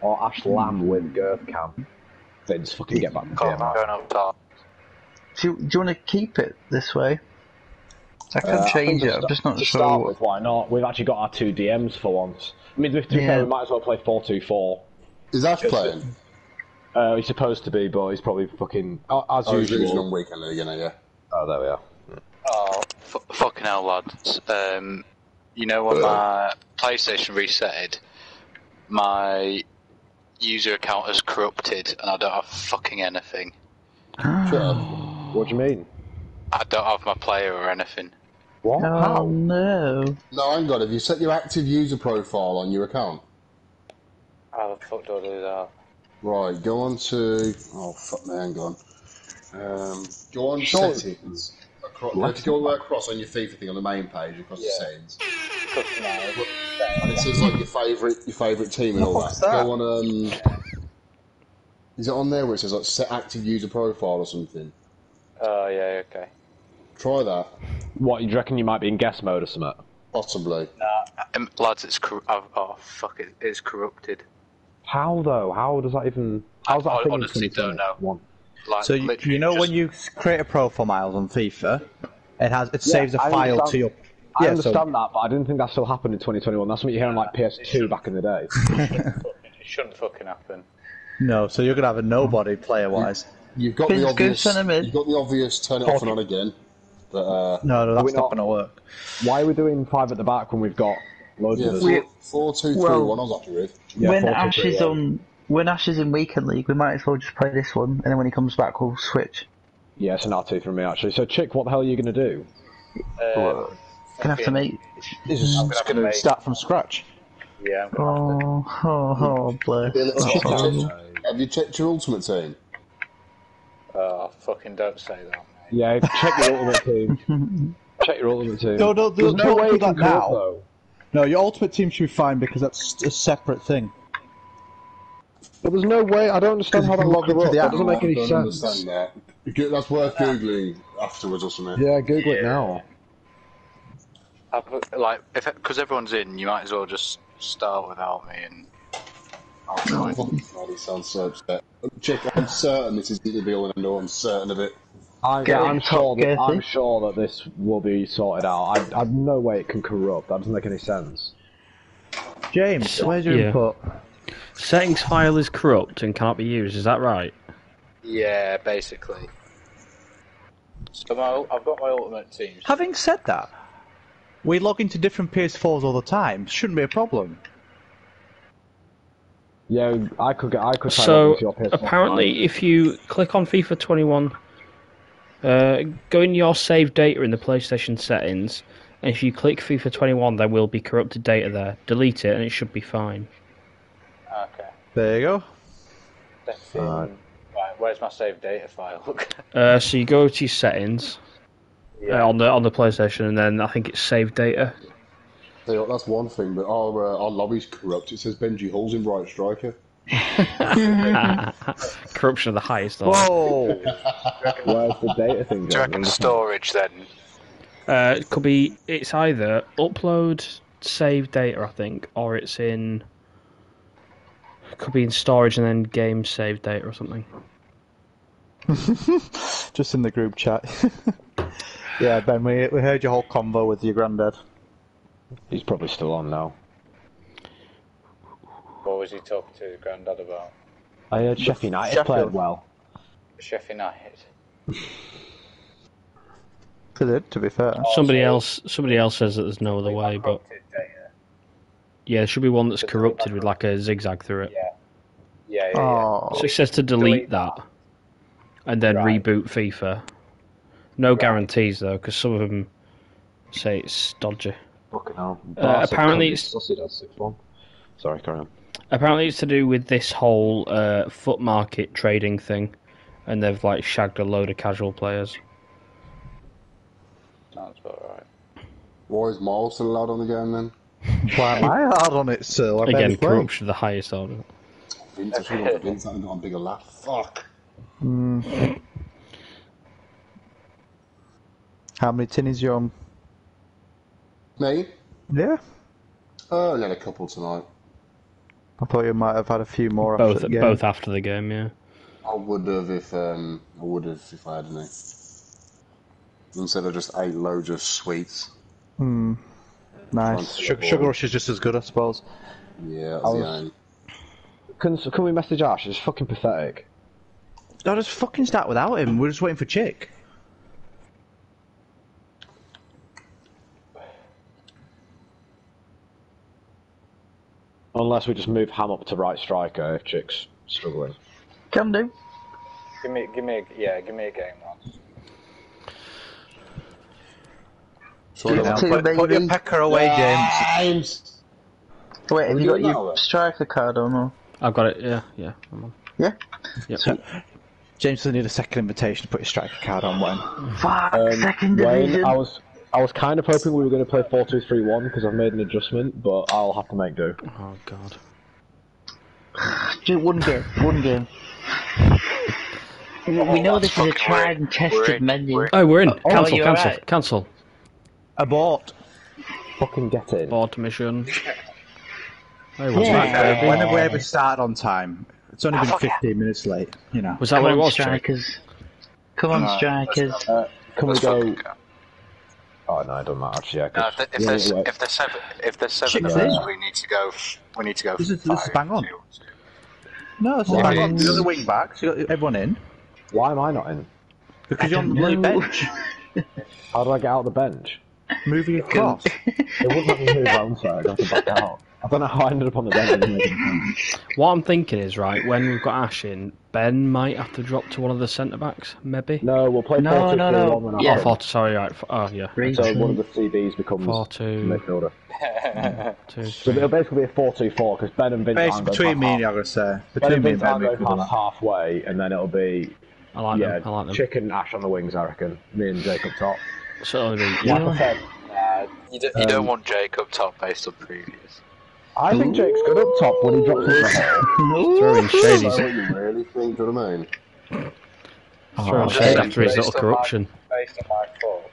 or Ash LAM with Girth Cam, then just fucking get back to Come PMR. going up top. Do you, do you want to keep it this way? I can Uh, I change think it. to I'm just not to sure. start what- with, why not? We've actually got our two DMs for once. I mean, to be fair, we might as well play four two four. Is Ash playing? Uh, he's supposed to be, but he's probably fucking uh, as Oh, he's usual. losing on weekend league, isn't? Yeah. Oh, there we are. Oh, f- fucking hell, lads. Um, you know when my PlayStation resetted, my user account is corrupted and I don't have fucking anything. Sure. What do you mean? I don't have my player or anything. What? Oh How? no! No, hang on. Have you set your active user profile on your account? How the fuck do I do that? Right, go on to. Oh, fuck me, hang on. Um, go on Sure. settings. Across, you have to go all the way across on your FIFA thing on the main page, across the settings. And it says like your favourite your favourite team and all that. What's that? Go on. Um, is it on there where it says like set active user profile or something? Oh, yeah, okay. Try that. What you reckon you might be in guest mode or something? Possibly. Um, lads, it's cor- oh, oh fuck it, it's corrupted. How though? How does that even? How's that I, thing honestly don't know. 2021? Like, So you, you know just- when you create a profile miles on FIFA, it has it saves a I file understand- to your. I Yeah, understand so that, but I didn't think that still happened in 2021. That's what you hear on like PS2 back in the day. It shouldn't fucking happen. no, so you're gonna have a nobody player wise. You've got Vince, the obvious. send him in. You've got the obvious. Turn it off and on again. But uh, No, no, that's not, not- gonna work. Why are we doing five at the back when we've got loads yeah, of us? four, four, two, three, Well- one. I was happy with. Yeah, when four, two, Ash three, is yeah. on, when Ash is in weekend league, we might as well just play this one, and then when he comes back, we'll switch. Yeah, it's an R2 from me actually. So, Chick, what the hell are you going to do? Um, Gonna have to make. It's just gonna gonna make- start from scratch. yeah, I'm gonna have to. Oh, oh, oh, bless. Oh, Have you checked your ultimate team? Oh, fucking don't say that. Mate. Yeah, check your ultimate team. check your ultimate team. No, no, There's don't- no way you can that now. corrupt, though. No, your ultimate team should be fine because that's a separate thing. But there's no way. I don't understand how Because that you logged can look up. the That app. doesn't make I any don't sense. understand that. That's worth googling afterwards or something. Yeah, Google it now. I put, like, if because everyone's in, you might as well just start without me and. I'll join. God, he sounds so upset. Chick, I'm certain this is the be all and end all. I'm certain of it. I, Get I'm sure. That, I'm sure that this will be sorted out. I, I've no way it can corrupt. That doesn't make any sense. James, where's your Yeah. input? Settings file is corrupt and cannot be used. Is that right? Yeah, basically. So my, I've got my ultimate team. Having said that, we log into different PS4s all the time. Shouldn't be a problem. Yeah, I could get. I could So to your PS4 apparently, if you click on FIFA 21, uh, go in your save data in the PlayStation settings, and if you click FIFA 21, there will be corrupted data there. Delete it, and it should be fine. Okay. There you go. That's in, right, where's my save data file? Uh, so you go to your settings yeah. uh, on the on the PlayStation, and then I think it's save data. Tell you what, that's one thing, but our, uh, our lobby's corrupt. It says Benji Hall's in right striker. Corruption of the highest order. Whoa! Where's the data thing Do you reckon storage then? Uh, it could be it's either upload save data, I think, or it's in. It could be in storage and then game save data or something. Just in the group chat. yeah, Ben, we, we heard your whole convo with your granddad. He's probably still on now. What was he talking to his granddad about? I heard Sheffield United Sheffield. played well. Sheffield United. They did, to be fair. Somebody else, somebody else says that there's no other way, but data. Yeah, there should be one that's corrupted with like a zigzag through it. Yeah. Yeah, yeah, yeah. Oh, So it says to delete Delete that, and then Right. reboot FIFA. No guarantees though, because some of them say it's dodgy. Fucking hell. Uh, apparently it's- Sociedad six. Sorry, carry on. Apparently, it's to do with this whole uh, foot market trading thing, and they've like shagged a load of casual players. Sounds about right. Why is Miles still allowed on the game then? Why am I hard on it, sir? I barely Again, play. corruption of the highest order. Vince, I should have gone for Vince. That would have got a bigger laugh. Fuck. How many tinnies you on? Me? Yeah. Oh, only had a couple tonight. I thought you might have had a few more Both after the game. both after the game, yeah. I would have if um, I would have if I had any. Instead of just ate loads of sweets. Hmm. Nice. Sugar, Sugar Rush is just as good, I suppose. Yeah, that's I the was- aim. Can can we message Ash? It's fucking pathetic. No, just fucking start without him. We're just waiting for Chick. Unless we just move Ham up to right striker if Chick's struggling. Can do. Give me, give me, a, yeah, give me a game once. So Yeah. now- Two, Put, put your pecker away, James. James! Wait, have we you got your already? striker card or no? I've got it. Yeah, yeah. I'm on. Yeah. Yep. James doesn't need a second invitation to put his striker card on when. Fuck, Um, second Wayne, division. I was I was kind of hoping we were going to play four two three one because I've made an adjustment, but I'll have to make do. Oh god. Just one game, one game. We, we know this is a fucking tried and we're tested in- menu. we're. Oh, we're in. Oh, cancel, you're cancel, right. cancel. Abort. Fucking get in. Board mission. Hey, what's Yeah. that, Kirby? When have we ever started on time? It's only been fuck yeah. 15 minutes late, you know. Was that Come what it on, was, Jake? strikers. Come on, No, strikers. Uh, can we Let's go? fucking. Oh no, it doesn't matter. Actually, yeah. No, 'cause if, there- if we there's only if there's seven if there's seven Chick's of us, in. we need to go. We need to go. This is- this is five, bang on. two, two. No, it's Why? bang on. You're the wing backs. You got everyone in. Why am I not in? Because you're on the don't bloody know. bench. How do I get out of the bench? Moving across. It wouldn't let me move outside. I have to back out. I don't know how I ended up on the bench. What I'm thinking is, right, when we've got Ash in, Ben might have to drop to one of the centre backs, maybe. no, we'll play No, four two no, no. one when I'm Yeah. Oh, in. four, sorry, right. f- Oh, yeah. Three, So two. one of the CBs becomes Four, two, midfielder. two, So it'll basically be a four two four because Ben and Vince Basically, between me and you, half- I'm going to say. Ben Between and me and Ben, going we can do past halfway, and then it'll be I like yeah, them. I like them. chicken Ash on the wings. I reckon. Me and Jake up top. So it'll be, Like yeah. I said, Uh, you, do, you Um, don't want Jake up top based on previous. I think Jake's good up top when he drops into the hole. Throwing shade, Is he's that what you really think? Do you know what I mean? throwing Oh, shade after his little Based my- corruption. Based on my foot.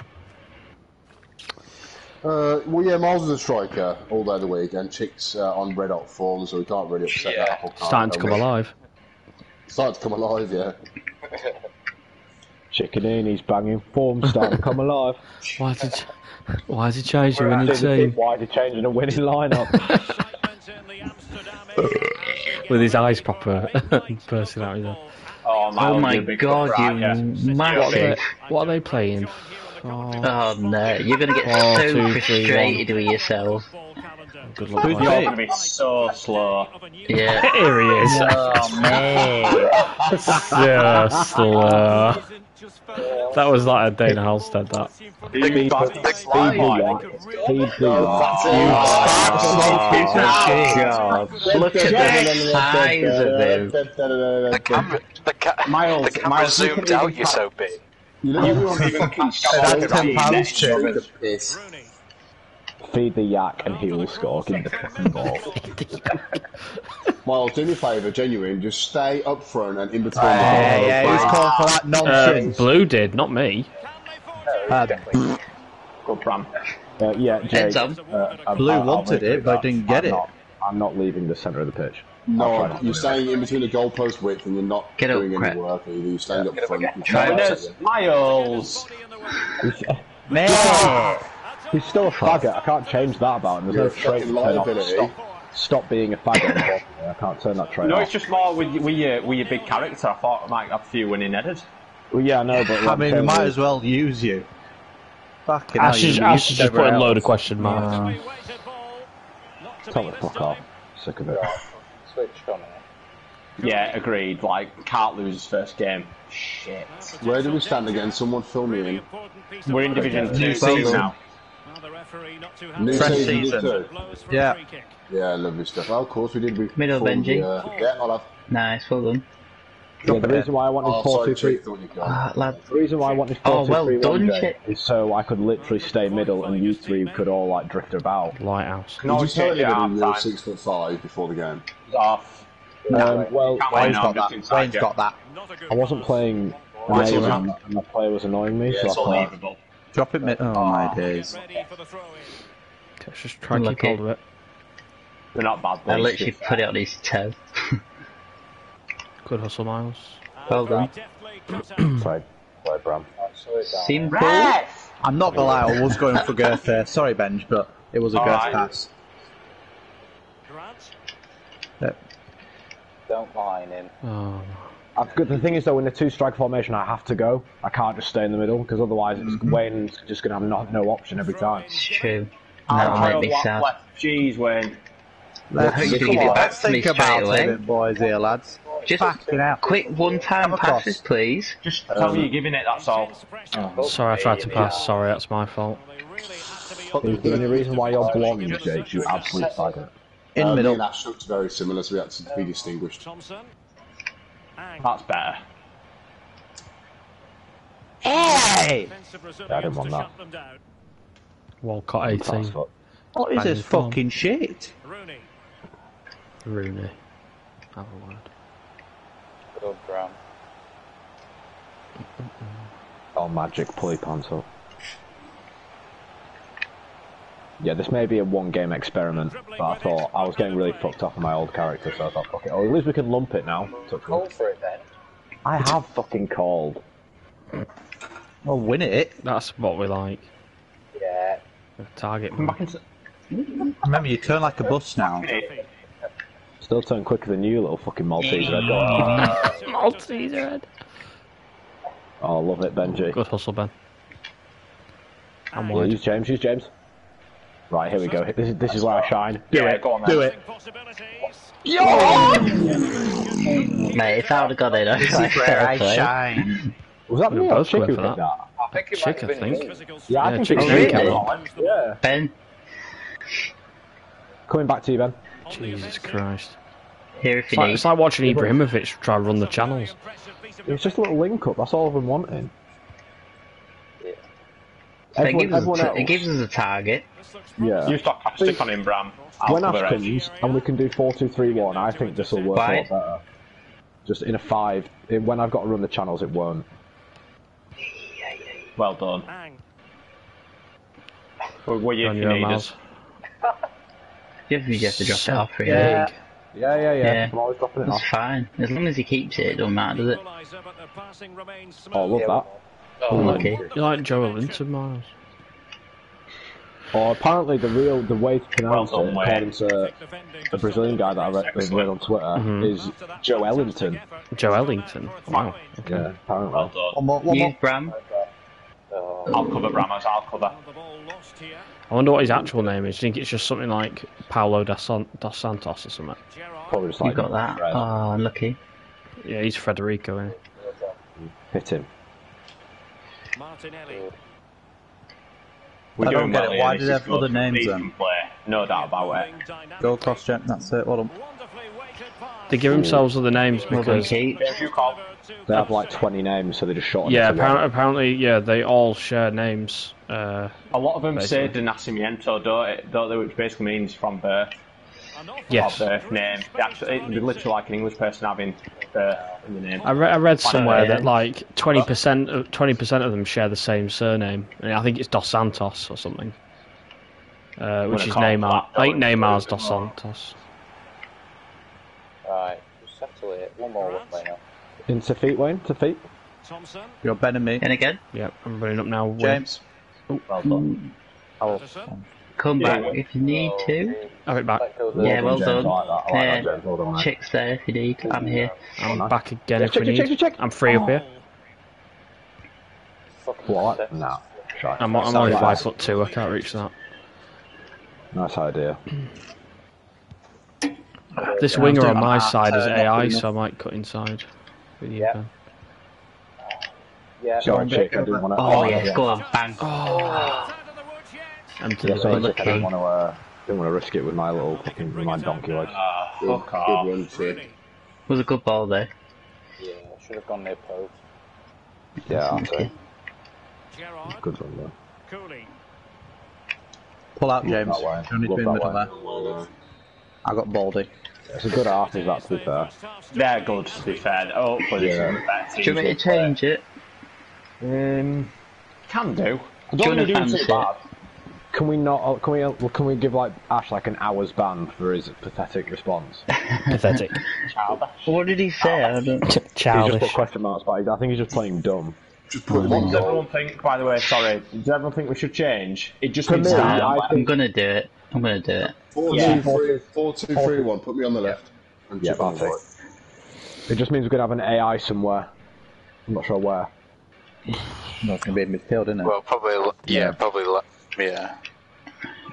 Uh, well, yeah, Miles is a striker all day of the week, and Chick's uh, on red hot form, so we can't really upset Yeah. that apple. Starting to come we? alive. Starting to come alive, yeah. Chicken in, he's banging form, starting to come alive. Why did, why did he change your winning team? Why is he changing a winning lineup? With his eyes proper bursting out his head. Oh, Oh my you're a big god, you yeah. What are they, massive. what are they playing? Oh, Oh no, you're gonna get Four, so two, three, frustrated with yourself. good luck. Who's boys. You're going to be so slow. Yeah. Here he is. Oh man. Yeah, slow. That was like a Dana Halstead, that. Feed the yak. Feed the yak. God. Look at the size of him. The camera, the, ca- Miles, the camera Miles, you zoomed can out. even You're catch- so big. You know, You won't even catch That's that ten pounds, next Chick. to it. piss. Feed the yak and he will score. Give me the fucking ball. Miles, do me a favour, genuine, just stay up front and in between Yeah, the yeah, goals. he's calling for that Uh, nonsense. Blue did, not me. Uh, Good Bram. Uh, yeah, Jake. Heads up. Uh, I'll- Blue I'll- I'll wanted make it, but that. didn't get I'm it. Not, I'm not leaving the centre of the pitch. I'll No, try you're to. staying in between the goalpost width and you're not Get up, doing crap. any work either. You're staying up front. You're Try trying to- Miles. Man! He's still a faggot. I can't change that about him. There's You're no a trait fucking to turn off. Stop, stop being a faggot. and bother me. I can't turn that trait No, off. it's just more with, with, your, with your big character. I thought I might have a few winning headers. Well, yeah, I know, but I mean, we um, might as well use you. Fucking hell, Ash you is, Ash is just everywhere putting a load of else. question marks. Tell me to fuck off. Sick of it. Switch on it. Yeah, agreed. Like, can't lose his first game. Shit. Where do we stand again? Someone fill me in. We're in Division 2 season. now. New Fresh season, season. too. Yeah. Yeah, lovely stuff. Oh, of course we did. We Middle formed Benji. the, uh, yeah, I'll have. Nice, well done. Yeah, the reason why I wanted Oh, four sorry, two three. Chick, thought you'd gone. Ah, lad. The reason why I wanted Oh, four two well three done, one is so I could literally stay middle and you three could all like drift about. Lighthouse. Can Did you always tell change it at anybody you were half six foot five before the game? time. Off. Um, well, Can't win got I'm that. inside Wayne's you. got that. I wasn't playing What's amazing and and my player was annoying me, Yeah, so I it's all thought, leavable. Drop it mid. Oh my days. Okay, let's just try and keep hold of it. They're not bad. boys. I literally to be put it on his toe. Good hustle, Miles. Well done. Sorry, sorry, Bram. Simple. I'm not gonna lie, I was going for Girth there. Sorry, Benj, but it was a All Girth right. pass. Yep. Don't mind him. Oh, I've got, the thing is though, in the two strike formation, I have to go. I can't just stay in the middle because otherwise, it's Wayne's just gonna have no, no option every time. It's true. fair. That'll Kyle make me sad. left. Jeez, Wayne. Let's, hope you come give it on, back let's to me think about straight away. it, boys here, lads. Just Fucking hell. quick one-time Come passes, please. Just tell me you're giving it. That's all. sorry, I tried to pass. Sorry, that's my fault. Is there any reason why you're blonde, Jake? You absolute faggot. In Um, middle. Me and Ash looked very similar, so we had to be distinguished. That's better. Hey! I didn't want that. Walcott 18. What- What is Banging this form. fucking shit? Rooney. Rooney. Have a word. Good Bram. Oh, magic, pull your pants up. Yeah, this may be a one-game experiment, but I thought I was getting really fucked off with my old character, so I thought, fuck it. Oh, at least we can lump it now. Touch Call for it then. I have fucking called. Well, win it. That's what we like. Yeah. Target Come back into. Remember, you turn like a bus now. Still turn quicker than you, little fucking Maltese red. Maltese red. Oh, love it, Benji. Good hustle, Ben. I'm Yeah, use James, use James. Right, here we go. This is, this is where I shine. Do Yeah, it. go on, Do then. it. Mate, if I would have got it, I'd This is where I shine. Was that me or both Chick went who for did that. that? I think it Chick, might I have been think. me. Yeah, I Yeah, think Chick's it was me. Yeah. Ben, Coming back to you, Ben. Jesus Christ. here if It's you like, need. it's like watching Ibrahimovic try and run the channels. It was just a little link up. That's all I've been wanting. Yeah. So it, gives us everyone a, else, it gives us a target. yeah. You stop stick on him, Bram. I'll when cover Ash it. comes and we can do four two three one, I think this will work Why? a lot better. Just in a five, it, when I've got to run the channels, it won't. Well done. Were were you On if you need us? You have, you have to drop it off, really. Yeah. Yeah, yeah, yeah. Yeah. I'm always dropping it That's off. fine. As long as he keeps it, it don't matter, does it? Oh, I love that. Oh, Unlucky. You like Joelinton, Miles? Oh, apparently the real the way to pronounce Well it, done, Wayne. according to the Brazilian guy that I read, I read on Twitter, Mhm. is Joe Ellington. Joe Ellington. Wow. Yeah, apparently. Well done. One more, one more. Bram. oh. I'll cover Bramos. I'll cover. I wonder what his actual name is. Do you think it's just something like Paulo dos, San- Santos or something? Probably just You like got that. Right. Oh, unlucky. Yeah, he's Federico, isn't hit him. We're I don't get it. Why This do they is have other good. names These then? No doubt about it. Go cross Jen. That's it. Well done. They give themselves other names because. Keith. If you call. They have like 20 names, so they just shorten Yeah, it to one. apparently, apparently, yeah, they all share names. Uh, A lot of them say Basically. de nacimiento, don't, it, don't they? Which basically means from birth. Yes, Or birth name. They actually, it's literally like an English person having birth the name. I, re- I read somewhere that like twenty percent of twenty percent of them share the same surname. And I think it's Dos Santos or something, uh, which is Neymar. I think Neymar's Dos. Santos. Right, just settle it. One more we're up. Into feet, Wayne, to feet. Thompson. You're Ben and me. And again, Yep, I'm running up now. Win. James. Well done. Come Yeah. back if you need to. Have it back. Let go the Yeah, well done. I like that. I like Yeah. that, James. Well done, mate. Chicks there if you need. I'm here. I'm back again Yeah, if check, we check, need. check, check, check. I'm free up here. What? No. Shite. I'm, I'm only five foot two. I can't reach that. Nice idea. This Yeah, winger on my my side is uh, AI, so I might cut inside with you. Yeah. Ben. Yeah, oh, Sorry, on, Jake, I didn't want to. Oh, yes, go on, bang. Oh. Oh. Empty Yeah, the sorry, bench. Chick, I didn't want to. Uh, didn't want to risk it with my little fucking with my donkey legs. Ah, Good, fuck good off. run, Sid. Was a good ball there. yeah, I should have gone near post. Yeah, I'll say. Good one, though. Pull out, Love James. that way. You don't need to be in Love that middle there. I got Baldy. It's a good art, is that, to be fair. They're good, to be fair. Oh, this Yeah. is the better Do you want me to change it? Um, can do. I Do you don't wanna do fancy too bad. Can we not? uh, Can we? uh, Can we give like Ash like an hour's ban for his pathetic response? Pathetic. What did he say? I don't... He's just put question marks, but I think he's just playing dumb. Just put What does everyone think, by the way, sorry, does everyone think we should change? It just For needs me, to I happen. I'm gonna do it. I'm gonna do it. Four, Yeah. two, three, four, two, three, one. Put me on the left. And Yeah, chip on the right. It just means we're gonna have an AI somewhere. I'm not sure where. No, it's going to be in midfield, isn't it? Well, probably. l- Yeah, probably. Yeah.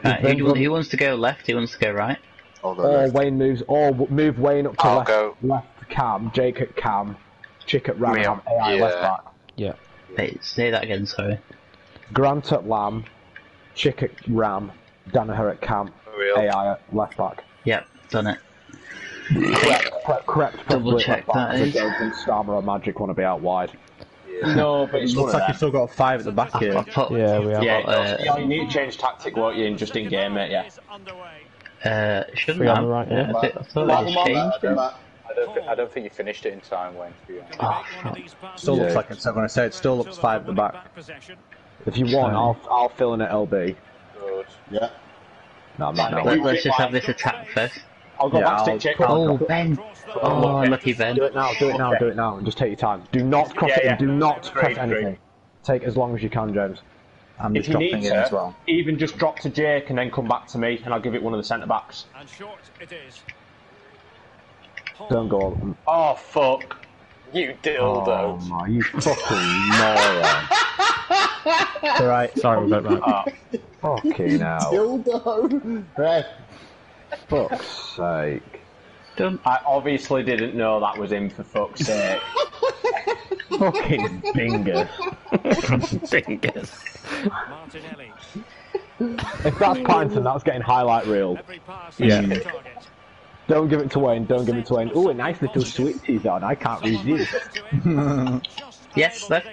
Right, who, who wants to go left? Who wants to go right? I'll go Or left. Wayne moves, or move Wayne up to I'll left, go. left cam, Jake at cam, Chick at ram, Yeah. AI Yeah. left back. Yeah. Wait, say that again. Sorry. Grant at LAM, Chick at ram, Danaher at cam, oh, Real. AI at left back. Yep, done it. Correct, correct Double probably check left back, that so and Starmer or Magic want to be out wide. No, but it's one Looks like you've still got five at the back here. I put, Yeah, we have. Yeah, Yeah, uh, yeah, you need to change tactic, won't you, and just in game mate. yeah. uh, shouldn't Three have. the right, yeah. yeah. I, thi- I thought Matt, it Matt, changed. Matt, Matt. I don't, thi- I don't think you finished it in time, Wayne, to be honest. Still looks Yeah. like it's. I'm going to say it still looks five at the back. If you want, I'll I'll fill in at LB. Good. Yeah. No, I'm not. Let, let's just have this attack first. I'll go Yeah, back I'll stick check. Oh, Ben. Oh, oh lucky Ben. Do it now, do it now, do it now, and just take your time. Do not cross Yeah, it in, yeah. do not Great, press anything. great. Take as long as you can, James. I'm If just you dropping need to, as well. even just drop to Jake and then come back to me, and I'll give it one of the centre backs. And short it is. Don't go on. Oh, fuck. You dildo. Oh my, you fucking moron. It's alright. Sorry about that. Ah. fucking hell. Dildo. Right. Fuck's sake. Done. I obviously didn't know that was him for fuck's sake. Fucking dingus. Dingus. Martinelli. If that's Pinton, that's getting highlight reel. Every pass Yeah. is a target. Don't give it to Wayne, don't give it to Wayne. Ooh, a nice little sweet teas on, I can't resist. Yes, left.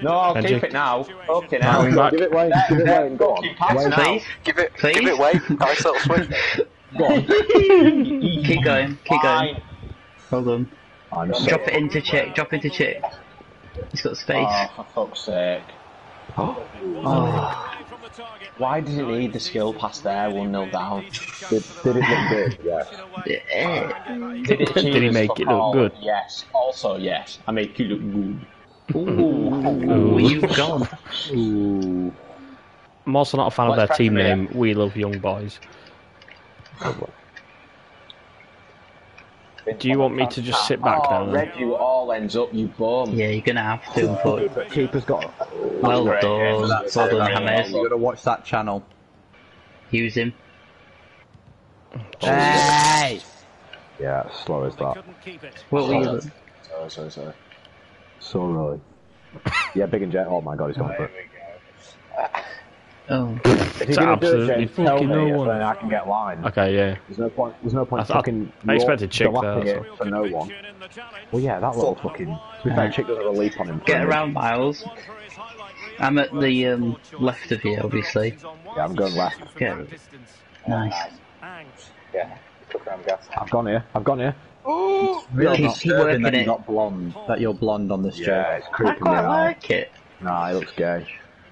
No, I'll Magic. keep it now. Okay, Now now. we back. Give it Wayne, give it Wayne, go on. Wayne. Please. Give it. Please? Give it away. Nice little swing. Go on. Keep going. Keep going. Hold on. I'm so... Drop it into chick. Drop into chick. He's got space. Oh, for fuck's sake. Oh. Why did it need the skill pass there, 1 0 down? Did, did it look good? Yeah. Yeah. Did it Did he make it look good? Yes. Also, yes. I make you look good. Ooh, you've gone. Ooh. I'm also not a fan of their team name. We love young boys. Do you want me to just sit back now? Oh, Then? Red, you all ends up, you bum. Yeah, you're gonna have to, unfortunately. But keeper's got... Well done. Well done, it. James. You gotta watch that channel. Use him. Oh, hey! Yeah, slow as that. Couldn't keep it. What were you? Sorry, sorry, sorry. So really. Yeah, big and jet. Oh my god, he's gone for it. Oh. It's you're gonna do absolutely it, fucking me, no one. then I can get line. Okay, yeah. There's no point. There's no point I thought- fucking. I expected Chick shellapping there, it for no one. Well, yeah, that little fucking. To be fair, Chick doesn't a leap on him. Get around, Miles. I'm at the um, left of you, obviously. Yeah, I'm going left. Get nice. Yeah. Took around gas. I've gone here. I've gone here. Oh, Really Keep- not keep working that you it. got blonde. That you're blonde on this Yeah, chair. it's I creeping me quite out. like it. Nah, he looks gay.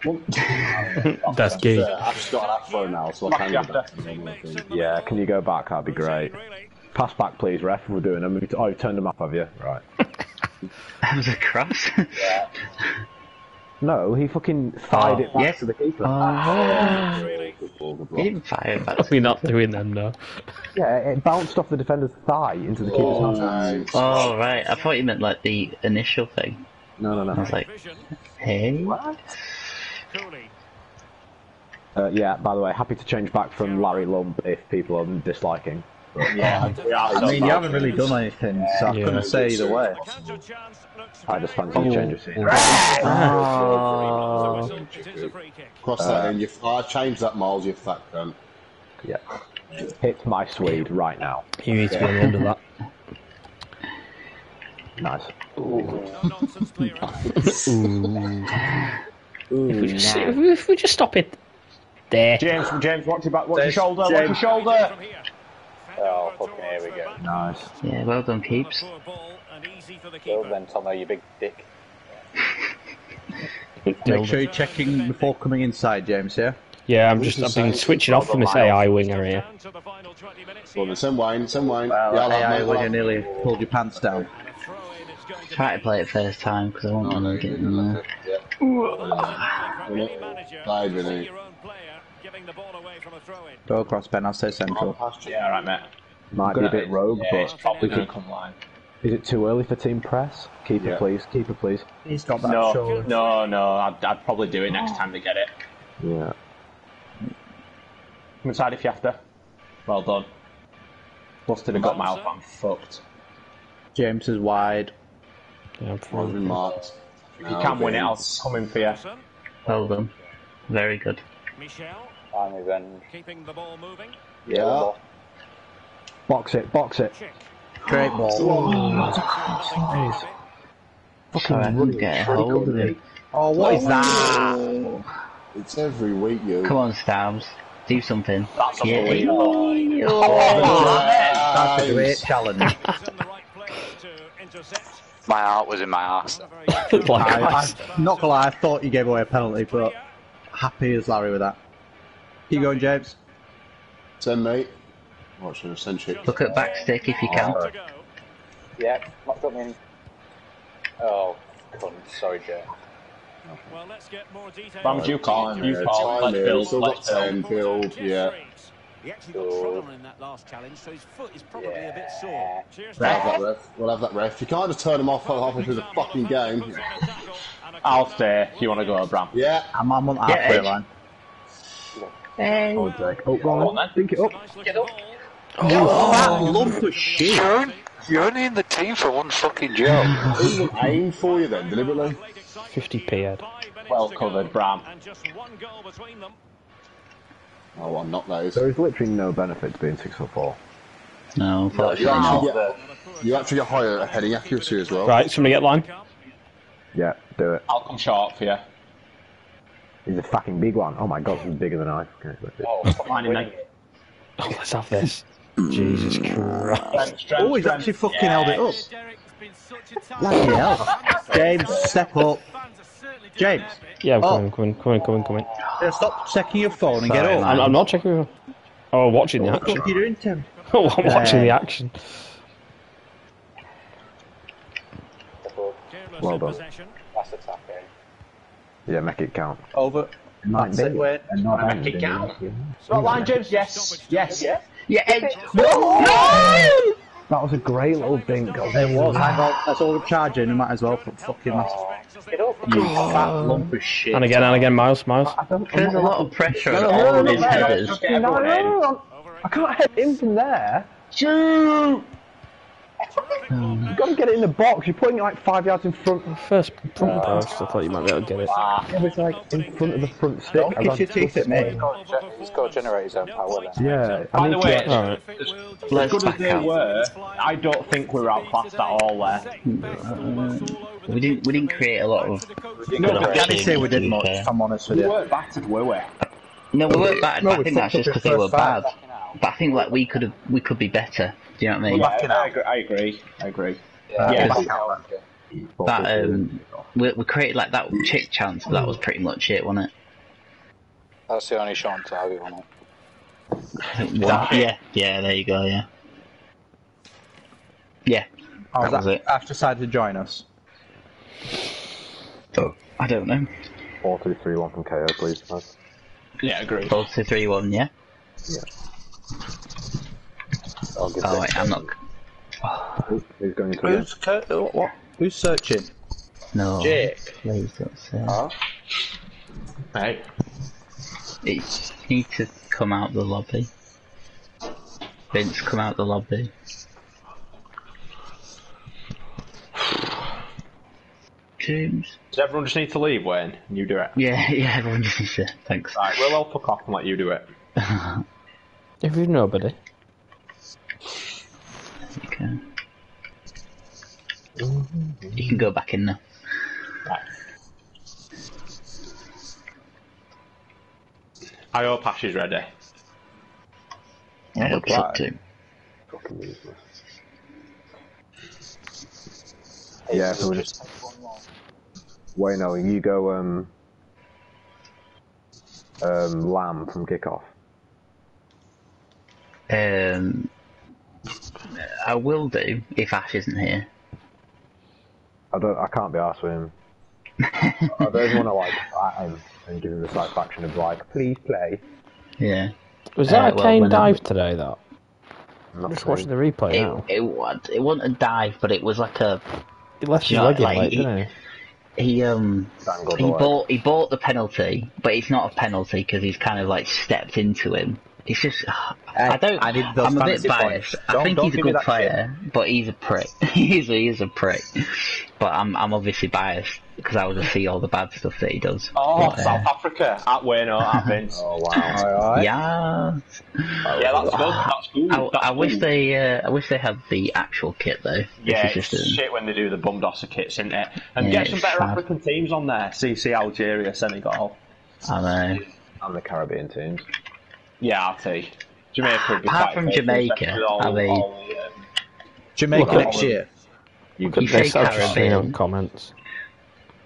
That's gay. Uh, I've just got an afro now, so I can go back to normal, Yeah, can you go back? That'd be great. Pass back, please, ref. We're doing them. Oh, you've turned them up, have you? Right. That was a cross. No, he fucking thied Oh, it back yes. to the keeper. oh. Good ball, good ball. He didn't fire it back. We're not doing them now. Yeah, it bounced off the defender's thigh into the keeper's oh, hands. Nice. Oh, right. I thought you meant like the initial thing. No, no, no. I was like, hey? Cooley. Uh, yeah, by the way, happy to change back from Larry Lump if people are disliking. Yeah, we are I so mean, you haven't really done anything, so I Yeah. couldn't say either way. Counter chance looks I just fancy a change of scene. Oh. It is a free kick. Cross that in. You, I changed that, Miles, you fat cunt. Yeah. Hit my Swede right now. You need to be on the end of that. Nice. No nonsense clearance. If we, just, if we- if we just stop it there. James, James, watch your back, watch your James, shoulder, watch your shoulder. Oh, fucking here we go. Nice. Yeah, well done, Keeps. And easy for the Well keeper. then, Tomo, you big dick. Make sure you're checking before coming inside, James, yeah? Yeah, I'm just I've he been switching off from this AI winger here. Down to the final 20 Well, here. then send Wayne, send Wayne. Well, yeah, I'll have AI mate, when I'll you have- nearly pulled your pants down. Try to play it first time because I want to get in there. Yeah. From any manager, Dive in see it. your own player giving the ball away a throw in. Go across, Ben. I'll stay central. Yeah, alright, mate. Might be a bit rogue, Yeah, but it's probably we could, come line. is it too early for team press? Keeper, Yeah. please. Keeper, please. He's got that No, shoulder. no, no. I'd, I'd probably do it next time they get it. Yeah. Come inside if you have to. Well done. Busted and got my alpha. I'm fucked. James is wide. Yeah, I'm Mine's fine. been marked. If you can win it, I'll come in for you. Wilson, Well done. Very good. Michel I'm revenge. keeping the ball moving. Yeah. Box it, box it. Chick. Great ball. Sorry, I couldn't get a hold of him. Oh, what is that? It's every week, you. Come on, Stabs. Do something. That's Yeah. unbelievable. Oh, That's a great challenge. He's in the right place to intercept. My heart was in my ass. Like I. I, not gonna lie, I thought you gave away a penalty, but happy as Larry with that. Keep going, James. Send mate. Watch the send shit. Look at back stick if you can. To. Yeah, locked up in. Oh, cunt. Sorry, Jay. Well, let's get more detail. Rams, you call. You Yeah, call. time Let's build. Got Let's 10 build. Yeah. He actually got trod on in that last challenge, so his foot is probably a bit sore. Cheers We'll have that ref. We'll have that ref. You can't just turn him off halfway through the fucking game. I'll stay if you want to go, Bram. Yeah. I'm, I'm on the halfway Edge. line. Oh, Jake. Oh, go on, then. Think it up. Get up. Oh, That lump of shit. You're, you're only in the team for one fucking job. Aim for you then, deliberately. 50p head. Well covered, Bram. And just one goal between them. Oh, I'm not those. There is literally no benefit to being six foot four. No, You actually not. get, you actually get higher heading accuracy as well. Right, somebody get line. Yeah, do it. I'll come short for you. He's a fucking big one. Oh my god, he's bigger than I. Okay, let's. Oh, fucking Mine in there. Oh, let's have this. Jesus Christ. Strength, strength, Oh, he's strength. actually fucking Yeah. held it up. Bloody hell. James, step up. James, Yeah, I'm Oh. coming, coming, coming, coming, coming. uh, stop checking your phone and get Sorry, up. man. I'm, I'm not checking. Oh, watching the What action. are you doing, Tim? Oh, I'm watching the action. Well done. That's attacking. Yeah, make it count. Over. Might That's it, wait. Not Make it count. Not line, James. Yes. Yes. Yeah, Edge. That was a great little dink. It was. Hang on. That's all we're charging. We might as well put fucking massive. Get up. You fat lump of shit. And again, and again, Miles, Miles. There's a lot of pressure on No, all no, of no, his no, headers. Just get everyone in. I can't hit him from there. Terrific ball You've got to get it in the box. You're putting it like five yards in front. First front oh, post, I thought you might be able to get it. It was like in front of the front stick. Don't kiss your teeth at me. He's got to generate his own power then. Yeah. I By need the way, get- Alright. as Let's good as they out. were, I don't think we were outclassed at all there. We didn't. We didn't create a lot of. No, good but Danny opportunities, say we did much, if I'm honest with you. We weren't battered, were we? No, we weren't bad. No, I think that's just because they were bad. But I think like we could have. We could be better. Do you know what I mean? Yeah, I agree. I agree. I agree. Yeah. Yeah. That um, we, we created like that chick chance, but that was pretty much it, wasn't it? That's the only shot on target on it. That- yeah, yeah. There you go. Yeah, yeah. Oh, That was it. Ash decided to join us. Oh, I don't know. Four, two, three, one from KO, please. guys. Yeah, agree. Four, two, three, one. Yeah. I'll give Oh wait, I'm not. Who- Who's going to? Who's, Kurt- what, what? Who's searching? No. Jake. Please don't say. Hey. You need to come out the lobby. Vince, come out the lobby. James. Does everyone just need to leave, Wayne? And you do it. Yeah, yeah. Everyone just needs to. Thanks. Right, we'll all fuck off and let you do it. If you've nobody. Okay. You can go back in now. Right. I hope Ash is ready. I hope so too. Yeah, so we just. Wait, no, you go, um. um, LAM from kickoff? Um, I will do if Ash isn't here. I don't. I can't be asked with him. I don't want to like at him and give him the satisfaction of like, please play. Yeah. Was that Uh, a well, Kane when I'm- dive today? That I'm I'm just watching the replay It, now. it, was, it wasn't a dive, but it was like a He left his you know, leg in like, didn't he? he um Dangled he away. bought he bought the penalty, but it's not a penalty because he's kind of like stepped into him. It's just I don't. I did I'm a bit biased. I Don't- think he's a good that player, but he's a prick. he's a, he's a prick. But I'm I'm obviously biased because I would see all the bad stuff that he does. Oh, But, uh, South Africa at Wayno at Vince. Oh wow. yeah. yeah, that's good. That's good. I, that's I wish good. they uh, I wish they had the actual kit though. Yeah, it's is just a, shit when they do the bumdosser kits, isn't it? And Yeah, get some better fab. African teams on there. CC Algeria, Senegal. I know. And the Caribbean teams. Yeah, RT. Jamaica would be Apart quite from faithful, Jamaica, especially with all- are they- all the, um, Jamaica next them. year. You Look at You say I've Caribbean. on comments.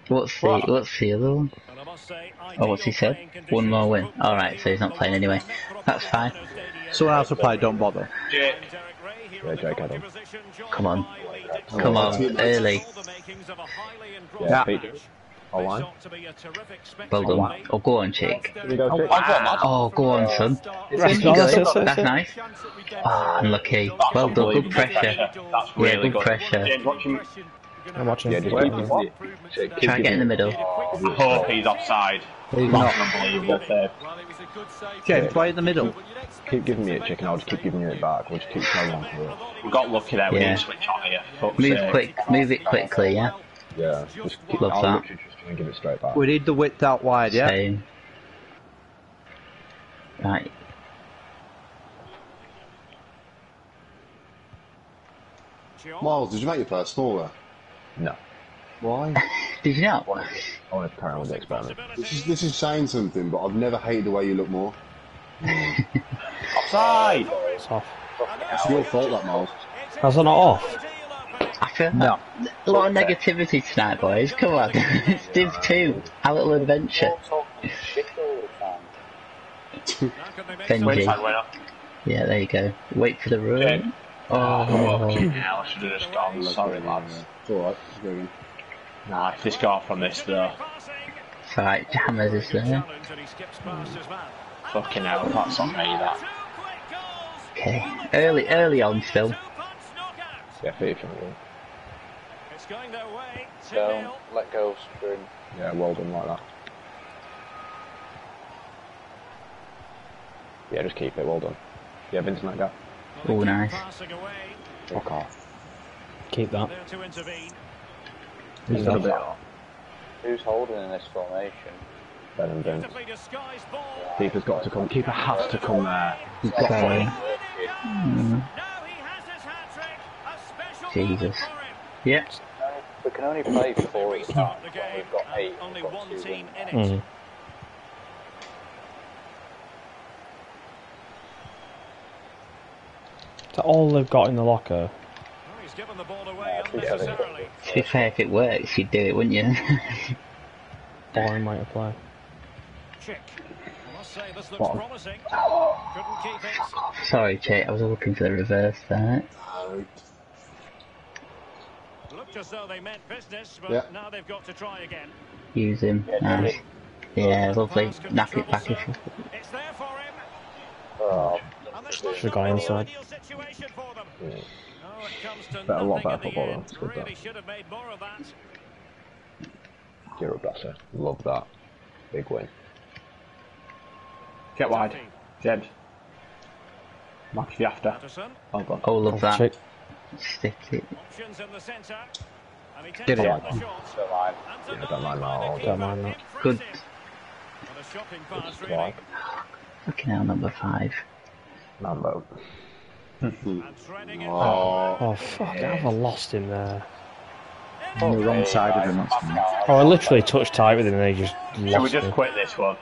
What's the what's the other one? Oh, what's he said? One more win. All right, so he's not playing anyway. That's fine. Someone else will play. Don't bother. Jake, Yeah, Jake Adam. Come on, come on, early. Yeah, Pete. Online. Ah, well done. Oh, go on, chick. Here we go, Chick. Oh, go on, son. That's There you nice, go. that's- That's. Oh, unlucky. Well done. Good pressure. That's Yeah, good pressure. James, watch him. I'm watching. Yeah, just Wait, keep giving it. Try and get in the middle. I hope he's offside. He's not. an unbelievable save. James, play in the middle. Keep giving me it, Chick, and I'll just keep giving you it back. We'll just keep playing on for it. We got lucky there. We Yeah. didn't switch on here. Fuck's Move sake. quick. Move it quickly. Yeah. Yeah, just keep, Love I'll that. Literally just try and give it straight back. We need the width out wide, yeah? Same. Right. Miles, did you make your first smaller? No. Why? Did you not? I want to carry on with the experiment. This is this is saying something, but I've never hated the way you look more. Offside. It's off. It's your fault, that Miles. How's it not off? I feel No. a lot of negativity tonight, boys. Come on. it's Div 2. Our little adventure. Shit all the time. Benji. Yeah, there you go. Wait for the room. Oh. Yeah. Oh. Fucking hell, I should have just gone. Sorry, lads. It's alright. Just go again. Nah, if this go off on this though, It's alright, Jammers is there. fucking hell, that's on me. That. Okay. Early, early on still. Yeah, Pete, from you. Don't let go of sprint. Yeah, well done like that. Yeah, just keep it. Well done. Yeah, Vincent, that guy. Oh, nice. Fuck off. Keep that. He's done a bit Who's holding in this formation? better than Vince. Keeper's got to come. Keeper has to come there. He's got to. Mm, Jesus. Yep. We can only play four at a time. but We've got eight. We've got two in. Mm. Is all they've got in the locker? To be fair, if it works, you'd do it, wouldn't you? Boring way to play. Sorry, Jake, I was looking for the reverse there. No. Looked as though they meant business, but Yeah. now they've got to try again. Use him. Nice. Yeah, lovely. Nap it back if you... It's there for him. Oh, And this Should looks have gone the inside. ideal situation for them. Yeah. Oh, it Better- a lot better in the football, end. though. It's good, Really that. should have made more of that. You're. Love that. Big win. Get wide, James. Mark if you after. Patterson, Well done. Oh, love that. Chick. Stick it. options in the centre. And he takes Get it. on the shot. don't mind. Yeah, don't mind that. I'll Don't mind that. Good. What a shocking pass, really. Like, Fucking hell, number five. Mambo. And threading it. Oh, Oh fuck! I've lost him there. On the wrong side of him, that's. Oh, I literally touched tight with him and he just Should we just me. quit this one?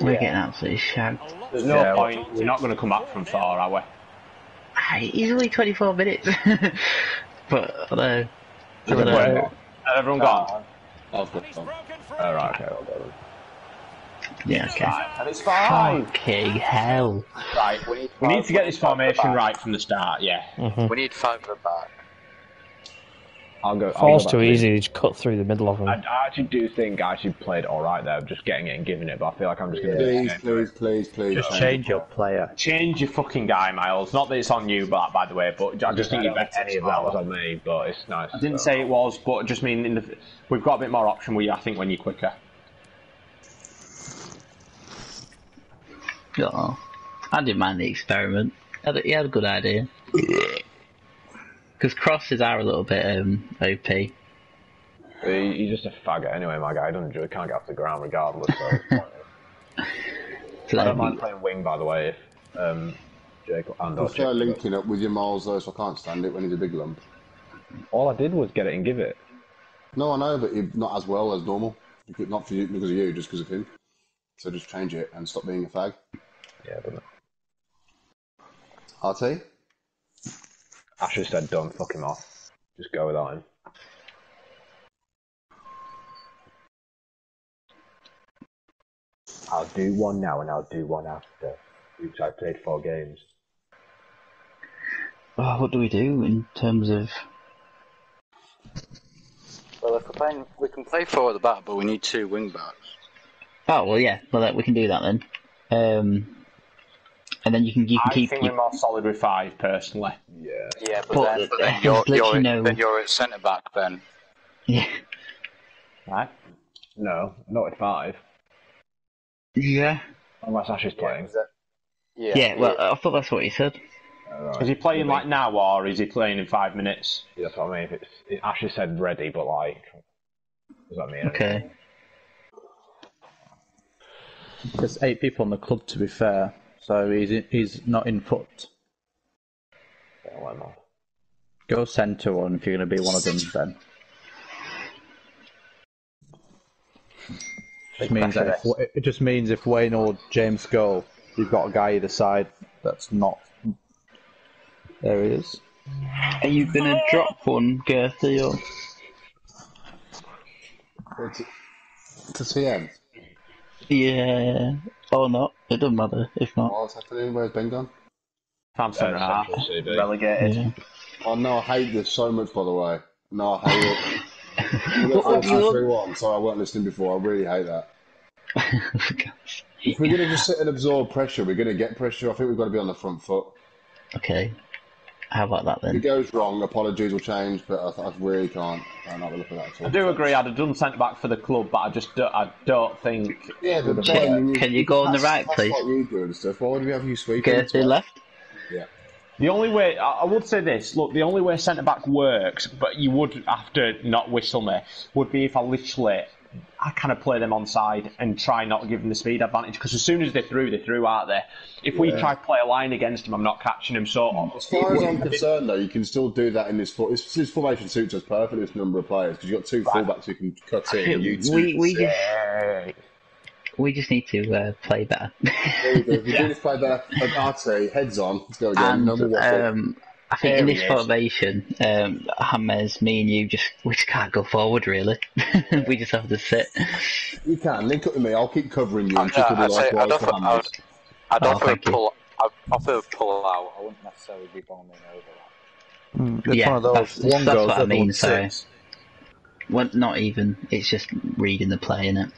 We're getting absolutely shagged. There's no Yeah, point. We're not going to come back from far, are we? He's only 24 minutes. but, although... I don't know. Has everyone gone? I've got He's some. broken free. Alright, okay, well. Yeah, okay. And it's fine. Fucking hell. Right, we need, we need to get this formation right from the start, yeah. Mhm. We need five at the back. I'll go. I'll go Falls too to- easy. You just cut through the middle of them. I, I actually do think I actually played all right there, just getting it and giving it. But I feel like I'm just going to Please, please, please, please. Just change your player. Change your fucking guy, Miles. Not that it's on you, but by the way, but I just think you're better. any of that was on me, but it's nice. I didn't say it was, but just mean in the, we've got a bit more option. We, I think, when you're quicker. Oh, I didn't mind the experiment. He had a, he had a good idea. Because crosses are a little bit um, OP. He, he's just a faggot anyway, my guy. He doesn't he can't get off the ground regardless. So. So I don't mind playing wing, by the way. If um, Jake and I or prefer linking up with your Miles though, so I can't stand it when he's a big lump. All I did was get it and give it. No, I know, but he- not as well as normal. Not for you, because of you, just because of him. So just change it and stop being a fag. Yeah, but RT? Asher said, "Don't fuck him off. Just go without him." I'll do one now and I'll do one after. Oops, I played four games. Oh, what do we do in terms of? Well, if we're playing, we can play four at the back, but we need two wing backs. Oh well, yeah. Well, that, we can do that then. Um, and then you can you can I keep. think You, we're more solid with five, personally. Yeah. Yeah, but, But then, but then, you're, let you you're, know- then you're at centre back, Then yeah. Right? No, not at five. Yeah. Unless Ash is playing. Yeah. Yeah. Well, I thought that's what he said. Alright. Is he playing like now, or is he playing in five minutes? Yeah, That's what I mean. If it's, it, Asher said ready, but like, does that mean? Okay. There's eight people in the club, to be fair, so he's he's not in foot. Yeah, let him off. Go centre one if you're going to be one of them. Then just means that if, it just means if Wayne or James go, you've got a guy either side that's not. There he is. Are you gonna drop one, Gerthy, or? To TM. Yeah. Or not? It doesn't matter. If not. Oh, What's happening? Where's Ben gone? Time centre uh, half. Central CB. Relegated. Yeah. Oh no, I hate this so much, by the way. No, I hate it. What Four, have you two, done? three, one. Sorry, I weren't listening before. I really hate that. If we're going to just sit and absorb pressure, we're going to get pressure. I think we've got to be on the front foot. okay. How about that then? If it goes wrong, apologies will change, but I, I really can't. I'm not looking at that at all. I do agree. I'd have done centre back for the club, but I just don't, I don't think. Yeah, but Can- can you go on the right, pass please? Like you do and stuff. Why would we have you sweeping? Gerthy left. Yeah. The only way I I would say this: look, the only way centre back works, but you would have to not whistle me, would be if I literally I kind of play them on side and try not to give them the speed advantage because as soon as they're through, they're through, aren't they? If we try to play a line against them, I'm not catching them. So As far as I'm concerned, though, you can still do that in this. For- this, this formation suits us perfectly. This number of players because you've got two fullbacks who can cut in. You two we we sit. just we just need to uh, play better. There you go. If you do this play better, like RT, heads on. Let's go again. and Number one. um, I think There in this is. formation, um, James, me and you just we just can't go forward really. we just have to sit. you can link up with me. I'll keep covering you and Yeah, I'd say likewise I'd for offer, I'd, I'd Oh, offer a pull. I'd offer a pull out. I wouldn't necessarily be bombing over that. Mm, it's Yeah, one of those. that's- one that's goes, what I mean, one sorry. sits. Well, not even. It's just reading the play in it.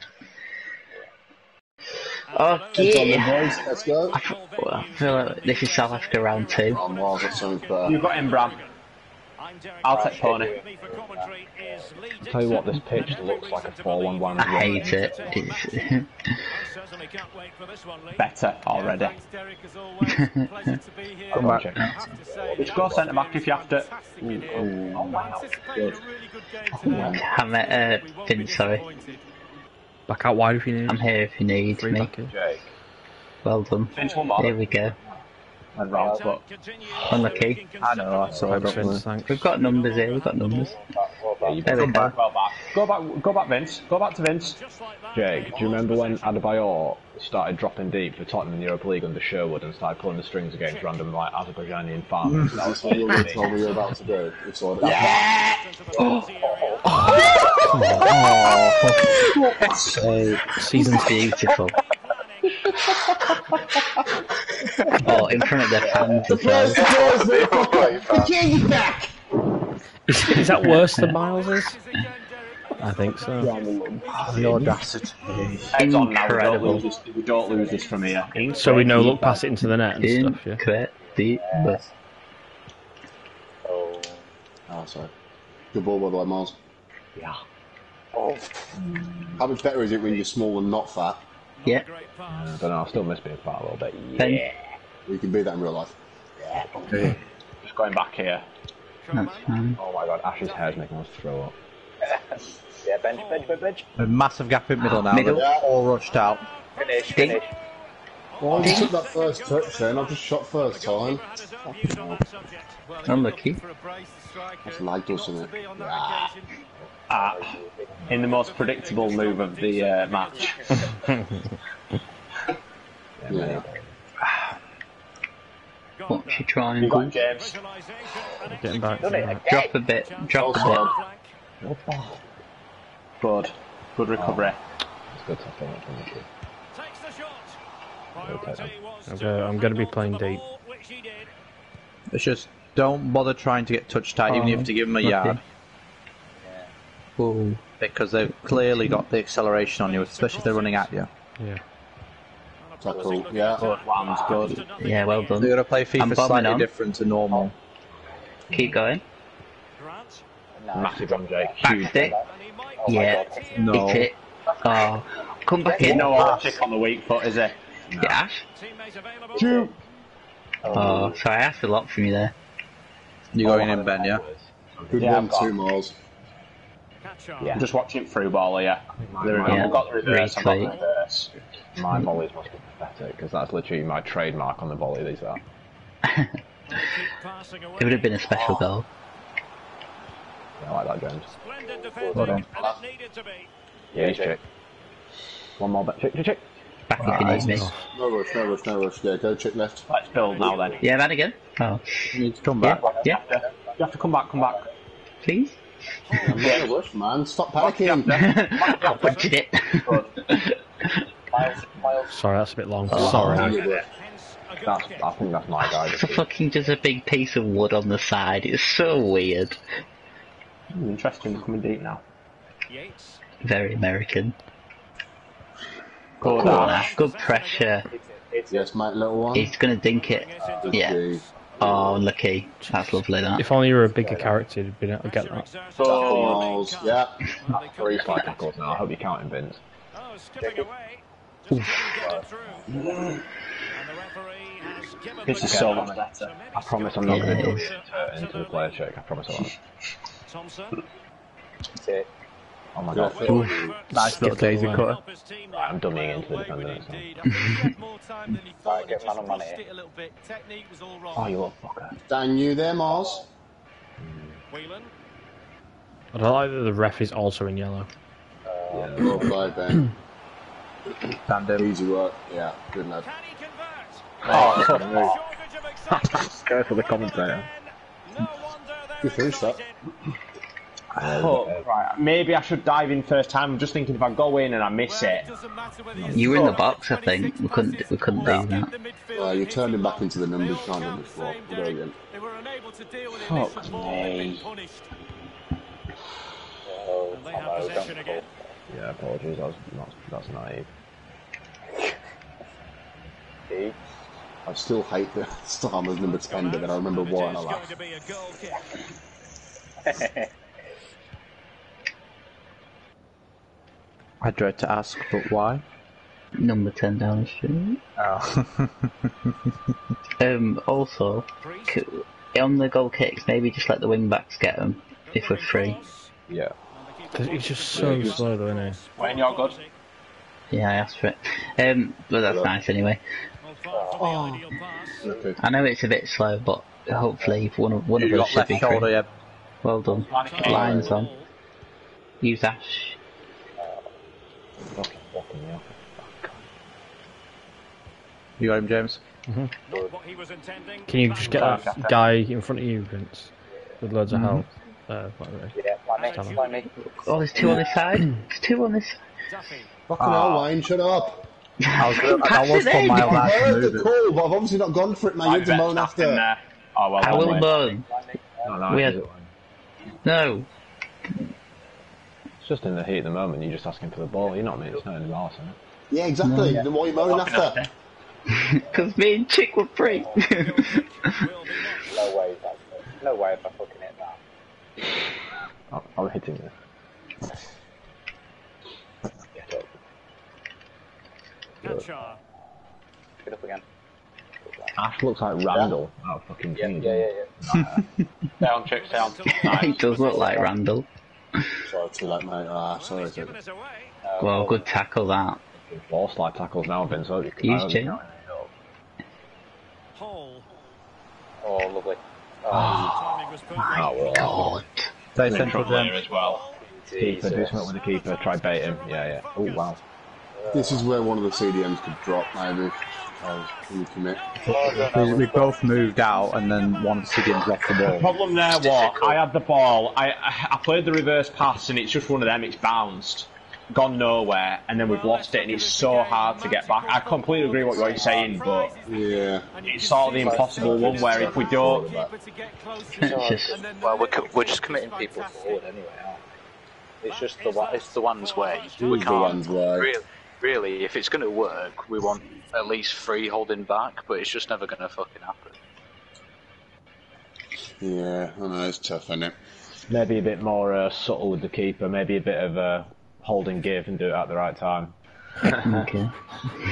Heads on Okay. boys. Let's go. I feel like this is South Africa round two. Oh, Miles, that's something you've got him, Bram. I'll take Pony. Tell you what, this pitch looks like a 4-1-1. I hate it. It's Better already. Come back. check. Just go centre back if you have to. Oh, wow. I'm uh, Vince, sorry. Back out wide if you need. I'm here if you need Three me. back. Jake. Well done. Vince one more. Here we go. And round, but Unlucky. I know. I saw it. Thanks, don't Vince, worry. thanks. We've got numbers here. We've got numbers. Yeah, you There we come go. back, well back. Go back, go back, Vince. Go back to Vince. Jake, do you remember when Adebayor started dropping deep for Tottenham in the Europa League under Sherwood and started pulling the strings against random like Azerbaijani farmers? That was That's what you were told me you're about to do. It's all Yeah! Come on, Oh, so Season's beautiful. oh, in front of their fans as well. Change oh it back! Is, is that worse than Miles's? I think so. Ah, the audacity. Heads on now. We don't, Incredible. lose this, we don't lose this from here. So we know look past it into the net and stuff, yeah. Incredible. Oh. Oh, sorry. Good ball, by the way, Miles. Yeah. Oh. How much better is it when you're small and not fat? Yeah. I don't know, I still miss being fat a little bit. Ben, You can be that in real life. Yeah. Just going back here. that's fine. Oh my god, Ash's hair's making us throw up. Yeah, bench, bench, bench, bench. A massive gap in middle now. Middle. They're all rushed out. Finish, Ding. finish. Why you took that first touch then? I've just shot first time. Unlucky. That's lagged us, isn't it? Ah, in the most predictable move of the uh, match. Yeah. What's your trying? triangle? got James. Getting back. Done it again. Drop a bit. Drop a bit. Offside. Good. Good recovery. It's good to finish from the tree. I'm gonna, I'm gonna be playing deep. It's just don't bother trying to get touch tight, even if you oh, have to give them a Okay. yard, Whoa. because they've clearly got the acceleration on you, especially if they're running at you. Yeah. Tackle. Yeah. Good. Lands good. Yeah, well done. You're going to play I'm FIFA slightly on. different to normal. Keep going. Massive run, Jake. Back stick. Oh my Yeah. God. No. Hit it. Oh. Come back in. no overkick on the weak foot, is he? Yeah, Ash. Oh, sorry, I asked a lot from you there. You're going in, Ben, yeah? Good Yeah, one, I've got- two miles. Yeah. Just watching it through ball here. There we go. Yeah. I've got the reverse. I've got the reverse. My volleys must be pathetic, because that's literally my trademark on the volley, these are. It would have been a special oh. goal. I like that, James. Hold on. Yeah, he's chick. One more, but chick, chick, chick. Back if you need me. No rush, no rush, no rush. Yeah, go check left. Let's build now then. Yeah, that again. Oh, You need to come back. yeah. You have to come back, come back. Please. No rush, man. Stop panicking. I butchered it. Miles, Miles. Sorry, that's a bit long. Oh. Sorry. Yeah, That's, I think that's my guy. It's a fucking just a big piece of wood on the side. It's so weird. Interesting, coming deep now. Very American. Good. Corner. Good pressure. Yes, mate, little one. He's gonna dink it. Good Yeah. D. Oh, lucky. That's lovely. That. If only you were a bigger character, you'd been able to get that. Tackle, Miles. Yeah. Three slide tackles now. I hope you're counting, Vince. This is so much better. I promise I'm not going to do it into the player check. I promise I won't. That's it. Oh my Go god. for it. Nice little daisy cutter. I'm dummying into the defender next time. Right, get man on money here. Oh, you little fucker. Dan, you there, Miles? I don't like that the ref is also in yellow. Yeah. Well played, Ben. Tandem. Easy work. Yeah, good lad. Go for oh, the commentator. Good finish, that. Oh, right. Maybe I should dive in first time. I'm just thinking if I go in and I miss it. You were in the box, I think. We couldn't. We couldn't do that. Uh, you turned him back into the numbers, can't you, before? Brilliant. Fuck me. Oh, Tomo, don't fall. Yeah, apologies. I was not. That's naive. D. I still hate the Starmer's number 10, but then I remember why and I laugh. I dread to ask, but why? Number ten down the street. Oh. Um. Also, on the goal kicks, maybe just let the wing backs get them if we're free. Yeah. He's just so slow, though, isn't he? When you're good. Yeah, I asked for it. Um. But that's nice anyway. Okay. I know it's a bit slow, but hopefully one of one of You us should be shoulder, yeah. Well done. Lines on. Use Ash. Fucking fucking me off. You got him, James? Can you just get that guy in front of you, Vince, with loads of help? Uh, whatever. Yeah, like me, like me. Oh, there's two on this side. There's two on this side. Fucking hell, Wayne, shut up. I was, I Pass was it put in. my I've last heard move. the call, but I've obviously not gone for it, man. You have to moan after. in there. Oh, well I done, will Wayne. burn. No, no, We it's- had- No. it's just in the heat of the moment. You're just asking for the ball. You're not me. It's not in the arse, isn't it? Yeah, exactly. Then why are you moaning after? Because me and Chick were free. Oh, no way, that's no way if I fucking hit that. I'm, I'm hitting you. Get up. Kansar. Get up again. Ash looks like Randall. Oh, fucking Yeah, king. yeah, yeah, yeah. Down, chicks down. he does look like Randall. Sorry, too late, mate. Ah, sorry. He's Too given us away. Well, good tackle that. Four slide tackles now, Vince. So Use Jim. Hall. Oh, lovely. Timing was. Oh, well. God. Stay central, Here as well. Keeper, do something with the keeper. Try bait him. Yeah, yeah. Oh, wow. This is where one of the CDMs could drop, maybe. Oh, can you commit? Oh, we, we both moved out, and then one CDM dropped the ball. The Problem there, what? I had the ball. I I played the reverse pass, and it's just one of them. It's bounced, gone nowhere, and then we've lost it, and it's so hard to get back. I completely agree with what you're saying, but Yeah. it's sort of the impossible one where if we don't, It's just Well, we're, co- we're just committing people forward anyway. aren't we? It's just the one. It's the one's way. We can't. one's way. Really, really, if it's going to work, we want at least three holding back, but it's just never going to fucking happen. Yeah, I know, it's tough, isn't it? Maybe a bit more uh, subtle with the keeper. Maybe a bit of uh, hold and give and do it at the right time. okay.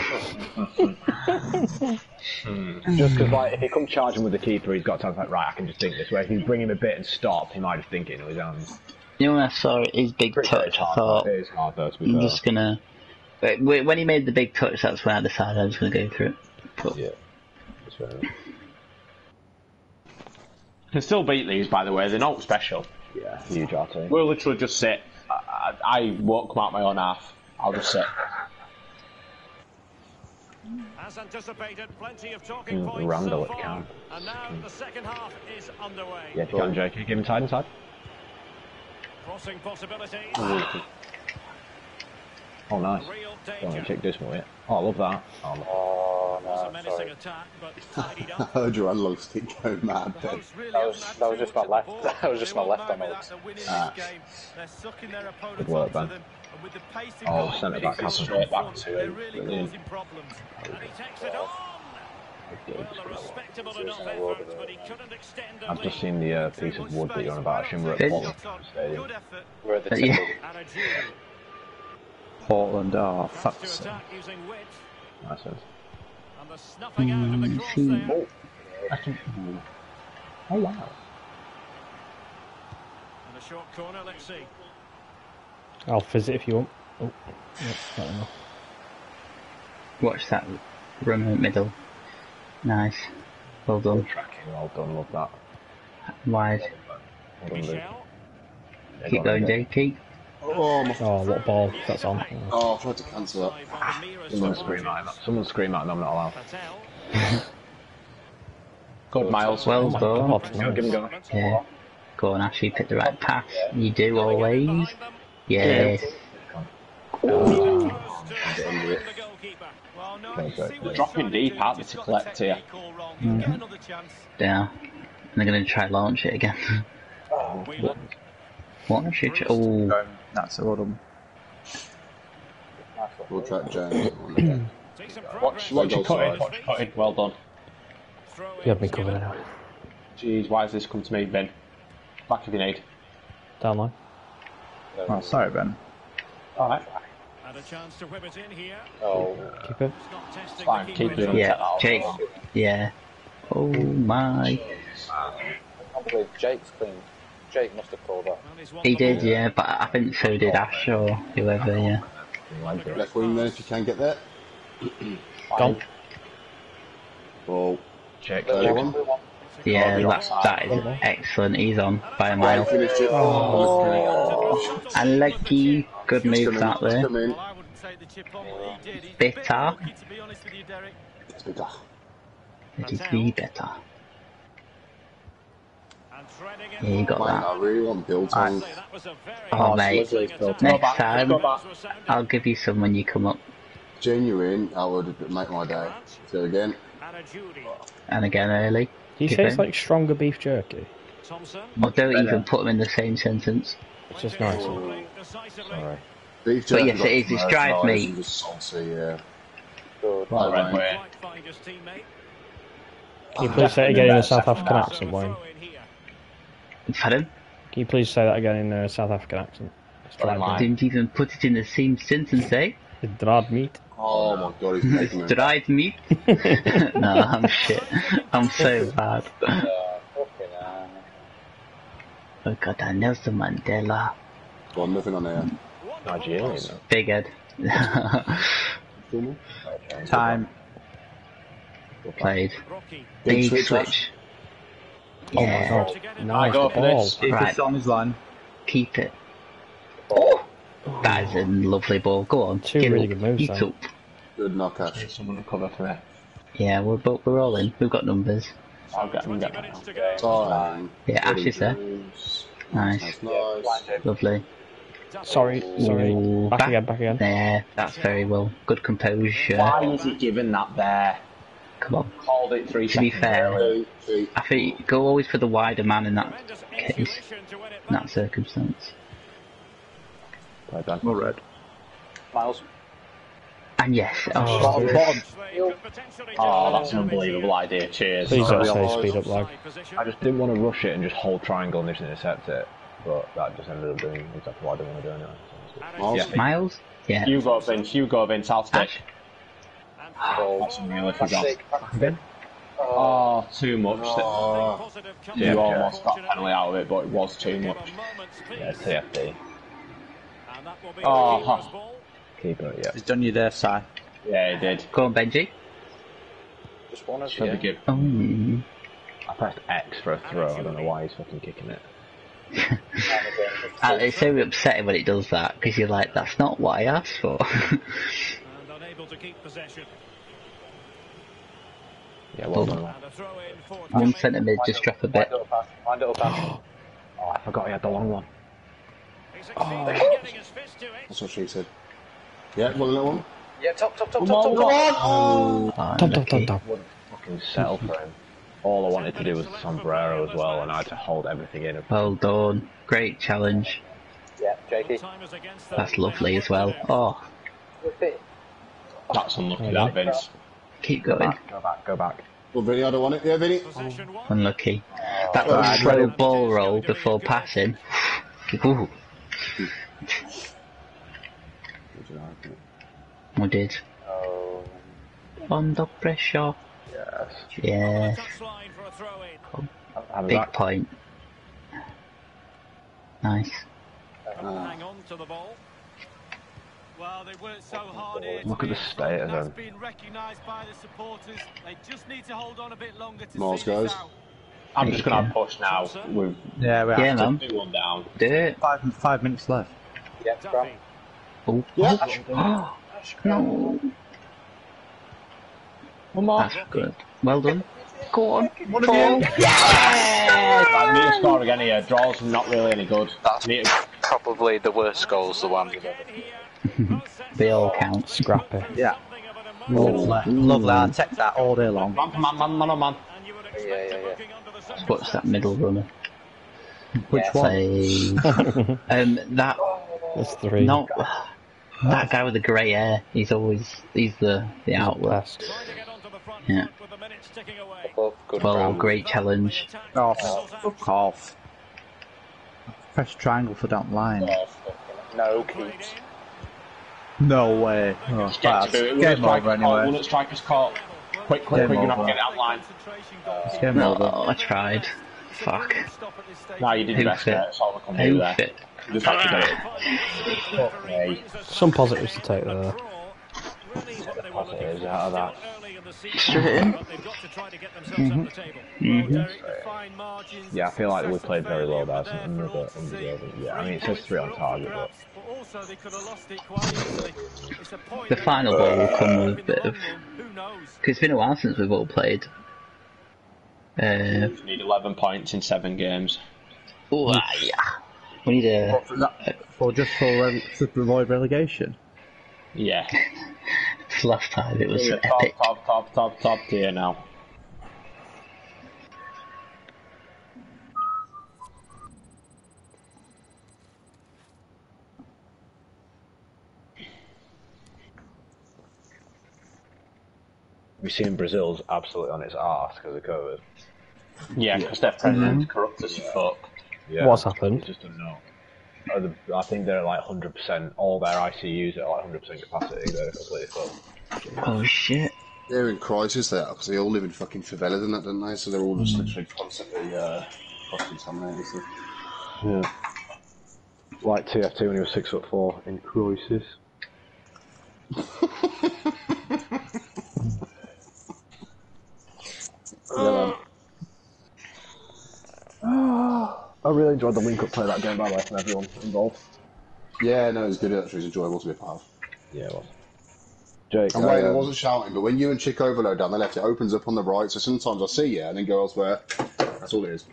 Just because, like, if he comes charging with the keeper, he's got time like, right, I can just think this way. If you bring him a bit and stop, he might just think it in his hands. You know when I saw his big Pretty touch, it's I hard, thought. It is hard, though, to be I'm fair. just gonna. Wait, wait, When he made the big touch, that's when I decided I was gonna go through it. But Yeah. That's fair enough. can still beat these. By the way, they're not special. Yeah, huge RT. We'll literally just sit. I, I, I won't come out my own half. I'll just sit. As anticipated, plenty of talking Mm, points Randall so far. camp. And now the second half is underway. Yeah, if you can, JK, give him side inside. Crossing possibilities. Oh, nice. Real Go on, check this one, yeah. Oh, I love that. Oh, look. Oh, no, sorry. attack, but tidied I heard your analog stick go mad then. That was- that was just my left- that was just my left mind analog. without the Ah. this game. They're sucking their opponents Good work, onto Ben. them, and with the pace they've Oh, got, centre back they're has straight back to him. Brilliant. causing problems. And he takes it on. Well, a respectable enough effort, but he couldn't extend the I've just seen the uh, piece of wood that you're on about. I assume we're at Did- Portland Stadium. Good effort. We're at the yeah. of And a Giroud Portland, oh, tries fuck's to sake. attack using wit. Nice one. And the snuffing out of the mm, cross see. there. Oh. oh, wow. And a short corner, let's see. I'll fizz it if you want. Oh, yeah, not enough. watch that run in the middle. Nice. Well done. Tracking, well done, love that. Wide. Well done, Luke. Keep going, Luke. JP. Oh, my Oh, what ball? That's on. Oh, I tried to cancel that. By Someone scream at him. Someone scream at him, I'm not allowed. Patel. Good, Miles. Well Oh my done. god, Go, give him go. Yeah. Go on, Ash, you pick the right path. You do always. Yes. Close to Get into it. the goalkeeper. Well, no, Okay, you great. see what Dropping deep, done aren't there. they, to collect here? Mm-hmm. technique all wrong. He'll get another chance. Yeah. And they're going to try launch it again. Whelan. what? Should you? Oh, That's well done. We'll track James. Decent Watch, watch your Goal cutting. Watch your cutting. Well done. You had me covered given. anyway. Jeez, why has this come to me, Ben? Back if you need. Down line. Oh, sorry, Ben. Alright. And a chance to whip it in here. Oh, Keep it. It's not testing Fine, keep it. yeah. Jake. Yeah. Oh my. I can't believe Jake's clean. Jake must have called that. Well, he's won He did, yeah, but I think so did Ash or whoever, yeah. Left wing there if you can get there. Gone. Ball. Check. Early one. Yeah, that, that is excellent. He's on by a Right, mile. finished it. Oh, oh Unlucky. Good move coming, that there. coming. Well, I wouldn't take the chip on what he did. He's Bitter. very to be honest with you, Derek. It's better. It is be better. And Yeah, you got oh, Mate, that. I really want Biltong. Oh, it's mate. lovely, Phil. Next time, I'll give you some when you come up. Genuine, I would make my day. So again, And again early. You Give say it's like stronger beef jerky? Or don't even put them in the same sentence. It's just nice. Sorry. beef But yes, it is, it's commercialised dried meat. Just salty, yeah. Good. Right, Right, mate. Can you please say it again in a South African accent, Wayne? Pardon? Can you please say that again in a South African accent? It's Don't dried lie. Didn't even put it in the same sentence, eh? meat. Dried meat. Oh my god, he's making it. dried meat. no, I'm shit. I'm so bad. Uh, fucking hell. Look at that Nelson Mandela. Got nothing on there. Nigerian, though. Big head. Time. Played. Big Big switch, switch. Oh my god. Nice go for ball. this. If Right. it's on his line. Keep it. Oh that is a lovely ball. Go on. Two Get really up. good moves, Eat though. up. Good knock catch. Someone to cover for me. Yeah, we're but we're all in. We've got numbers. I'll get them. Get them. now. Yeah, Ash is there. Jones. Nice. That's nice. Lovely. Sorry, sorry. Ooh, Back again, back again. There. That's very well. Good composure. Why is he giving that there? Come on. Called it three To be seconds. fair, Two, three. I think go always for the wider man in that case, in that circumstance. Play Ben. Well read. Miles. And yes, oh, Bottom, bottom. Oh, that's an unbelievable idea. Cheers. Please don't say speed up lag. I just didn't want to rush it and just hold triangle and just intercept it, but that just ended up doing exactly what I didn't want to do anyway. so it's good. Miles. Yeah. Miles. Yeah. Hugo Vince, Hugo Vince, I'll stick. Ash. That's unreal if we Back got. six. Oh, too much. Oh, You Yeah, almost got penalty out of it, but it was too much. Yeah, TFD. Oh. Keeper, yeah. He's done you there, Si. Yeah, he did. Go on, Benji. Just one of Should be you. Oh. I pressed X for a throw, I don't know why he's fucking kicking it. Uh, it's so upsetting when it does that because you're like, that's not what I asked for. and unable to keep possession. Yeah, well done. lad. And a throw in for One centre mid, just drop a bit. Wind up pass. Wind up pass. Oh, I forgot he had the long one. Oh. Oh. He succeeds in getting his fist to it. that's what she said. Yeah, well, that one. Yeah, top, top, top, Come top, on, top, come top. on! Oh. oh, Top, top, top, unlucky. top. Fucking settle for him. All I wanted to do was the sombrero as well, and I had to hold everything in. Well done. Great challenge. Yeah, Jakey. Timers against them. That's lovely as well. Oh, That's unlucky, that Vince. Keep going. Go back, go back. back Well, Vinny, I don't want it. Yeah, Vinny. Possession one. Unlucky. Oh, that little slow ball roll before passing. Ooh, we did. Oh. Under pressure. Yes. Yeah, Touchline for a throw in. Have a big back. point. Nice. Hang on to the ball. Well, they worked so hard here. Look at be the state of them. been recognised by the supporters. They just need to hold on a bit longer to Miles see this goes. out. I'm just gonna push now. We've Yeah, we have Yeah, to. man. one down. Do it. Five, five minutes left. Yeah, Grant. Oh. Yeah. no. One more. That's good. Well done. Go on. One of you. I need to score again here. Draws not really any good. That's Need probably the worst goals the one you've ever They all count. Scrappy. Yeah. Lovely. Lovely. I'll take that all day long. Man, man, man, man, oh man. Yeah, yeah, yeah. What's that middle runner? Which Yeah. one? Um, that That's three. not that guy with the grey hair. He's always he's the the outlet. Best. Trying to get onto the front Yeah. foot with the minutes ticking away. Above, good Well, Grant. great challenge. Oh, off. Press triangle for that line. Oh, No keeps. No way. Oh, Get to that's do it. One game at striker's over caught. One anyway. at striker's caught. Quick, quick, Game quick. You're not over. getting out line. Concentration goal. It's game No, over. I tried. Fuck. Stop at this stage. No, you did your best Hoof there. That's all we can do there. it. You just have to get it. Okay. Some positives to take there. Positives out of that. Straight in. Yeah, I feel like we played very well there. So another undeserving. Yeah, I mean it says three on target, but But also they could have lost it quite easily. It's a point The final ball will come with a bit of Who knows? because it's been a while since we've all played. Uh, We need 11 points in seven games. oh, ah, yeah. We need a. What, for that, for just for rele- to avoid relegation. Yeah. Last time it was We're top, epic. top, top, top, top tier now. We've seen Brazil's absolutely on its arse because of COVID. Yeah, because their president's mm-hmm. corrupt as fuck. Yeah. What's happened? Just don't know. The- I think they're like 100%, all their ICUs are like 100% capacity, they're completely full. Oh shit. They're in crisis there because they all live in fucking favelas and that, don't they? So they're all just literally constantly uh, cross contaminated. So. Yeah. Like TF2 when he was six foot four in crisis. Yeah, man. I really enjoyed the link up play of that game by the way from everyone involved. yeah, no, it was good. Actually, it was enjoyable to be a part of. Yeah, it was. Jake, And wait, I um, wasn't shouting, but when you and Chick overload down the left, it opens up on the right. So sometimes I see you and then go elsewhere. That's all it is.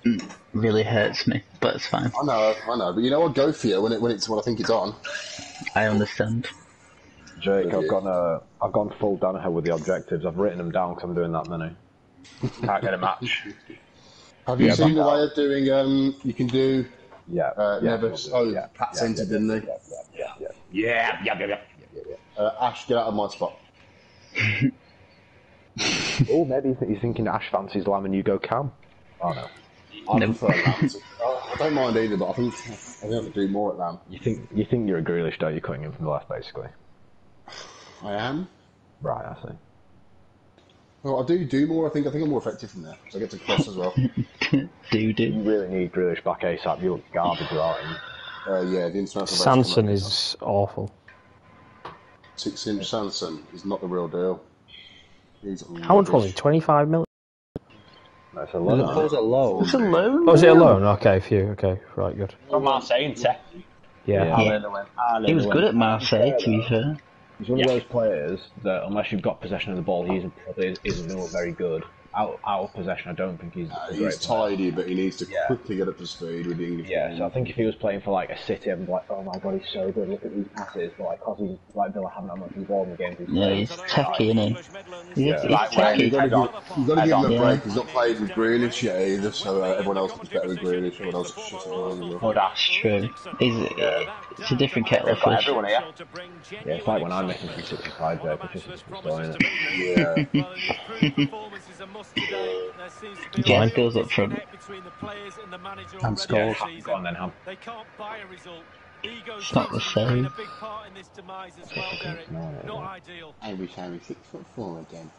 Really hurts me, but it's fine. I know, I know, but you know, I go for you when it when it's when I think it's on. I understand. Jake, Yeah. I've gone uh, I've gone full Danaher with the objectives. I've written them down because I'm doing that many. Can't get a match. Have you Yeah, seen the way of doing? Um, you can do. Yeah. Uh, yeah, never. we'll do it. Oh, yeah, Pat yeah, sent yeah, didn't they? Yeah, yeah, yeah. Yeah, yeah, yeah, yeah. Uh, Ash, get out of my spot. oh, maybe he's- thinking Ash fancies LAM and you go CAM. Oh no. I Nope. prefer LAM. To, oh, I don't mind either, but I think I think I could do more at LAM. You think you think you're a Grealish, don't you? Cutting him from the left, basically. I am. Right, I see. Well, I do do more. I think I think I'm more effective from there. So I get to cross as well. do do. You really need Grealish back ASAP. You look garbage without him. Uh, yeah, the international. race Sanson is awful. six inch Sanson is not the real deal. He's How much was he? 25 million? That's a Was lot. it, was it low? It's a loan. Oh, was it alone? Okay, phew. Okay, right, good. From Marseille, isn't he? Yeah. Yeah. I really went. I really He was good at Marseille, to be fair. He's one Yeah. of those players that, unless you've got possession of the ball, he isn't probably isn't going to look very good. Out, out of possession, I don't think he's. Uh, he's great player. tidy, but he needs to Yeah. quickly get up to speed with the English. Yeah, game. so I think if he was playing for like a City, I'd be like, oh my god, he's so good. Look at these passes. But like, cause he's like Villa haven't had much involved in the games. he's Yeah, played. he's techie, isn't he? He's, Yeah. he's Like, techie. You've got to give, you've got to give him a Yeah. break. He's not played with Grealish yet either, so uh, everyone else is better with Grealish. Everyone else is shit at the Good It's true. He's, uh, it's a different kettle of fish. everyone here. Yeah, it's like when I'm missing from 65, Jake. It's just a isn't it? Yeah. Well, an improved performance is a must today. There seems to be a goes up front. between the players and the manager And already scores. this season. Go on then, Ham. They can't buy a result. Ego It's not the to same. a big part in this demise as well, Derek. Not ideal. I wish I was six foot four again.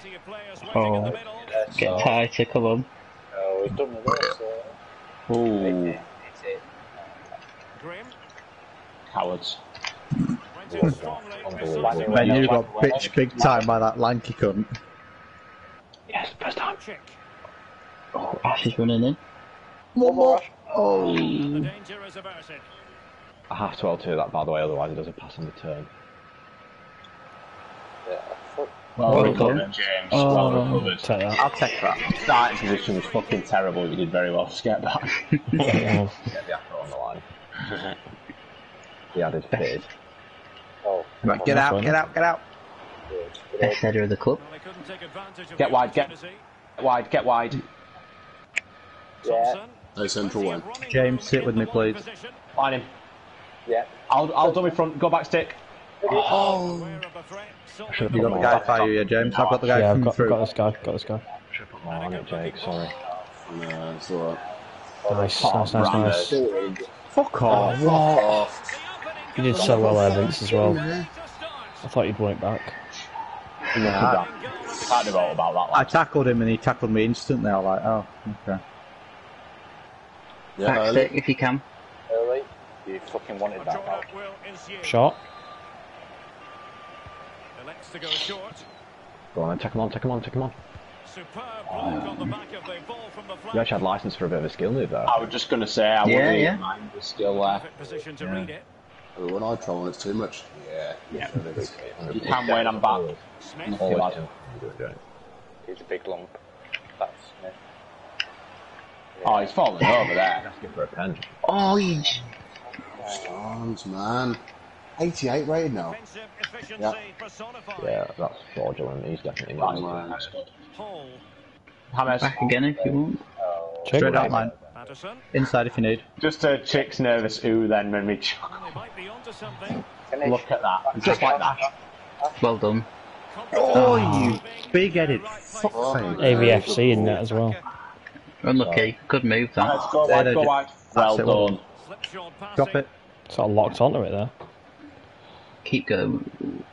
Plenty of players waiting in the Oh, middle. get tighter, come on. Oh, he's done with this. Uh, Ooh, it's it. Grim cowards. went in strongly. Unbelievable. Man, you got bitched big time by that lanky cunt. Yes, first time. Chick. Oh, Ash is running in. One more. Oh. The danger is averted. I have to alter that, by the way, otherwise it doesn't pass on the turn. Yeah, fuck. Well Well recovered. James. Oh. well recovered. Take that. I'll take that. Starting position was fucking terrible. You did very well to get back. Get the afro on the line. The added fizz. Oh, Right, get out, get out, get out. good. Best header of the club. Well, they couldn't take advantage of Get wide, get- opportunity. wide, get wide. Yeah. Thompson. No central one. James, room sit with me, please. position. Line him. Yeah. I'll, I'll do my front. Go back stick. Oh. of. Should've You got the guy fire you, yeah, James. I've got the guy Yeah, I've coming got, through. got this guy. Got this guy. Should put more on it, Jake. Sorry. No, uh, it's alright. Nice, nice, nice, nice. Fuck oh, off. Off. You did so well there, Vince, as well. I thought you'd won it back. Nah, Can't do all about that. I tackled him and he tackled me instantly. I was like, oh, okay. Yeah, Back early. stick if you can. Early. You fucking wanted that now. Shot. Elects to go short. Go on then, take him on, take him on, take him on. Superb block on the back of the ball from the You flank. actually had license for a bit of a skill move there. I was just going to say, I Yeah, wouldn't yeah. even mind the skill there. Position to read it. Oh, When I try it's too much. Yeah. Yeah. So it is. You can win, I'm back. Smith. Always lad. do. You do it, Jake. He's a big lump. That's me. Oh, he's falling over there. Asking for a pen. Oh, you... Arms, man. 88 rated now. Yeah. personified. Yeah, that's fraudulent. He's definitely That's not. right. Hall. James, Back again if you oh. want. Straight out line. Patterson. Inside if you need. just a chick's nervous ooh then when we ch- Well, they might be onto something. Finish. look at that. Just like that. Well done. Oh, you ah. big headed fuck's Oh. AVFC in that as well. Unlucky. Good move that. Let's go There wide, go do. wide. Well it, done. Drop it. Sort of locked onto it there. Keep going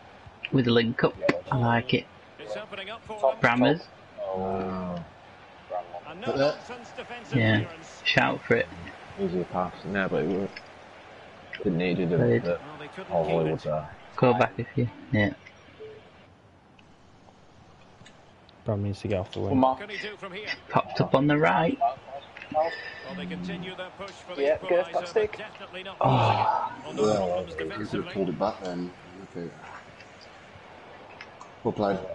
with the link up. I like it. It's opening up for them. Brammers. And no Put that. nonsense defensive Yeah. Shout for it. Easy pass. No, but it was. Didn't need to do it. Well, they couldn't Oh, keep Hollywood there. Go back if you. Yeah. Bram needs to get off the One wing. more. Can he do from here? Popped up on the right. Well, they continue their push for the Yeah, good, equaliser, stick. definitely not Oh. using it. Yeah, problems could have pulled it back then. Okay. Well played. Oh,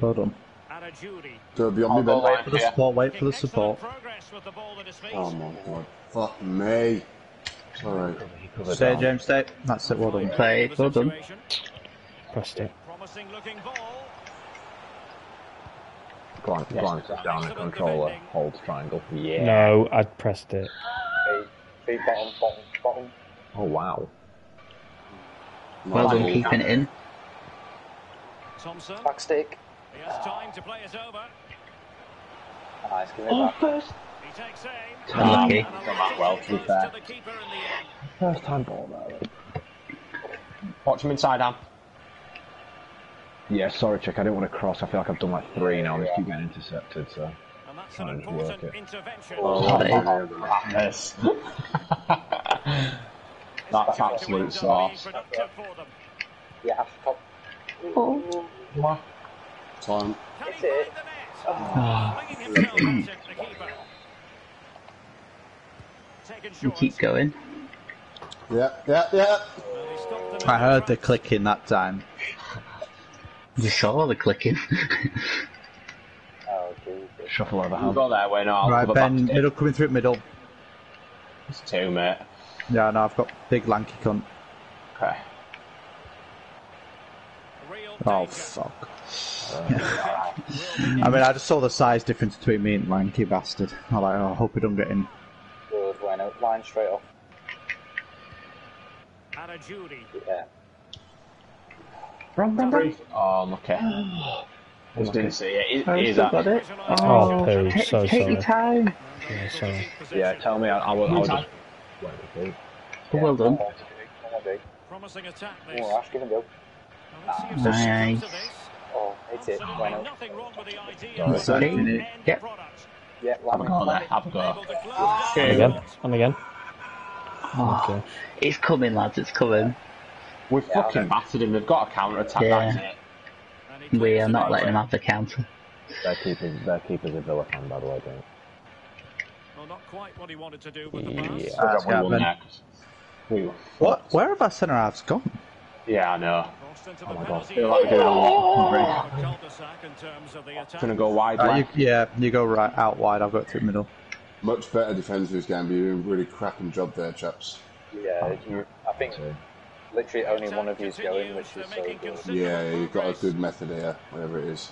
well done. And a Judy. Go beyond I'll me, go Ben. line For the here. support, wait for the support. progress with the ball at his feet. Oh my god. Fuck me. Sorry. He Stay, down. James, stay. That's it, well done. Played. Well done. Situation. Pressed it. Promising looking ball. Glance, glances down the controller, holds triangle. Yeah. No, I'd pressed it. Feet, feet bottom, bottom, bottom. Oh wow. Well done keeping it in. Thompson. Back stick. He has time to play it over. Nice, give me oh, it back. He takes aim. Unlucky. Done that well, to be pass fair. to the keeper in the end. First time ball there. Watch him inside, Am. Yeah, sorry, Chick. I didn't want to cross. I feel like I've done like three now. and just keep getting intercepted. So. And that's an work important it. intervention. Oh, yes. That's absolute sauce. Productive for them. Yeah, top. Oh. Can Time. he find the net? Flinging himself at it, the keeper. And keep going. Yeah, yeah, yeah. Well, he stopped the I heard the clicking that time. You saw the clicking. Oh, Jesus. Shuffle over We'll hand. go there, Wayne. I'll Right, cover Ben, back. middle coming through middle. It's two, mate. Yeah, no, I've got big lanky cunt. Okay. Real Oh, danger. fuck. I mean, I just saw the size difference between me and lanky bastard. I'm like, oh, I hope he don't get in. Good, Wayne. Line straight off. Out of Judy. Yeah. Oh, okay. Just didn't see it. Oh, It is still got that. it. Oh, poo. Oh, take, So take sorry. your time. Yeah, sorry. Yeah, tell me. I, I will. I will just. But well done. One more. Promising attack One this. more Ash, give him go. Well, let's see if there's Nice. truth to this. Oh, hits it. Absolutely Wayne out. nothing wrong with the idea. Sorry. It's an Yep. product. Yeah, Have a go there. Have a go. Able to close down And again. And again. Oh, Okay. it's coming, lads. It's coming. We've fucking battered him. They've got a counter attack. Yeah. That's it. We are not letting them have the counter. Their keepers. Their keepers a Villa fan, by the way. Don't. Well, not quite what he wanted to do with the Yeah. pass. Good job we Yeah, won Ben. there, 'cause We were. What? Where have our centre halves gone? Yeah, I know. Crossed into Oh the my God. penalty Feel like we're doing a lot. area. Cul-de-sac in terms of the attack. Gonna go wide Uh, you, left. yeah, you go right out wide. I'll go through middle. Much better defence this game. You're doing a really cracking job there, chaps. Yeah, I think literally only one of you's going, which is so good. Yeah, you've got a good method here, whatever it is.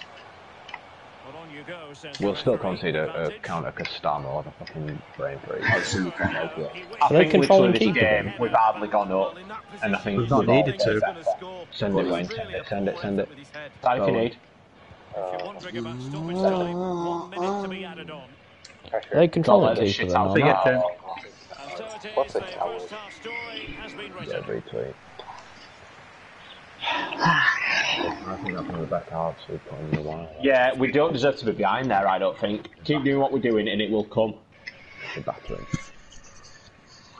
Well, on you go, says We'll still referee. concede a, a Advantage. counter because Starmer like a fucking brain freeze. I've seen you can't help it. He I wins. Are think controlling literally this keeper game we've hardly gone up, and I think We've not needed to. Send it, Wayne. Send it. Send it. Send it. That if you need. If you're wondering about stoppage time, one minute to be added on. They Don't controlling let this shit out. or Big not? it, James. And so it is, What's a the coward? first half story has been Yeah, retweet. I think that's one of the best halves we've put in a while. Yeah, we don't deserve to be behind there. I don't think. Keep doing what we're doing, and it will come. The battering.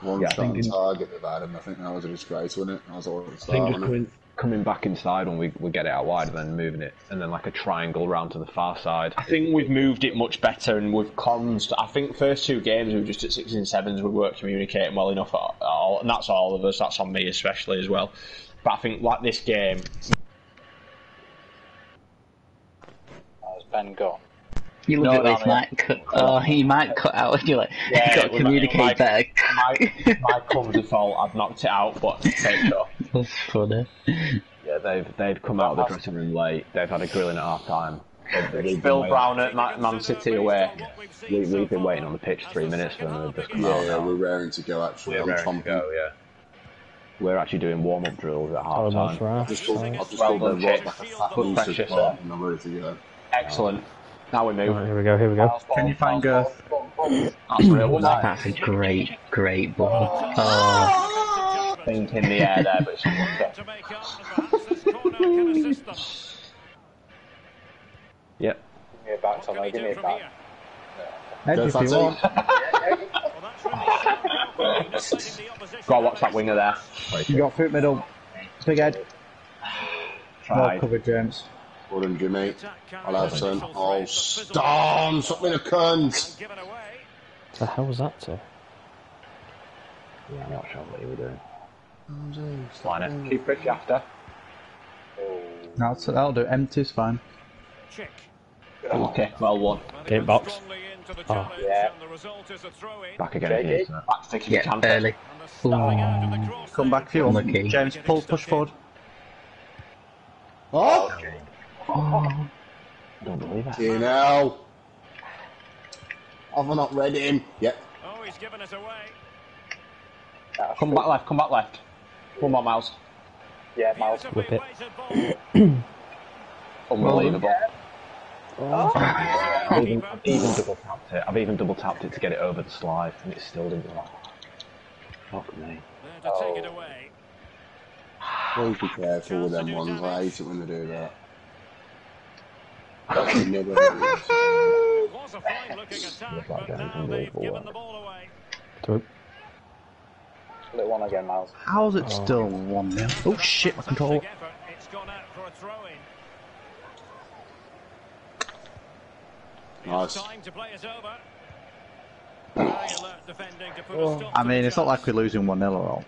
One Yeah, I shot think on in- target with Adam. I think that was a disgrace, wasn't it? That was all I think just coming, coming back inside when we, we get it out wide and then moving it, and then like a triangle round to the far side. I think we've moved it much better, and we've cons. I think first two games we were just at sixes and sevens. We weren't communicating well enough at all, and that's all of us. That's on me especially as well. But I think like this game, Has Ben gone? You look No, at no, this, no. might cut. Oh, he might cut out, and you're like, Yeah, you got to was- communicate my- better. My, my clumsy fault. I've knocked it out, but take it off. That's funny. Yeah, they've they've come out of the dressing room late. They've had a grilling at half time. Bill Brown at Ma- Man City away. We, we've been waiting on the pitch three minutes for them to just come Yeah, out. yeah, now. we're raring to go actually. We're I'm raring to go, yeah. We're actually doing warm up drills at half oh, Almost time. right. I've just I've just Well called done, their Chick. right back a fat Good loose pressure, sir. and I'm ready to go. Excellent. Now we move. Right, here we go. Here we go. Can you find Girth? That's real. That's a great, great ball. Oh, Think in the air there, but it's okay. To make up, and perhaps this corner can assist them. Yep. Give me a back, What Tom. Give me a back. here? Edge Go if you want. Well, that's really sharp goalkeeping, not letting the opposition Go on, watch that winger there. You got foot middle. Big head. Well Tried. covered, James. Well done, Jimmy. attack I'll have initial some. Oh, but fizzles Storm! Stop being a cunt! and. The hell was that to? Yeah, I'm not sure what you were doing. Line it. Keep it after. That's, that'll do. Empty's fine. Chick. Okay, well won. Game box. Went strongly into the Oh. Yeah. and the result is a throw-in. Back again, JJ? isn't? Back to taking yeah, chance. early. And the starting out of the cross Come back if you want. James, pull, push forward. Oh! Oh, I don't believe it. You know. Have I not read him? Yep. Oh, he's given it away. That's Come true. back left, come back left. One more, Miles. Yeah, Miles. Beautifully Whip weighted ball. Unbelievable. I've even, I've even double tapped it. I've even double tapped it to get it over the slide, and it still didn't work. Fuck me. There to take it away. Please be careful with them ones. I hate it when they do that. They never do this. Was a fine-looking attack, but now they've given the ball away. Through. Little one again, Miles. How's it oh. still 1 0? Oh shit, my control. Fantastic effort. It's gone out for a throw-in. Nice. Time to play it over. Very alert defending to put a oh. stop I to mean, it's not like we're losing 1 0 at all.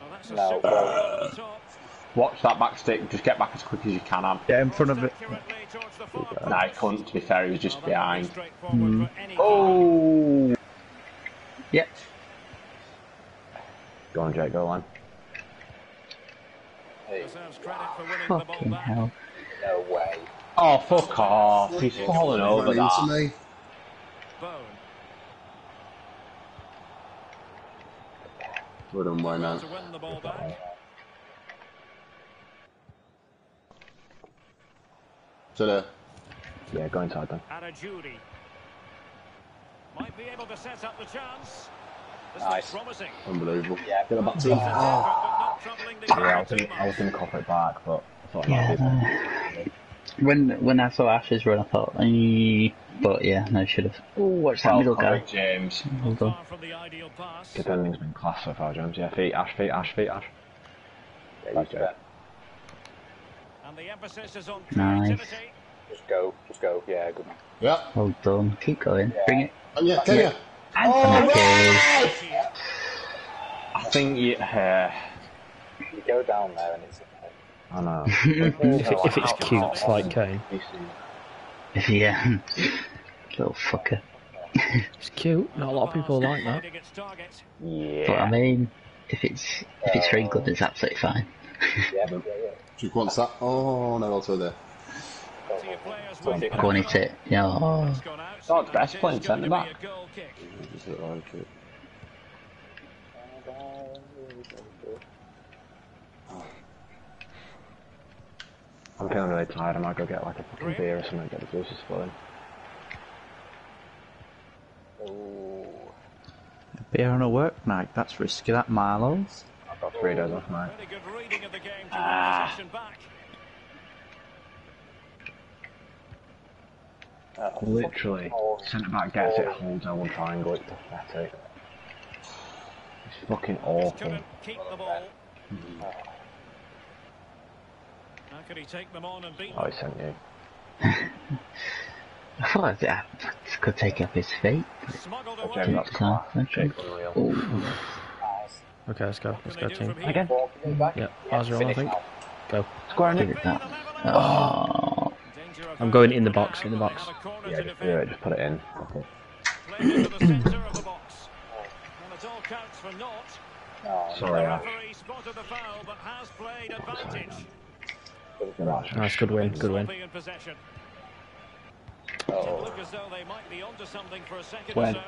Well, that's a No, super well- ball over the top. Watch that back stick. Just get back as quick as you can. Am. Get in front of it. Accurately towards the far Nah, he couldn't. To be fair, he was just Well, that would be behind. straightforward hmm. for any Oh! yep. Go on, Jake, go on. Hey, Deserves credit for winning the ball Fucking hell. no way. Oh, fuck off. He's fallen over Ran into that. me. Bone. Well done, Wayne. To win the ball back. To the. Yeah, go inside then. Anna Judy. Might be able to set up the chance. This Nice. promising. Unbelievable. Yeah. Get it back to It's him. an effort, but not troubling the Yeah, I was gonna, I was much. gonna cough it back, but I thought it Yeah, might be. No. When when I saw Ash's run, I thought, "Eh," but yeah, no, should have. Oh, watch that Well middle guy. James. Well done. Far from the ideal pass. Defending's been class so far, James. Yeah, feet, Ash, feet, Ash, feet, Ash. That's fair. And the emphasis is on Nice. Just go. Just go. Yeah, good man. Yeah. Well done. Keep going. Bring it. And yeah, can you? Anthony Cage. I think you. Uh, You go down there and it's. I know. If, it, if it's cute, it's like Kane. If yeah. Little fucker. It's cute. Not a lot of people like that. Finding its target. But I mean, if it's if it's very good, it's absolutely fine. Yeah, yeah, yeah. Duke wants that. Oh, no, also there. See your players with Go on, hit it. Yeah. Oh. It's gone out. Oh, it's best playing It's going to centre back. a goal kick. Does it like it? I'm feeling really tired. I might go get like a fucking beer or something, and get the juices flowing. Ooh. Beer on a work night. That's risky, that Milo's. I've got three days off, mate. Really good reading of the game to Ah. win possession back. Oh, Literally, centre back gets it, holds L1 triangle, it's pathetic. It's fucking awful. Keep the ball. How could he take them on and beat Oh, them? he sent you. I thought I could take up his feet. Smuggled away. James, that's class. Okay. Jake, unreal. Okay, let's go. Let's go, team. from? Again? Yeah, ours are on, I think. Go. Square in Give it. it that. Oh. I'm going in the box, in the box. Yeah, just do it. Just put it in. Okay. Played to the centre of the box. And it all counts for naught. Sorry, Ash. referee spotted the foul, but has played advantage. Nice, good win, good win. Be in possession. Look as though they might be onto something for a second When? or so.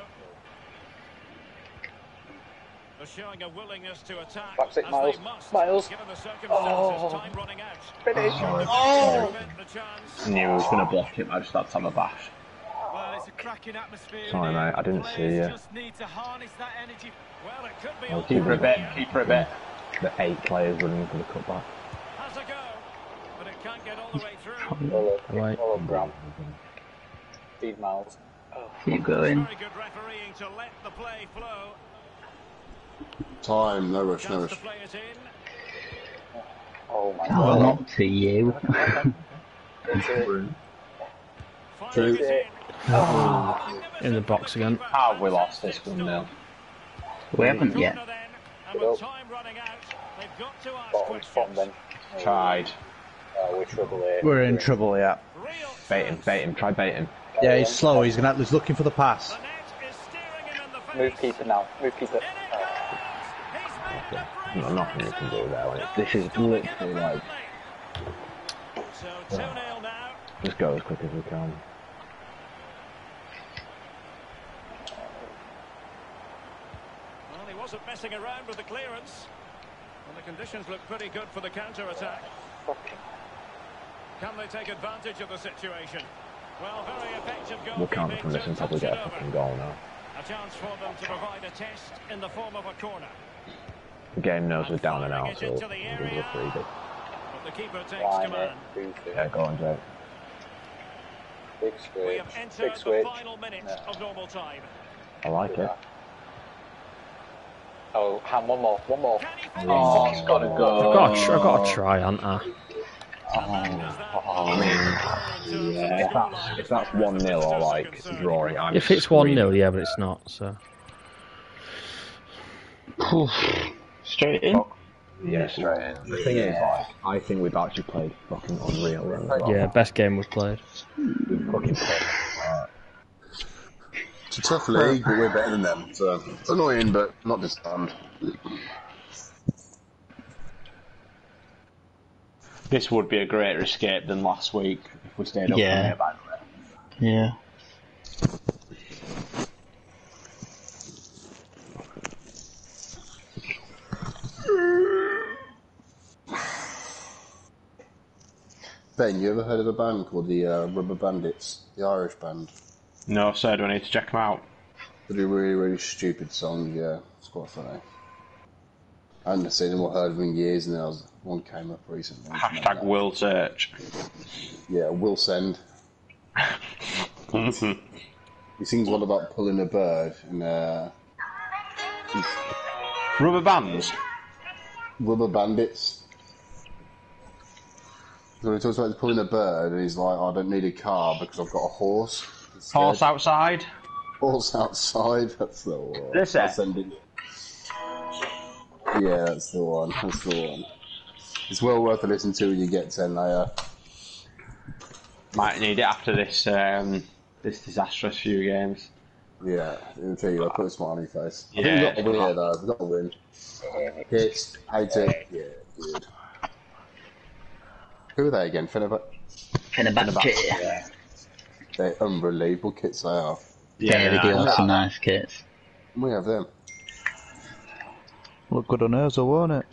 They're showing a willingness to attack Back six as miles. they must, Miles. given the circumstances. Oh. Time running out. Finish. Oh. Prevent the. I knew he was going to block it. I just had to have a bash. Well, it's a cracking atmosphere. in Sorry, here. mate, I didn't see you. just need to harness that energy. Well, it could be I'll keep For a bit, keep for a bit. The eight players running for the cutback. has a go, but it can't get all the way through. Right. Follow Graham. Speed miles. Keep going. Very good refereeing to let the play flow. Time, no rush, no rush. play it in. Oh my Oh, god. not to you. That's it. Firing in. Ah. In the box again. How ah, have we lost this 1 0? we haven't yet. Corner then, and with time running out, they've got to ask Bottom, bottom then. questions. Tried. Oh, we're trouble here. We're in trouble, yeah. Real Bait him, bait him, try bait him. Yeah, he's slow. He's gonna. He's looking for the pass. The net is steering him in the face. Move keeper now. Move keeper. In it goes. He's made the Not nothing you can do there. When it, this is literally like So 2 0 now. just go as quick as we can. Well, he wasn't messing around with the clearance. And the conditions look pretty good for the counter attack. Can they take advantage of the situation? Well, very effective goal. We'll counter from this and probably get a fucking goal now. A chance for them to provide a test in the form of a corner. The game knows we're down and out, so we'll give it a free bit. But the keeper takes Line eh? command. Booth it. Yeah, go on, Jake. Big We switch. have entered Big the switch. final minute of normal time. I like it. Oh, hand one more. One more. Can? Oh, it's got to I've got to, tr- I've got to try, haven't I? If that's if that's one 0 or like drawing, I'm If it's 1 0, yeah, but it's not, so. Straight in. Yeah, straight in. The thing is, like, I think we've actually played fucking unreal. then as well. Yeah, best game we've played. We've fucking played. alright. It's a tough league, but we're better than them. So it's annoying, but not disarmed. This would be a greater escape than last week if we stayed up Yeah. on by the way. Yeah. Ben, you ever heard of a band called the uh, Rubber Bandits? The Irish band. No, so do I need to check them out? They do really, really stupid songs, yeah. It's quite funny. I hadn't seen them or heard of them in years, and then I was, one came up recently. Hashtag will search. Yeah, will send. He sings one about pulling a bird, and uh, Rubber bands. Rubber Bandits. So he talks about pulling a bird, and he's like, I don't need a car because I've got a horse. Horse outside. Horse outside, that's the one. This I'll it? Send it. Yeah, that's the one. That's the one. It's well worth a listen to when you get 10 layer. Might need it after this um, this disastrous few games. Yeah, I'll tell you, I put a smile on your face. I Yeah, think we've got a it's win here, though. We've got a win. Hits, hate it. Yeah, good. Who are they again? Fenerbahce? Fenerbahce. Yeah. They're unbelievable kits they are. Yeah, they do have some nice kits. We have them. Look good on Ozil, won't it?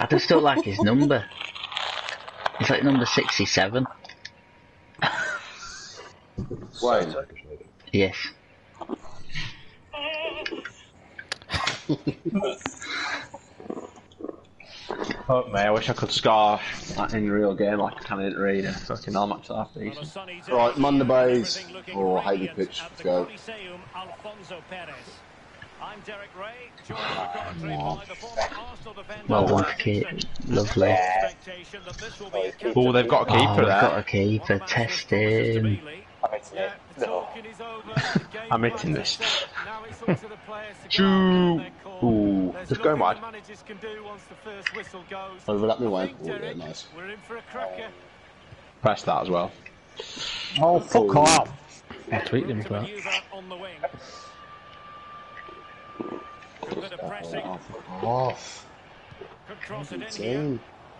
I just don't like his number. It's like number 67. Wayne. Yes. Fuck me, I wish I could score that in real game like I can in Reader. Fucking hell, match half decent. Right, Monday Bays or oh, Hayley Pitch. Let's go. Coliseum, Alfonso I'm Derek Rae, joined for commentary by the former Arsenal defender. Well done, Kate. Lovely. Expectation that this will be a Oh, they've got a Oh, keeper we've there. got a keeper. Test him. I'm hitting it. No. I'm hitting this. Now it's up to the players to Choo. go out and get their call. Ooh, just going nothing wide. the managers can do once the first whistle goes. Overlap me, I Oh, yeah, nice. We're in for a cracker. Press that as well. Oh, fuck oh. off. I tweeted him for that. Off.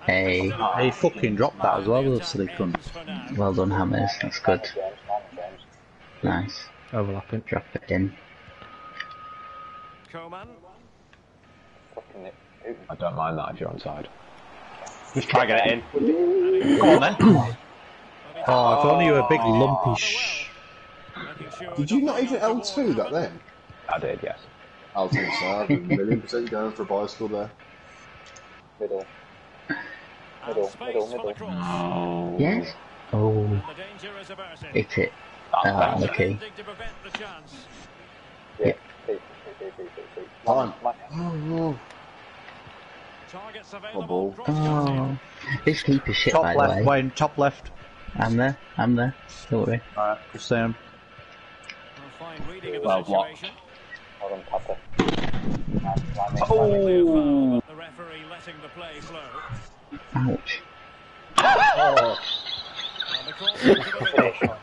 Hey, He fucking dropped that as well, those silly cunts. well done, Hammers. That's good. Nice. Overlapping. Drop it in. Coman. I don't mind that if you're on side. Just try and get it in. Come on then. Oh, if only you were a big lumpy sh... Did you not even L2 that then? I did, yes. L2, so I'd a million percent going for a bicycle there. Middle. Middle, middle, middle. Yes? Oh, hit it. Ah, okay. Yeah. Feet, feet, feet, feet, feet. Time. My- Oh, Targets oh. ball. Oh, this keeper's shit, Top by left, the way. Wayne, top left. I'm there. I'm there. Don't worry. Alright, just saying. Fine reading of the Well blocked. Situation. Hold on, Papa. Oh. The referee letting the play flow. Ouch. Oh, And the cross into the middle.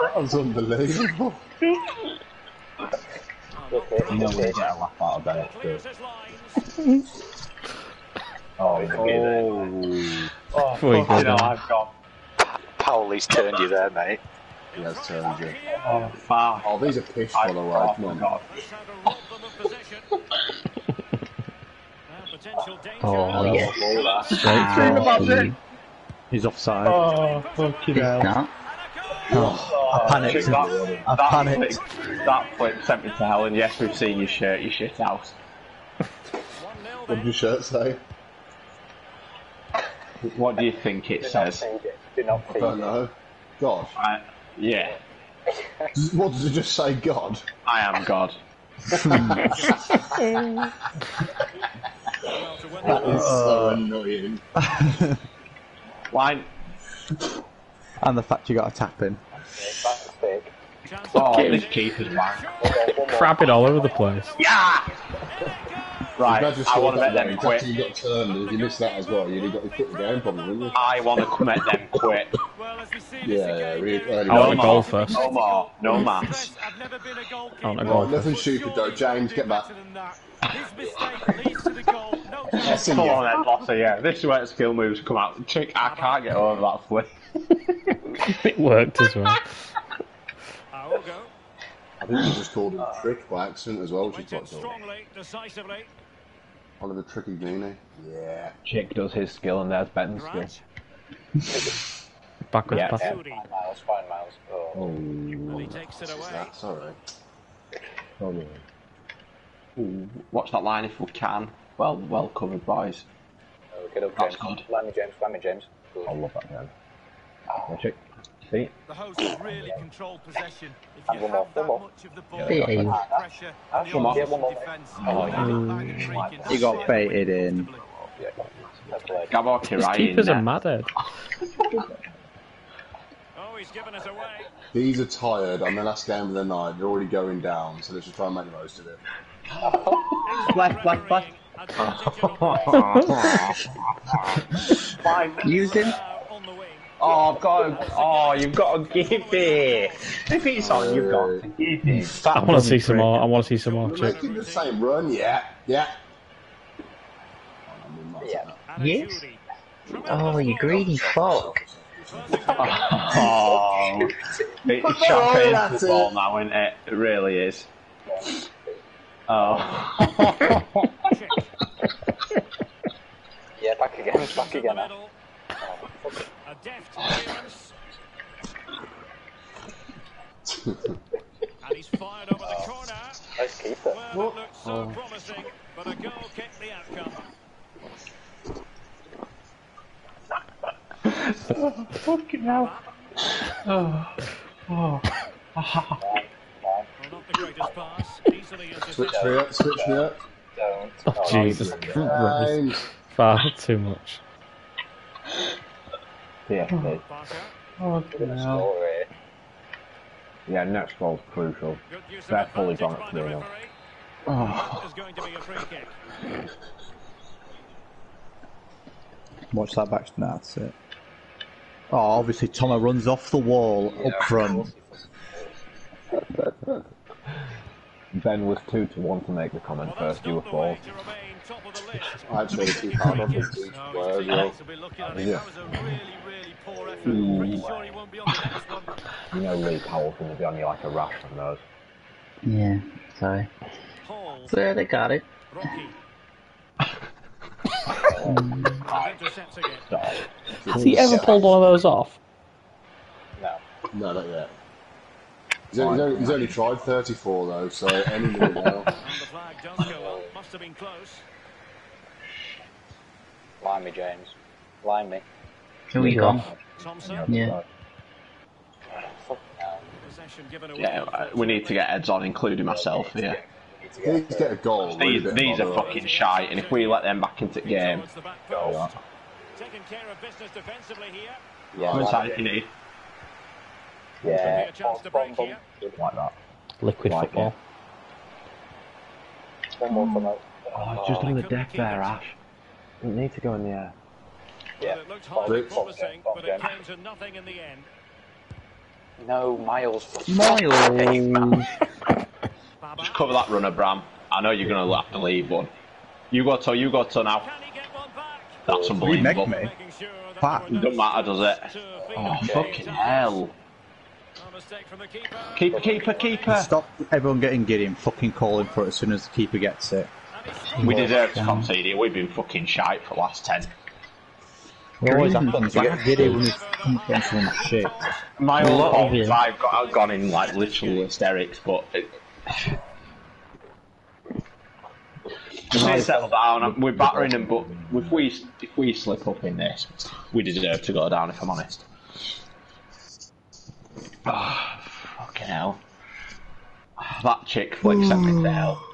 that was unbelievable. Okay, You know when you okay. get a laugh out of Bennett, too. Clears his lines. Oh, he's a geezer. Oh, Before you fucking go hell, down. I've got. Powley's turned you there, mate. He has turned you. Oh, fuck. Oh, these are pish, oh, by oh, ah. the way. Oh, Come on. God. This had to rob them of possession. Now potential danger. Oh, yes. Ball that. Straight for you. He's offside. Oh, fucking It's hell. not. Oh, oh I panicked. That, I that panicked. Flip, that flip sent me to hell, and yes, we've seen your shirt, your shit house. 1-0 What did your shirt say? What do you think it Do not says? feed it. Do not I don't know. God. I, yeah, What does it just say, God? I am God. That is so uh, annoying. Why? And the fact you got a tap in. Back stick. Oh, this keeper's wank. Hold on. Crapping all over the place. Yeah! Right, Glad you I want to that make them quit. You got turned, if you missed that as well, you'd have got you quit the game probably, wouldn't you? I want to make them quit. Well, as we see this Yeah, yeah, again, we there is I want No a goal first. No more. No maths. stress. I've never been a goalkeeper. I want a goal Right, nothing first. stupid though. James, get back. that. His mistake leads to the goal. No. Come on then, Lotta, yeah. This is where the skill moves come out. Chick, I can't get over that flip. It worked as well. Aogo I think you just called him trick by accident as well, which is went in quite strongly, decisively. Oliver Tricky Meanie. Eh? Yeah. Chick does his skill and there's Benton's skill. Right. Backwards Yeah. pass. Judy. Fine miles, fine miles. Oh. oh. And he takes it away. That's alright. Oh, Ooh, watch that line if we can. Well, well covered, boys. Okay, okay. That's good. Land me, James. Land me, James. Good. I love that man. Yeah, Chick. See? The hosts have really controlled possession. If you one more, have that much of the ball, Yeah, you you- pressure on the Come opposition defence. Oh, yeah. get back and freaking He got slightly baited in. comfortably. Yeah, that's right. Gabor These in keepers are there. mad. Oh, he's given us away. These are tired, and the last game of the night, they're already going down, so let's just try and make the most of it. Left, left, left. Fine. Use him. On the wing. Oh, I've got to, oh, you've got to give it. If it's on, you've got to give it. I want to see some more. I want to see some more. We're making the same run, yeah, yeah. Yeah. Yes. Oh, you greedy fuck. Oh, it's champagne that's football it. now, isn't it? It really is. Oh. Yeah, back again. Back again. Eh? now. Middle. Deft clearance. And he's fired over the oh, corner. Nice keeper. Well, it looked so oh. promising, but a goal kicked the outcome. Fucking hell. Oh. Oh. Well, not the greatest pass. Easily Switch me up, switch me up. Don't. Oh, oh Jesus Christ. Far too much. Yeah, Parker. Oh, Gonna yeah, next goal's crucial. Good use of They're fully advantage gone at 3 0. Oh. Going to be a free kick. Watch that back. Nah, that's it. Oh, obviously Tomo runs off the wall up front. Ben was two to one to make the comment first. You were four. I actually had two pound on this week. Where you Yeah. You know Lee Powell's going to be on you like a rash on those. Yeah, sorry. There, they got it. Stop. Has he ever pulled one of those off? No, not yet. He's only, he's only, he's only tried 34 though, so any minute now. Must have been close. Line me, James. Line me. Here we go. Thompson. Yeah. Possession given away. Yeah, uh, we need to get heads on, including myself. Yeah. Please get a goal. These, really, these are by the way. fucking shite, and if we let them back into the game, Towards the back post. Taking care of business defensively here. Yeah, how much line time do you need? Yeah, A chance to. Like that. Liquid Like football. one more from out. Oh, it's just on the deck there, Ash. Didn't need to go in the air. Well, it looked highly Luke. promising, but it came to nothing in the end. No, Miles. Miles. Just cover that runner, Bram. I know you're going to have to leave one. You go to, you go to now. Can he get one back? That's You unbelievable. make me? Fuck. It doesn't matter, does it? chances to oh, feed Oh, it. fucking hell. A mistake from the keeper. Keeper, keeper, keeper. Stop everyone getting giddy and fucking calling for it as soon as the keeper gets it. And he's We deserve to concede here. We've been fucking shite for the last 10. It always happens. You get giddy when you come from someone shit. My A lot of fault, you. I've, got, I've gone in like literal hysterics, but. It, Just need to settle down. We're battering them, but if we if we slip up in this, we deserve to go down. If I'm honest. Ah, fucking hell! That chick flick sent me to hell.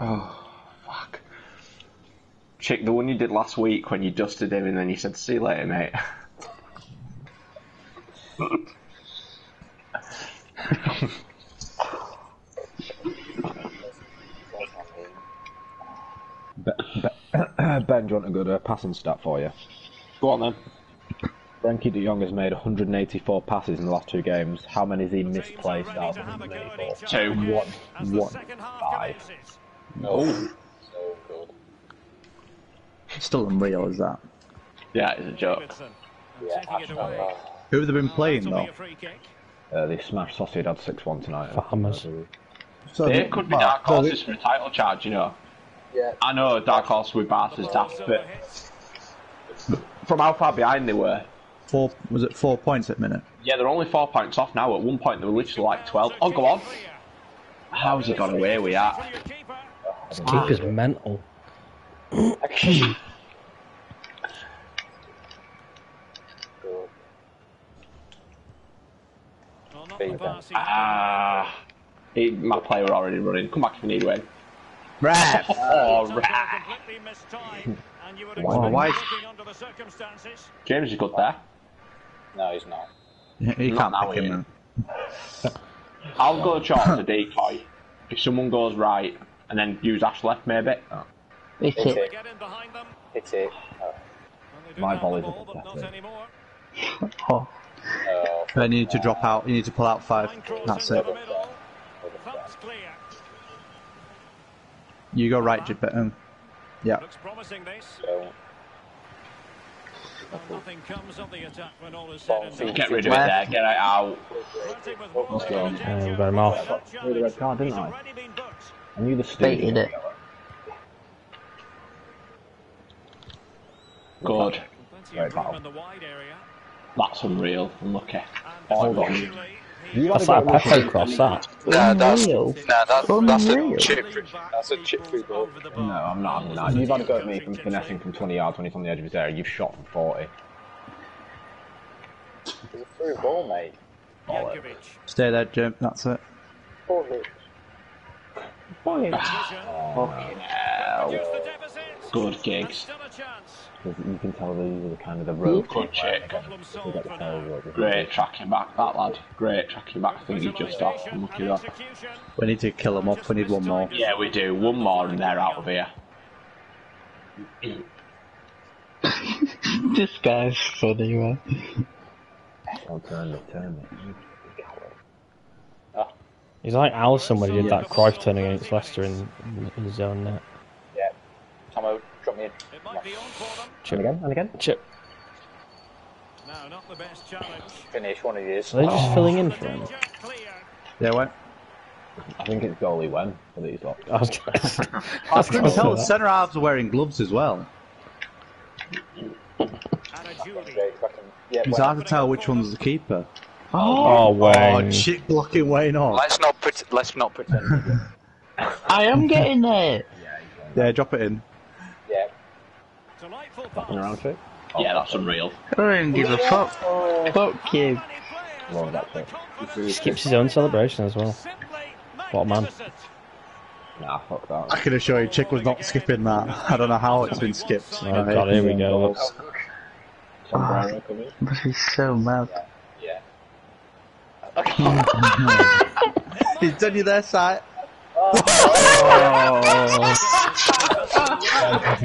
Oh, fuck. Chick, the one you did last week when you dusted him and then you said, see you later, mate. Be- Be- ben, do you want a good uh, passing stat for you? Go on then. Frenkie de Jong has made 184 passes in the last two games. How many has he misplaced ready out of have a go at 184? Two. One. the One. second Five. Commences. Oh. so good. Still unreal is that. Yeah, it's a joke. Yeah, Taking it away. Who have they been playing though? be a free kick. Uh, they smashed Sociedad 6-1 tonight. Farmers. So They could be well, dark so horses for a title charge, you know. yeah. I know dark horse with Barca's daft, Silva but from how far behind they were. Four was it four points at minute? Yeah, they're only four points off now. At one point, they were literally like 12. Oh, go on. How's he got away with that? For your keeper. His mental. Good. Well, not Big the Ben. pass he Ah. he- my player already running. Come back if you need a win. Right. Oh, had. right. Completely mistimed, and you would Wow. expect Why- working under the circumstances. James is good there. No, he's not. He Not can't now, pick him. I'll go short as a decoy. If someone goes right, and then use Ash left maybe. Hit Hit it. it. Get in behind them. Hit it. Oh, Well, they do My have the volley's a ball, but not anymore. Oh, oh, Then you need to drop out. You need to pull out five. That's it. the middle. Thumped clear. You go right, Jip. Um, yeah. Looks promising this. so, nothing comes of the attack when all is said and done. Get rid of it there. Get it out. Flirting with more Let's go. danger. Got him off. That Threw the red card, didn't I? Already been booked. I knew the baited stadium. it. God. Right, of room Val. in the wide area. That's unreal. Unlucky. And Hold on. unfortunately, he You That's like a a Pepe cross, that. Nah, that's, Unreal. nah, that, that's a Unreal. chip. that's a chip through goal. No, I'm not having that. You've had a go at me from finessing from 20 yards when he's on the edge of his area. You've shot from 40. It's a through ball, mate. Jankovic. Stay there, Jim. That's it. Poor Luke. Vision. Fucking hell. Reduce the deficit. good gigs. You can tell these are the kind of the road Good check. They get the tails over. Great tracking back, that lad. Great tracking back. I think he's just off. Lucky that. We need to kill him off. We need one more. Yeah, we do. One more and they're out of here. this guy's funny, man. Oh, turn it, turn it. He's like Alisson when he did that Cruyff turn against Leicester in, in his own net. Yeah. Tomo, drop me in. Chip again and again. Chip. No, not the best challenge. Finish one of these. Are they just oh. filling in for him? Yeah, when? I think it's goalie when for these lot. I was gonna, I can tell the centre halves are wearing gloves as well. Yeah, It's hard to tell which one's the keeper. Oh, oh, Wayne. Oh, chick blocking Wayne off. Let's not pret- let's not pretend. I am getting there. Yeah, drop it in. Yeah. Fucking around too. Yeah, that's unreal. I don't even give a fuck. Fuck you. Love that bit. He skips his own celebration as well. What a man. Nah, fuck that. I can assure you, Chick was not skipping that. I don't know how it's been skipped. Oh god, here we go. Look. Sombrero coming. Must be so mad. Yeah. He's done you their side.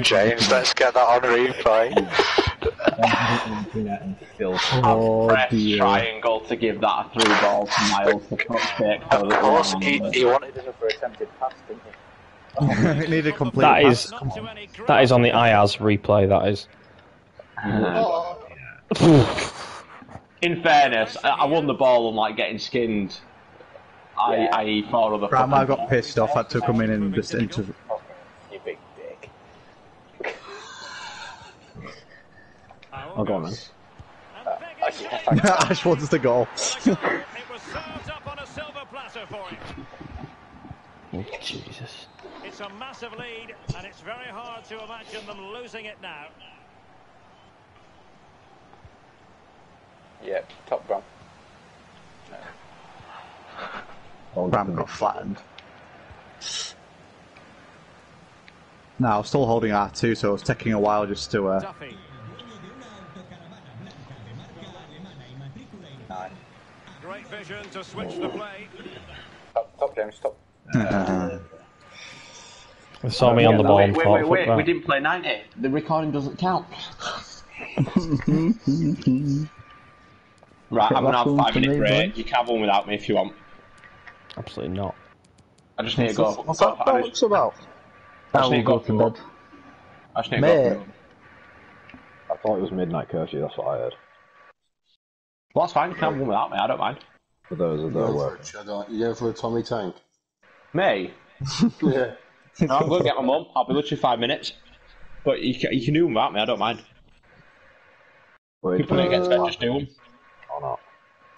James, let's get that on replay. Oh, Press dear. triangle to give that a through ball to Miles to cupcake. Of course, he, he wanted For attempted pass, didn't he? it needed a complete That pass. is that is on the IAS replay. That is. Uh, In fairness, I, I won the ball on like getting skinned. I, I four other. Grandma fucking- got pissed off. I took him in and just into. You big dick. Oh, go on then. Ash wants the goal. It was served up on a silver platter for him. Oh, Jesus. It's a massive lead, and it's very hard to imagine them losing it now. Yeah, top brum. Ram got flattened. No, I was still holding R2, so it was taking a while just to. Uh, Duffy. Nine. Great vision to switch the play. Top, top James, top. They saw me on the ball Wait, wait, wait, wait. We didn't play 90. The recording doesn't count. Right, I'm gonna have five minute break. You can have one without me if you want. Absolutely not. I just need to go. What's that I just, bollocks about? I I just need to go go. to bed. I just need to go. I thought it was midnight curfew. That's what I heard. Well, that's fine. You can have one without me. I don't mind. For those of the work. You going for a Tommy Tank? Me? Yeah. No, I'm going to get my mum. I'll be literally five minutes. But you can, you can do them without me. I don't mind. Wait, People that against bed, uh, just do them.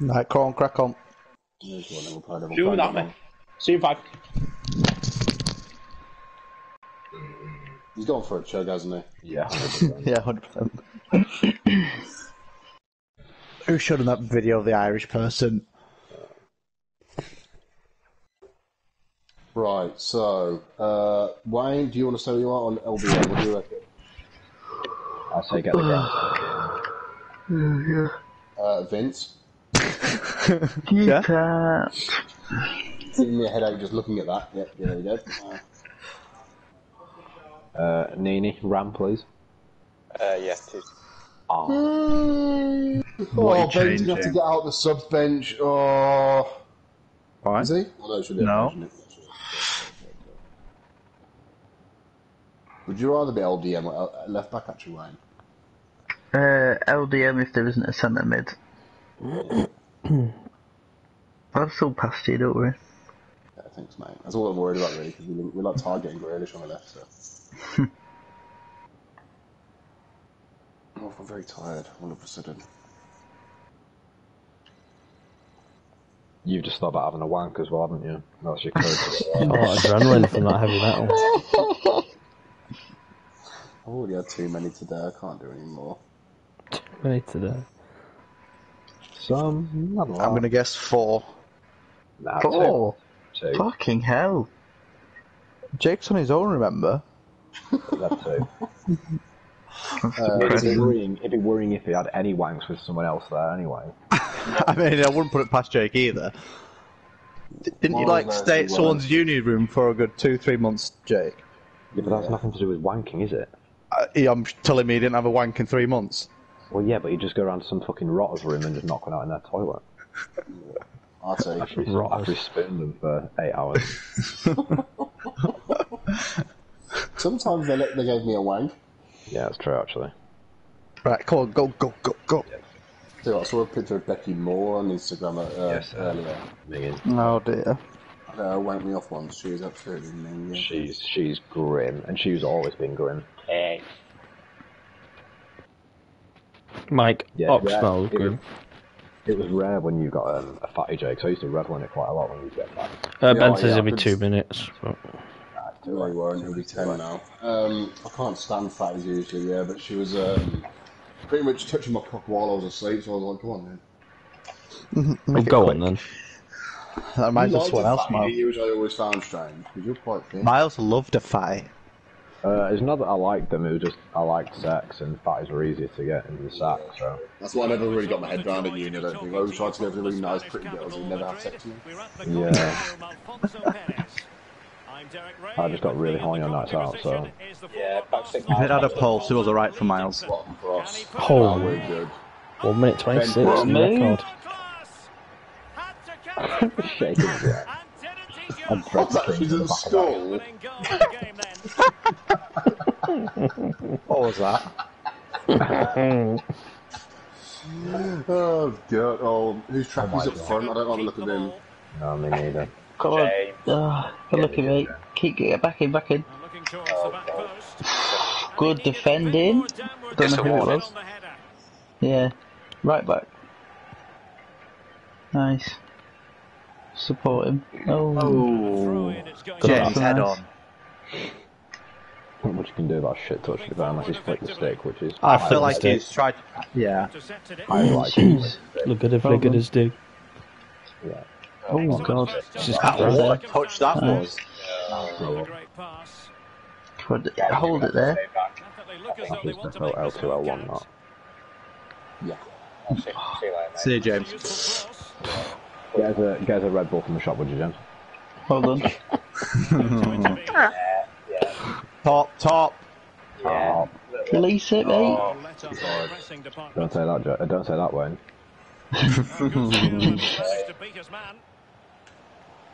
Or not. Right, crack on, crack on. Do them without me. See you in five. He's gone for a chug, hasn't he? Yeah. Yeah, hundred percent. Who showed him that video of the Irish person? Right, so, uh, Wayne, do you want to say what you are on LDM? What do you reckon? I say get the ground. Uh, Vince? Yeah. Giving me a headache just looking at that. Yep, yeah, there you go. Uh, Uh, Nini, Ram, please. Uh, yeah, two. oh, What Ben's you going to have to get out the subs bench. Oh. Right. Is he? Well, no, it should be No. Would you rather be LDM or left back, actually, Wayne? Uh, LDM if there isn't a centre mid. Hmm. I'll still pass you, don't worry. Yeah, thanks, mate. That's all I'm worried about, really, because we, we like targeting Grealish on the left, so. oh, I'm very tired, all of a sudden. You've just thought about having a wank as well, haven't you? That's your code. Oh, adrenaline from that heavy metal. I've already had too many today, I can't do any more. Too many today. Some, not a lot. I'm gonna guess four. Nah, two. Four. Two. Fucking hell. Jake's on his own, remember? That too. Uh, it'd, be worrying, it'd be worrying if he had any wanks with someone else there anyway. I mean, I wouldn't put it past Jake either. D- Didn't you like stay at someone's uni room for a good two, three months, Jake? Yeah, but that's nothing to do with wanking, is it? Uh, I'm telling me he didn't have a wank in three months. Well, yeah, but you just go around to some fucking rotter's room and just knock one out in their toilet. I'll take After it. he's, after he's spooned them for eight hours. Sometimes they, let, they gave me a wank. yeah, that's true, actually. Right, come on, go, go, go, go. So I saw a picture of Becky Moore on Instagram uh, Yes, uh, earlier. Megan. Oh dear. Uh, wanked me off once. She was absolutely minging. She's she's grim, and she's always been grim. Mike, Yeah, Oxnell, yeah, it, was, it was rare when you got um, a fatty Jake, so I used to revel in it quite a lot when you get back. Uh, Yeah, ben says yeah, it'll be two minutes. But... No, he won't. He'll be ten now. Um, I can't stand fatties usually, yeah, but she was um, pretty much touching my cock while I was asleep. So I was like, "Come on, then." Well, go on then. That reminds you us of liked else, Miles. didn't which I always found strange because you're quite thin. Miles loved a fight. Uh, it's not that I liked them; it was just I liked sex, and fatties were easier to get into the sack. So That's why I never really got my head around in uni. I don't think I always tried to go for the really nice, pretty girls who never have sex with me. yeah, I just got really horny on nights out. So Yeah, about six If it had a pulse, it was alright for Miles. Bottom cross. Oh, We're good. one minute twenty six. Ben Record. shaking it. I'm What's that? She's at school. What was that? Oh god! Oh, whose trap oh is up front? I don't like the look at him. No, me neither. Come on. Oh, good looking, mate. Keep getting back in, back in. Oh, good defending. Don't It's know a who it was. Yeah. Right back. Nice. Support him. Oh. Oh, Good James, pass. head on. Not much you can do about shit touch the ground unless he's flicked the stick, which is I feel like stick. he's tried. Yeah. I like. Jeez. Look at the flick at his dick. Yeah. Oh my god. Just Ah, what a touch that was. Could hold it there. That was definitely L2, L1 not. See, see you later, mate. See you, James. Get us a, get us a Red Bull from the shop, would you, James? Hold on. Top, top. Oh, Release it, mate. don't say that, Jo- don't say that, Wayne.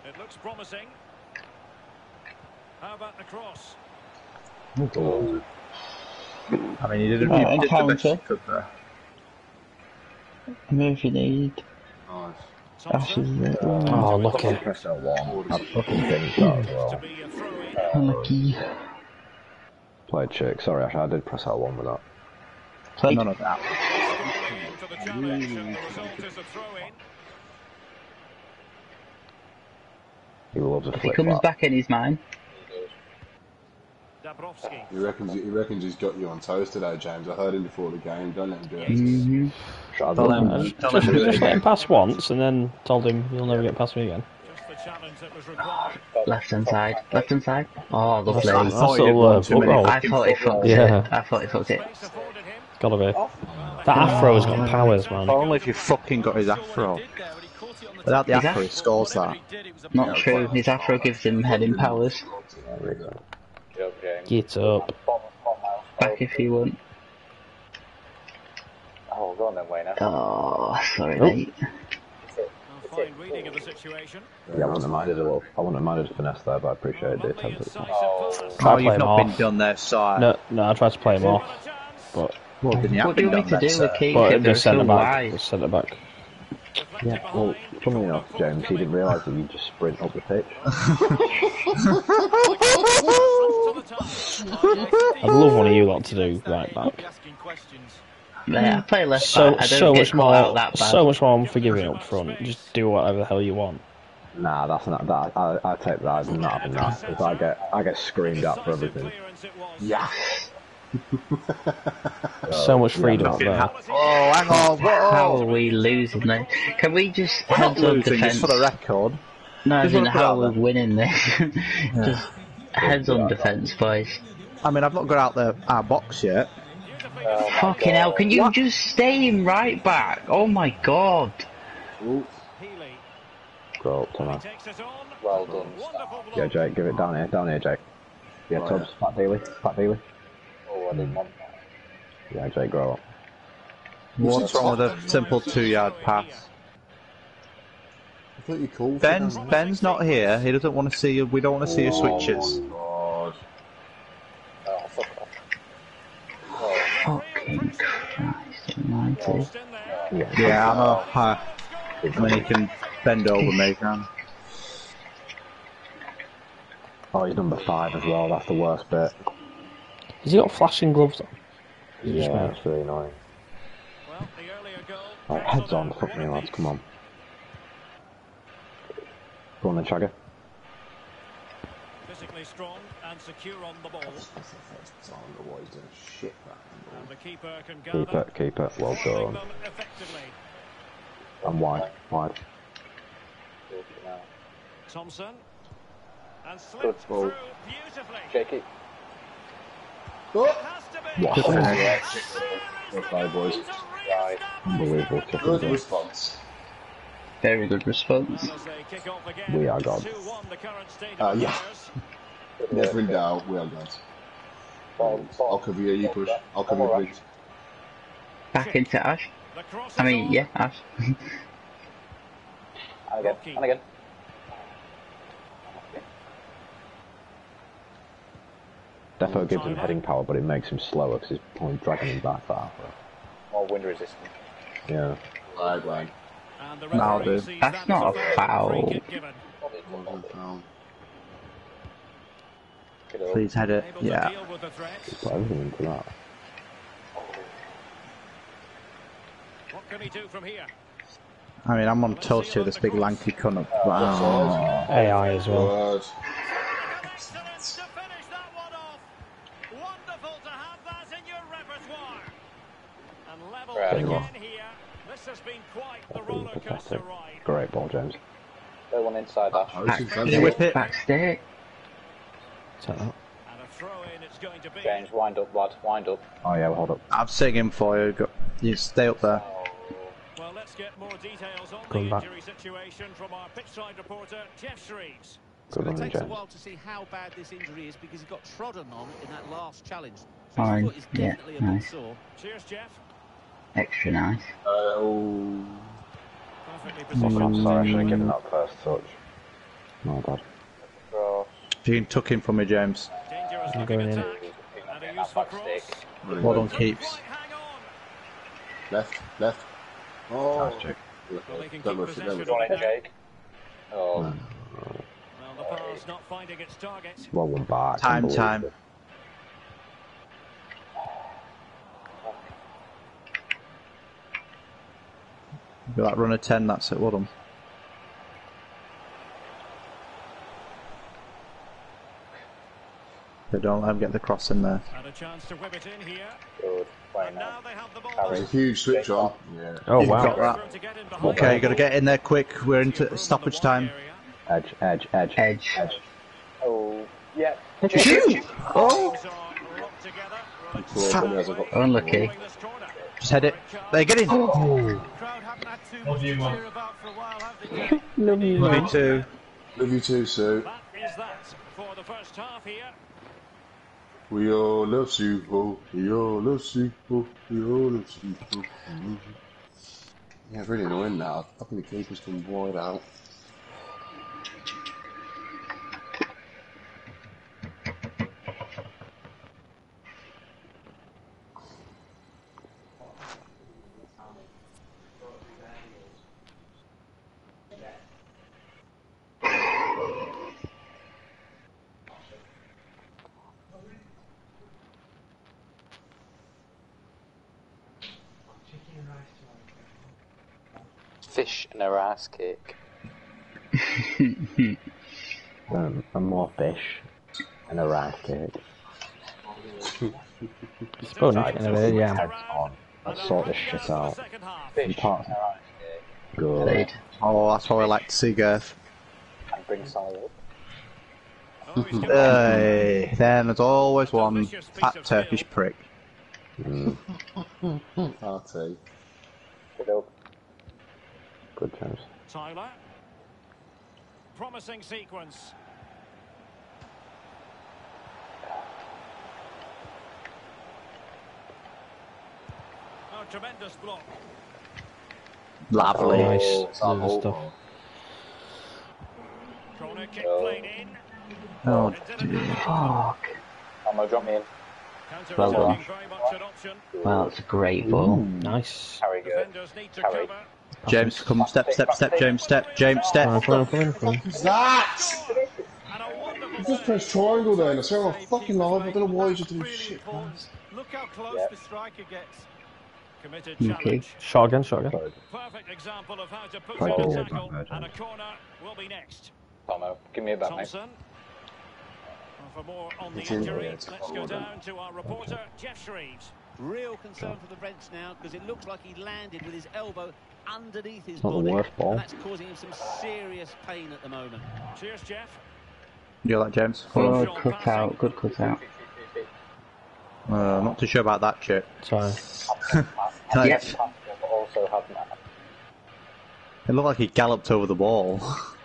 It looks promising. How about the cross? Oh, I mean, he did, a, Right, he did the best he could there. Move if you need. Nice. Ashes there. Oh, look at press L1. I fucking think that as well. Unlucky. Played chick. Sorry, actually, I did press L1 with that. Play. None of that. To the challenge, and the result is a throw-in. He loves a If he comes back. back in, he's mine. Dabrowski. He reckons he reckons he's got you on toast today, James. I heard him before the game. Don't let him do it. Mm-hmm. Tell him, Just, tell him to just let him pass once and then told him you'll never get past me again. Just the challenge that was required. Left hand side. Left hand side. Oh, lovely. I Nice thought he did little, uh, too roll. I thought he foot fucked rolls. Yeah. it. I thought he fucked it. Space afforded. Gotta be. That afro's got powers, man. Only if you fucking got his afro. Without the His afro, he scores that. Not true. His afro gives him heading powers. Job, James. Get up. Bottom, bottom house. Back if you want. Oh, go on then, Wayne. Oh, sorry, Oh. mate. Fine reading of the situation. Yeah, I wouldn't have minded a little. I wouldn't have minded a finesse there, but I appreciate the attempt at the time. Decisive pass. Try Oh, to play you've him not been done there, side. No, no, I tried to play him off, What a chance. but Well, then you have What do you been want me to do with sir. keep but it? They're just centre so back. wide. Just centre back. Yeah, well, funnily enough, James, he didn't realise that you just sprint up the pitch. To the touch. I'd love one of you lot to do right back. Asking questions. Mate, I play left So back. I don't so get much caught out more, that bad. so much more unforgiving up front. Just do whatever the hell you want. Nah, that's not that. I, I take that as not having that because I get I get screamed at for everything. Clearance it was. Yeah. So much freedom up there. Oh, hang on. How are we losing this? Can we just We're not heads up losing, defense? just for the record. No, as Just in wanna put how it we're there. winning this. just heads on defense, boys. I mean, I've not got out the our box yet. Fucking hell, can you just stay in right back? Oh my god. Grow up, Tomo. Well done. Yeah, Jake, give it down here, down here, Jake. Yeah, Oh, Tubbs, Pat Daly, Pat Daly. Oh, I didn't want that. Yeah, Jake, grow up. What's wrong with a simple two-yard pass? I thought you called. Ben's Ben's not here. He doesn't want to see you. We don't want to see your switches. God. Oh, fuck off. Fucking Christ almighty. Yeah, I know. Uh, I mean, he can bend over me, can Oh, he's number five as well. That's the worst bit. Has he got flashing gloves on? Yeah, that's really annoying. Right, heads on, fuck me, lads. Come on. Go on then, Chagger. Physically strong and secure on the ball. what he's doing. Shit, And the keeper can Keep gather. it, keep it. Well done. them effectively. And wide, wide. Thompson. And Good slipped ball. through beautifully. Shake it. What? Good finish. Well played, boys. Right. Unbelievable Good again. response. Very good response. We are gods. Uh, yeah. Never in doubt, we are gods. I'll cover you, you push. I'll cover you, please. Back into Ash. I mean, yeah, Ash. And again. And again. Defo gives him heading power, but it makes him slower because he's probably dragging him back that halfway. More wind resistant. Yeah. Right, right. No, dude. That's not a foul. Please head it. Yeah. Just put everything into that. What can he do from here? I mean, I'm on toast here. This big lanky cunt up. But, uh, AI as well. Good. And level Right. again here. This has been quite the roller coaster ride. Great ball, James. Go one inside Ash. Oh, back, Can you whip it? back stick. Set up. And a throw in it's going to be. James, wind up, lad. Wind up. Oh yeah, well, hold up. I'm singing for you. Go, you stay up there. Oh. Well, let's get more details on Come the back. injury situation from our pitchside reporter, Geoff Shreeves. Good But on it you, takes a while to see how bad this injury is because he got trodden on in that last challenge. So his foot is Yeah, definitely a bit nice. sore. Cheers, Geoff. Extra nice. Uh, oh. Perfectly Oh, positioned. I'm sorry, I should have given that first touch. My bad. Cross. If you can tuck in for me, James. Dangerous I'm going in. attack. And a useful Well done, keeps. Left, left. Oh. Nice, Jake. Well, they can Don't keep lift it, don't possession lift Go on of in, it now. Jake. Oh, Well, the pass not finding its target. Well one back. Time, unbelievable. time. Be like run a 10, that's it, well done. They don't let him get the cross in there. And a chance to whip it in here. good. Playing And now. now they have the ball. It's a huge switch on. Yeah. Oh You've wow. got that. Room to get in behind. Okay, gotta get in there quick. We're into stoppage time. Edge, edge, edge. Edge. Oh, yeah. Shoot! Oh! Teams are locked together. Well, it's Floor, Billy has a got- Unlucky. following this corner. Just head it. There, get in! The crowd haven't had too much to cheer about for a while, have they? Love you. Love you too. Love you too, Sue. That is that for the first half here. We all love you, oh, we all love you, oh, we all love you, oh. Yeah, it's really annoying now. Fucking the keeper's come wide out. Fish and a ass kick. Um, and more fish. And a rice cake. Spoon Right, in a bit, yeah. Heads on. Let's sort this shit out. Second half. In Fish part- and a ass kick. Good. Played. Oh, that's what I like to see, Gareth. And bring Sally up. Hey, then there's always one fat Turkish prick. Party. Get up. Good James. Tyler. Promising sequence. Oh, tremendous block. Lovely. Oh, nice. Oh, it's that Lovely low stuff. Corner kick Oh. played in. Oh, It didn't dear. happen. Fuck. Ammo, drop me in. Well done. Counter-attacking very much an option. Well, it's a great ball. Nice. Carry good. Defenders need to Harry. cover. James, come step, step, step, James, step, James, step. Fine, fine, fine, fine. What's that? And a wonderful You just save. press triangle there and I say, oh, fucking live, I don't know why That's you're doing shit. important. Look how close Yep. the striker gets. Committed Okay. challenge. Shot again, shot. Perfect example of how to put Try in a hold tackle. that And a corner will be next. Tomo, give me a back, mate. For more on the It's in injury, let's go forward, then. down to our reporter, Geoff Shreeves. Real concern for the Reds now because it looks like he landed with his elbow underneath his Not the worst ball. And that's causing him some serious pain at the moment. Cheers, Geoff. You like James? Good cut out, good cut out. Uh, not too sure about that chip. Sorry. Yep. But also have It looked like he galloped over the ball.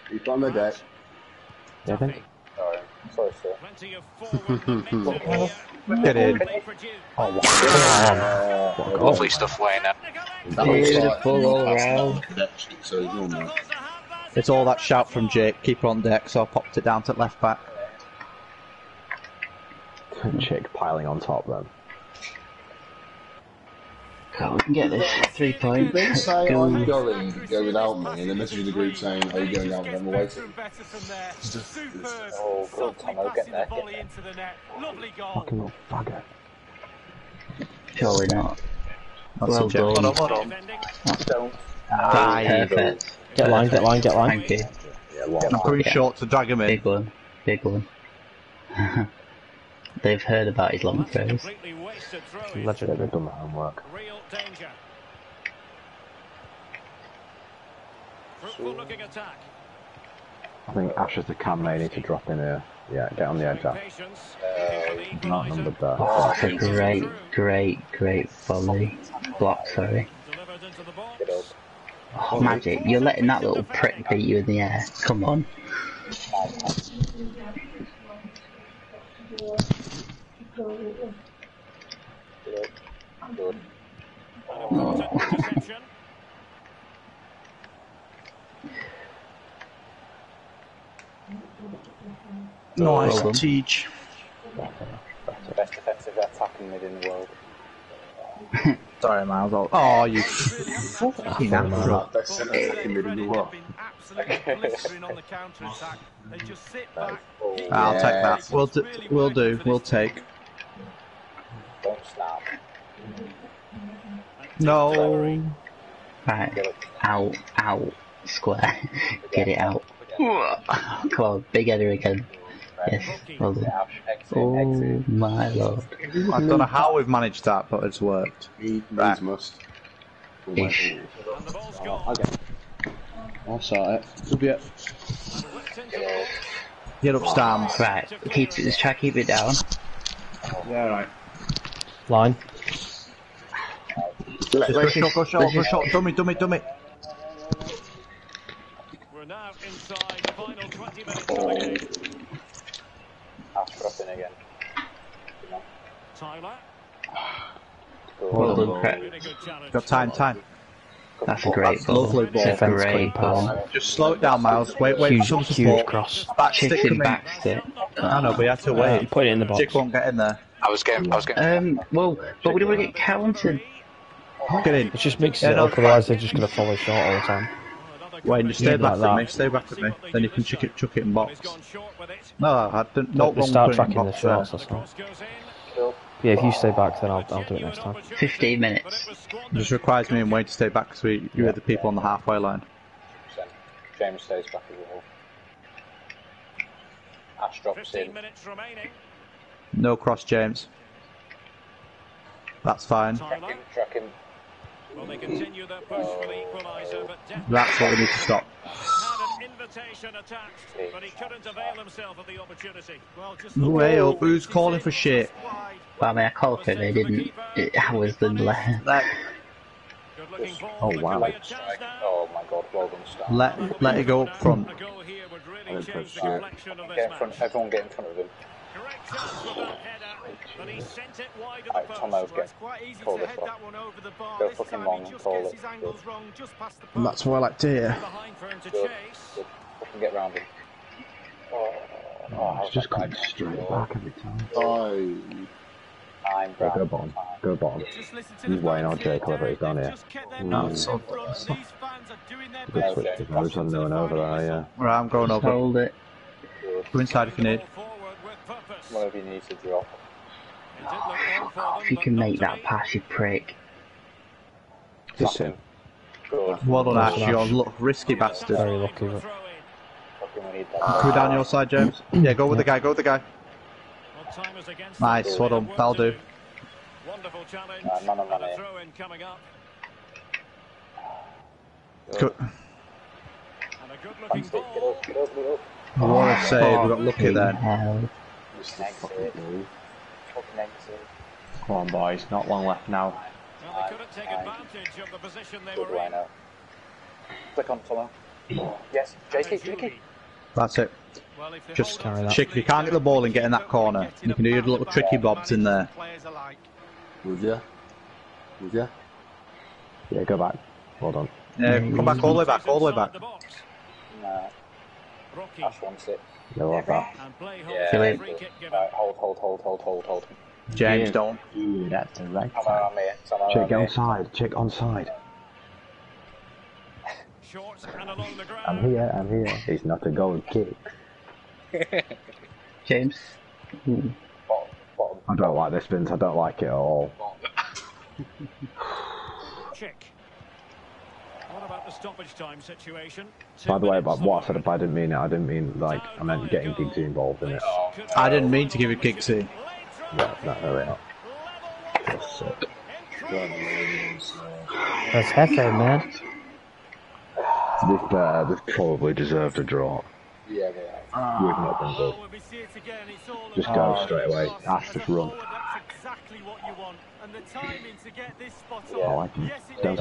He's on the deck. Yeah, I think. Tappy. Sorry. Sorry, sir. Plenty of forward momentum here. Get in. They produce. Lovely stuff, Wayne. That looks Beautiful all round. Deck sheet, so ignore me. Wonderful to have that. It's all that shout from Jake. Keep her on deck, so I popped it down to left back. Chick piling on top then. God, we can get this three points. Then Let's say I'm go. going, go without me, and then message the group saying, are you going out with them Gets away? better and better from there. Superb. Oh, good, Softly Tomo, get there, get there. into the net. Lovely goal. Fucking little faggot. Surely not. That's Well a James. done. Defending. Don't. Ah, Perfect. Get line, get line, get line. Thank you. Yeah, long. I'm coming short to drag him in. Big one. Big one. They've heard about his long throws. completely wasted throw. in. Yeah, Legend. they've done the homework. Real danger. Fruitful looking attack. I think Ash as the CAM may need to drop in here. Yeah, get on the edge, Ash. Patience. Uh, not numbered there. Oh, it's a great, great, great volley. Block, sorry. Delivered into the box. Get up. Oh, magic. You're letting that little prick beat you in the air. Come on. Good. Good. An important interception. Nice, Well done. Teach. Best defensive attacking mid in the world. Sorry, Miles. I'll- Oh, you fucking afro. Best centre attacking mid in the world. They've been absolutely blistering on the counter attack. They just sit back. Hit I'll the take that. We'll do. We'll do. We'll take. don't snap. No. Right. Out, out. Square. Get it out. Come on, big header again. Yes, well done. Oh exit. my lord. I don't know how we've managed that, but it's worked. Right. must. Ish. And the. I'll sort it. Good yet. Whipped into the box. Get up, Stam. Right, keep it, let's try to keep it down. Yeah, right. Line. Let, Just go let's short, go short, go just, short. Dummy, dummy, dummy. We're now inside the final 20 minutes of the game. Ash dropping again. Tyler. Well done, Crep. Really good challenge. Got time, time. That's a great That's ball. lovely ball. It's a great ball. Just slow it down, Miles. Wait, wait for Huge, some huge support. cross. Back Chicks stick in back stick. I know, but you have to Uh, wait. put it in the box. Chick won't get in there. I was getting, I was getting. Um, well, but we don't want to get counted. Get in. It just mixes Yeah, it no, up, otherwise they're just going to follow short all the time. Wait, just stay back like with me. Stay back with me. Then you can chuck it, chuck it in box. He's gone short with it. No, I didn't. No, No, they wrong start putting it in tracking the box shorts, there. that's all. Cross. Yeah, if you stay back, then I'll, I'll do it next time. 15 minutes. But it was It squandered. just requires me and Wayne to stay back because we, you're the people on the halfway line. James stays back as well. Ash drops 15 in. minutes remaining. No cross, James. That's fine. Tyler. Track him, track him. Well, they continue their push for the equaliser, but That's what we need to stop. had an hesitation attached, but he couldn't avail himself of the opportunity. Well, just Way up, who's calling for shit? Well, I mean, I called for it, they didn't. It, I was the left. good-looking. Oh wow. could be a chance now. Oh my god, well done, Stan. Let let it go up front. A goal here really don't change touch the that. complexion of this Get in front, everyone get in front of him. Correct chance with that header, but he sent it wide of the Right, post. Tomo, get, Quite easy to head off. that one over the bar. Go this fucking time long he and just call gets it. his angles wrong, just past the And that's what I like to hear. Behind for him to Good, chase. good. Fucking get round him. Oh, oh, oh how's It's just that guy coming straight back every time. I Time, Brad. go bottom. Go bottom. Just listen to He's the Wayne or fans Jay here, Clever, he's down Derek. here. Just kept their noses So- in front, and fans are doing their Good best. switch. Okay. There's no reason going over there, yeah. Right, I'm going over. Hold it. Go inside if you need. Ball forward with purpose. Whatever you need to drop. It did look on for Oh, them, if you can make that be. pass, you prick. It's him. Good. Well done, Ash. Ash. You look risky bastard. Very lucky. But- throw-in. Fucking we need that. Can we down your side, James? Yeah, go with the guy. Go with the guy. Well, time is against Nice, them. well done. That'll do. Wonderful challenge. Uh, man on and man throw-in coming up. Good. And a good-looking ball. get up, get up. I want to say we got lucky then. hell. Just exit. Fucking exit. Come on, boys. Not long left now. Well, they couldn't take advantage of the position they Good were in. out. Click on Tomo. Yes, JK, JK. That's it. Well, Just hold carry that. Chick, if you can't get the ball and get in that corner, you can do your little tricky bobs in there. Would ya? Would ya? Yeah, go back. Hold on. Yeah, come back all the way back, all the way back. Nah, Rocky. Ash wants it. Yeah, like that. And Yeah. holds Kill the it. free kick given. Right, hold, hold, hold, hold, hold, hold. James, Yeah. don't. Ooh, that's the right Come around me. Come around Check me. on side. Check on side. Short and along the ground. I'm here. I'm here. He's not a goal kick. James. Ooh. Bottom, bottom. I don't like this, Vince. I don't like it at all. Chick. What about the stoppage time situation? Two By the way, minutes but what I left. said, I didn't mean it. I didn't mean like I meant getting Giggsy involved in it. I didn't mean to give it Giggsy. Yeah, no, really not. level sick. That's Hefe, man. This uh, this probably deserved a draw. Yeah, they have. We've not been good. Oh, we see it again. It's all Just about go straight away. Ash, As just run. That's exactly what you want. And the timing to get this spot Yeah. on. I like him. Yes, it Don't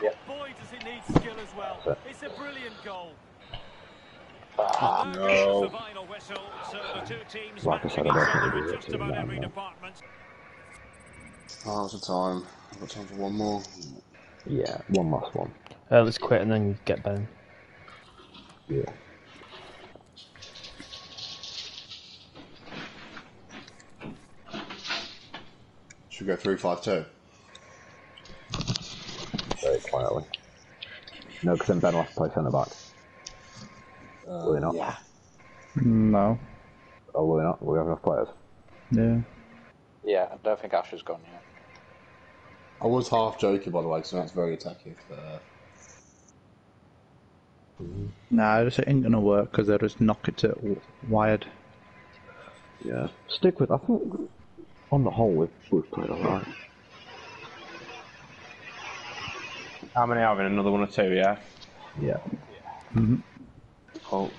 needs a they? bit of luck. Yeah. Boy, does it need skill as well. That's It's a brilliant goal. Ah, That is no. the final whistle, so the two teams Like I said, I don't think other we in do it just too about bad, every no. department. How's the time? I've got time for one more. Yeah, one last one. Uh, let's quit and then get Ben. Yeah. Should we go three five two? Very quietly. No, because then Ben will have to play centre back. Uh, Will he not? Yeah. No. Oh, will he not? Will we have enough players? Yeah. Yeah, I don't think Ash has gone yet. I was half joking by the way, because that's very attacking. But, uh, Nah, this ain't gonna work because they'll just knock it to wired. Yeah. Stick with. I think on the whole we've, we've played alright. How many are having another one or two? Yeah. Yeah. Cool.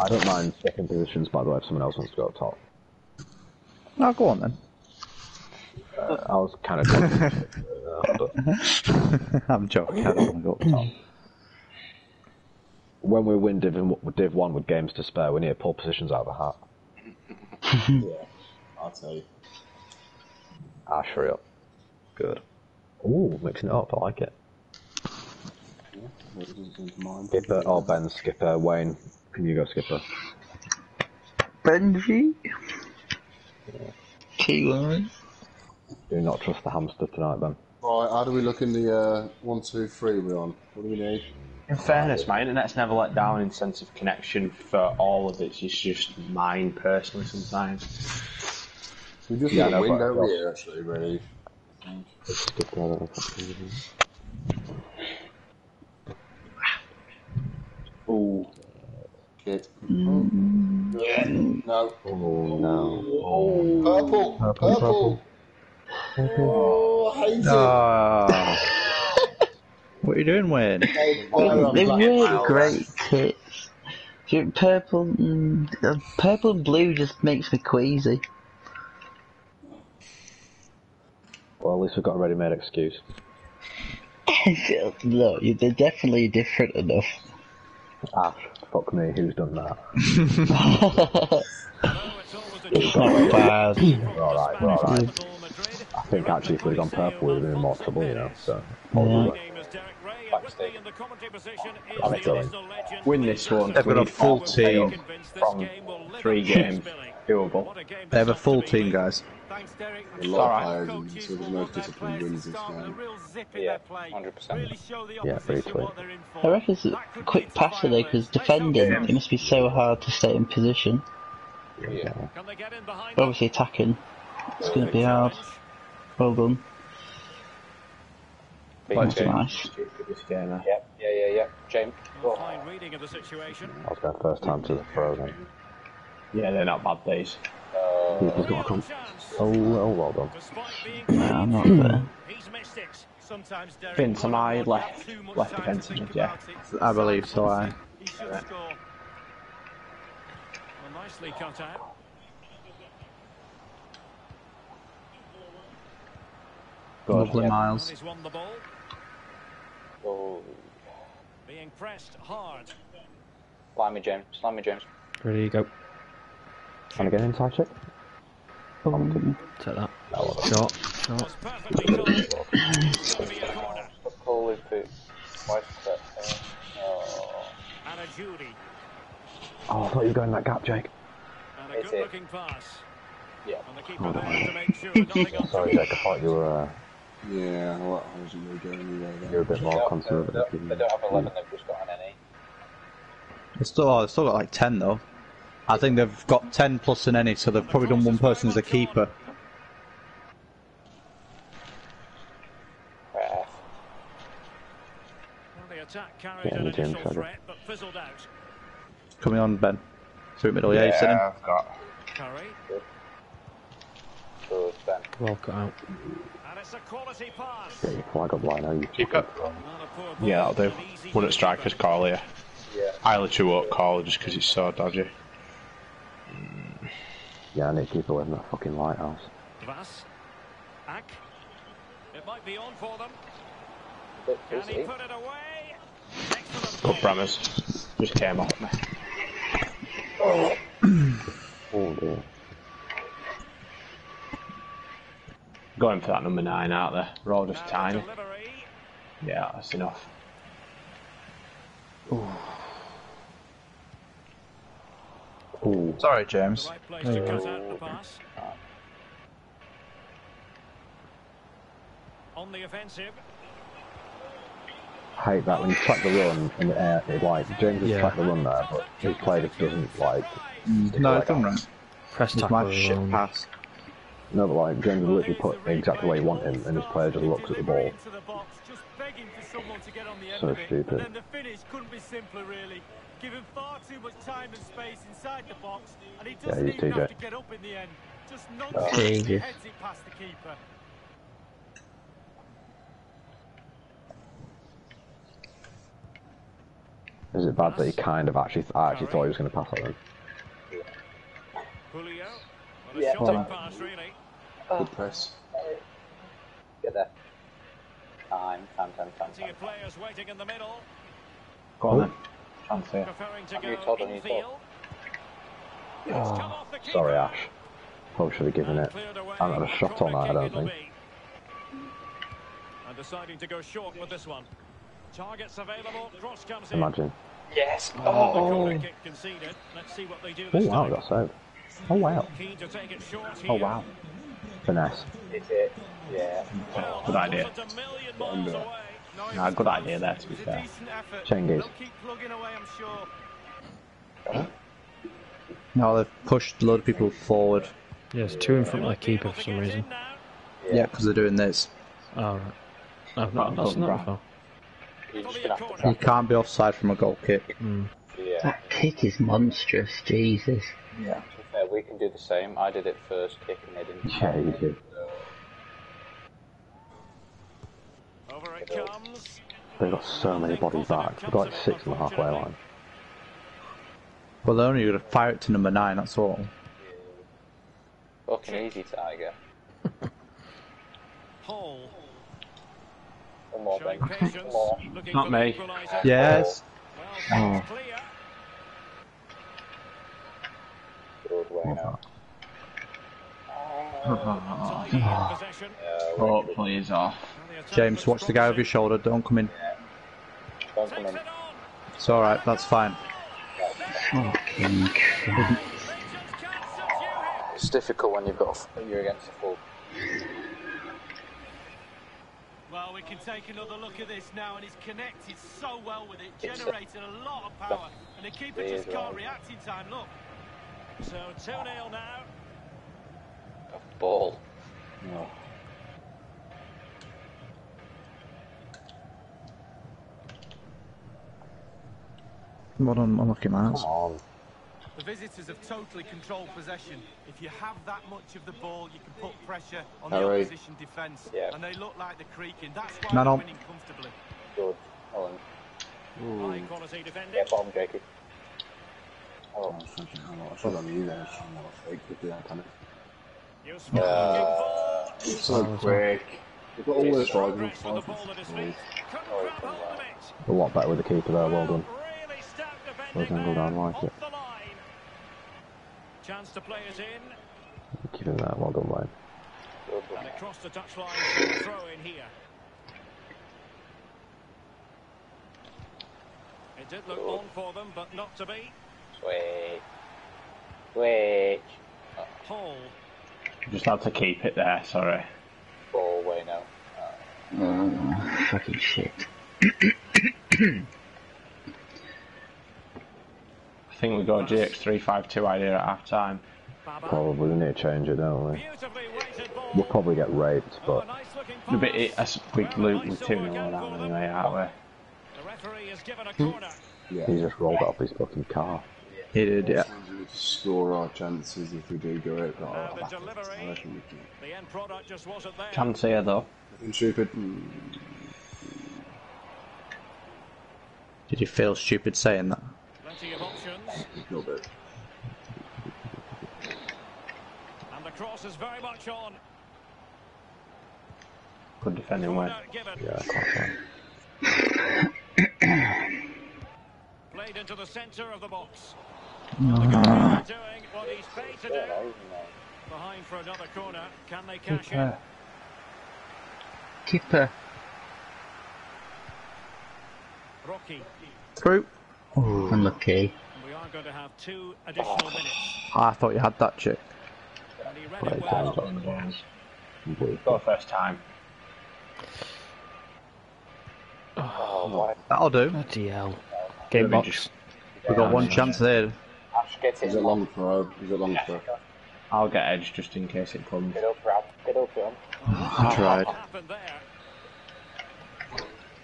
I don't mind second positions, by the way, if someone else wants to go up top. No, go on then. Uh, I was kind of. but I'm joking. I don't want to go up top. when we win Div, Div 1 with games to spare, we need to pull positions out of the hat. yeah, I'll tell you. Ah, hurry up. Good. Ooh, mixing it up. I like it. What doesn't seem to. Skipper. Oh, Ben, Skipper. Wayne, can you go Skipper? Benji? T1. Do not trust the hamster tonight, Ben. Right, how do we look in the uh, one, two, three we're on? What do we need? In fairness, my internet's never let down in sense of connection for all of it. It's just mine personally sometimes. We just Yeah, need no, a window but- here, actually, really? I don't know if I can- Ooh. Kid. Yeah. No. Oh, no. Purple. Purple. Purple, Oh, I hate. Ah. what are you doing, Wayne? They're really great kits. Purple, mm, purple and blue just makes me queasy. Well, at least we've got a ready-made excuse. Look, they're definitely different enough. Ash, fuck me, who's done that? Not bad. We're alright, we're alright. I think actually if we'd gone purple, we'd have been in more trouble, you know, so. Yeah. I'm feeling. Win this one. They've got a full team. From three games. Doable. They have a full team, guys. A lot of players, and so there's no discipline wins this game. Yeah, 100%. Yeah, pretty sweet. I reckon it's a quick passer though, because defending, it must be so hard to stay in position. Yeah. But obviously attacking, it's going to be hard. Well done. Big That's game. nice. This game, eh? Yeah, yeah, yeah, yeah. James. Oh, Fine reading of the situation. That was their first time to the throw then. Yeah, they're not bad days. uh, Keeper's got to come. Oh, oh, well done. No, I'm not there. He's missed it. Sometimes Derek Vince, am I left, left time to defensive? Yeah. I believe so, I. He should score. Well, nicely cut out. Lovely And miles. he's won the ball. oh. Being pressed hard. Slimy James. Slimy James. Ready you go. Trying to get an inside check? Take that. Shot. Shot. Was perfectly caught. It's going to be a corner. Holy poop. Why is that? Oh. And a Judy. Oh, I thought you were going that gap, Jake. And a Is it? good looking pass. Yeah. And the keeper there to make sure. Sorry, Jake, I thought you were, uh, Yeah, well, I wasn't really going anywhere You're a there. bit They more don't, they, conservative. don't, they don't have 11, they've just got an. NE. They still, oh, they've still got like 10 though. I think they've got 10 plus in any, so they've probably done one person as a keeper. Well, the attack carried Yeah, an the James initial threat, but fizzled out. Coming on, Ben. Through middle, yeah, you said him. I've got. Curry. Good, Ben. Well cut out. And it's a quality pass. Get your flag up, Lino, you Keep up. Not a Yeah, that'll do. an easy Wouldn't strikers call here. Yeah. I literally won't call just because it's so dodgy. Yeah, I need to keep away from that fucking lighthouse. Vass. Ack. It might be on for them. Bit Can he put it away? Excellent Good play. premise. Just came off me. Oh dear. Going for that number nine out there. We're all just Now tiny. delivery. Yeah, that's enough. Ooh. Sorry, James. right place to cut out the pass. On the offensive. I hate that when you track the run in the air, it, like, James has Yeah. tracked the run there, but his player just doesn't, like, stick No, like it's done that. right. Press It's tackle. my shit pass. No, but like, James has literally put exactly where you want him, and his player just looks at the ball. The box, just begging for someone to get on the end So stupid. And then the finish couldn't be simpler, really. Given far too much time and space inside the box, and he doesn't he's even TJ. have to get up in the end. Just nonsense. Jesus. He heads it past the keeper. Is it bad that he kind of actually, I actually thought he was going to pass it then? Julio. Well, Yeah. shocking pass, really. Oh. Good press. Get there. Time, time, time, time, Plenty time. players waiting in the middle, Go on then. Oh. Chance here. preferring to On your go on your infield. Oh, it's come off the keeper. Sorry, Ash. Probably should have given it. I haven't had a shot on that, I don't think. And deciding to go short with this one. Targets available, cross comes in. Imagine. Yes. The Oh. corner. Let's see what they do Oh this wow, time. got saved. Oh wow. Keen to take it short Oh wow. Finesse. Is it? Yeah. Good that idea. Wasn't a million miles Under. away. No, Nah, good idea there, to be It was a fair. decent. Chengiz. They'll keep plugging away, I'm sure. No, they've pushed a lot of people forward. Yeah, there's two in front of the keeper for some reason. Yeah, because they're doing this. Oh, right. No, no, that's not foul. You're just gonna have to You can't be offside from a goal kick. Mm. Yeah. That kick is monstrous, Jesus. To be fair, we can do the same. I did it first kick and they didn't. Yeah, you did. Over it comes. They've got so many bodies back. They've got like six on the halfway line. Well, they're only going to fire it to number nine, that's all. Fucking easy, Tiger. Hall. One more, Showing Ben. One more. Not me. Yes. Well, Oh. clear. Good way now. Tidy in possession. Oh, please off. James, watch the guy over your shoulder, don't come in. Don't come in. It's alright, that's fine. Fucking crap. It's difficult when you've got. You're against the full. Well, we can take another look at this now, and he's connected so well with it, generated a lot of power, and the keeper He just can't right. react in time. Look. So 2 0 now. A ball. Oh. What an unlucky man. Come on. The visitors have totally controlled possession. If you have that much of the ball, you can put pressure on the Harry. opposition defence. Yeah. And they look like they're creaking. That's why Man they're on. winning comfortably. Good. Owen. High quality defending. Yeah, bottom, Jakey. Oh, I was thinking, oh, I should have knew there. I'm not fake with the panic. Useful Uh, looking ball. So quick. They've got all their strikers on Progress with the five. ball at his feet. Couldn't grab come hold of on. it. A lot better with the keeper there, well done. Really Those defending angle down like it. Chance to play it in. Keep him there, well done, Wayne. And across the touchline, throw in here. It did look on for them, but not to be. Switch. Switch. Hall. Just had to keep it there, sorry. Ball way now. Oh, fucking shit. I think we got GX352 idea at half time. Probably we need to change it, don't we? Beautifully weighted ball. We'll probably get raped, a but No, but it, as we loot with 2 0 down anyway, aren't The referee has given a corner. Yeah. he just rolled off his fucking car. He did, yeah. We need score our chances if we do go out. Now Oh, the back delivery. I reckon we can. The end product just wasn't there. we? Chance here though. Nothing stupid. Mm. Did you feel stupid saying that? Plenty of options. A bit. And the cross is very much on. Good defending win. Corner given. Yeah, class one. Played into the centre of the box. No. Doing what he's paid to do. Yeah, no, no. Behind for another corner. Can they cash in? Keeper. Keeper. Rocky. Through. Oh, unlucky. We are going to have two additional oh. minutes. Ah, I thought you had that chick. And he read Play well. on the balls. Complete. Go first time. Oh, oh. why? That'll do. Bloody hell. Game box. just- We've got one chance there. Ash, get in. Is it long throw? Is it long throw? I'll get edge just in case it comes. Get up, Rob. Get up, John. I tried. What happened there? The first half here.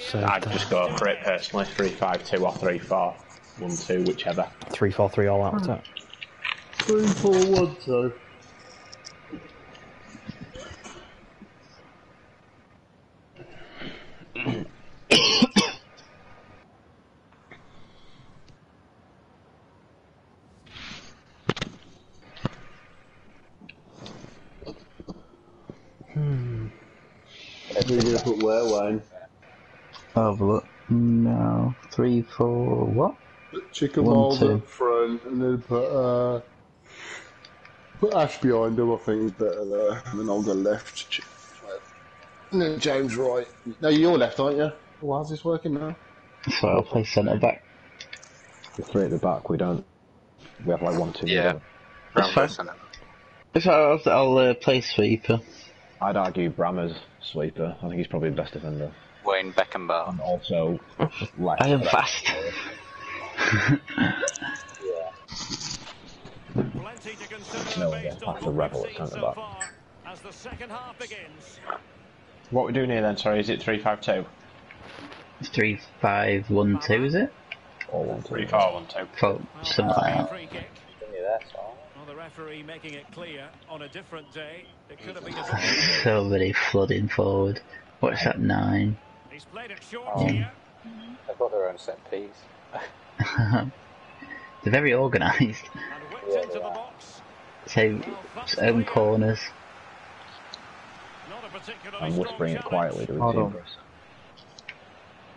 So, I'd just go for it personally. 3 5 2 or 3 4 1 2, whichever. 3 4 3 all out attack. Three, four, one, two. Hmm. Who are you going to put where, Wayne? Have a look. No. Three, four, what? Chicken One, balls two. up front, and then put uh, put Ash behind him. I think is better there, and then I'll go left. Ch- And then James right. No, you're left, aren't you? Well, how's this working now? So I'll play centre back. The three at the back, we don't. We have like one, two. Yeah. together. Round fine. the centre. So I'll, I'll uh, play sweeper. I'd argue Brammer's sweeper. I think he's probably the best defender. Wayne Beckenbauer. And also, less I am fast. Plenty No, based yeah, on that's what a we've rebel at centre back. far as the second half begins. What we doing here then? Sorry, is it 3 5 2? Three, five, one, two, is it? Or one, two. 3 4 1 2. For something like that. Free kick. Give me that song. Well, the referee making it clear on a different day it could have been a So many flooding forward. What's that, nine? He's played it short Oh. here. They've got their own set piece. They're very organised. Yeah, they the box. So, own corners. Not a particularly I'm whispering it quietly to the Hold team. on.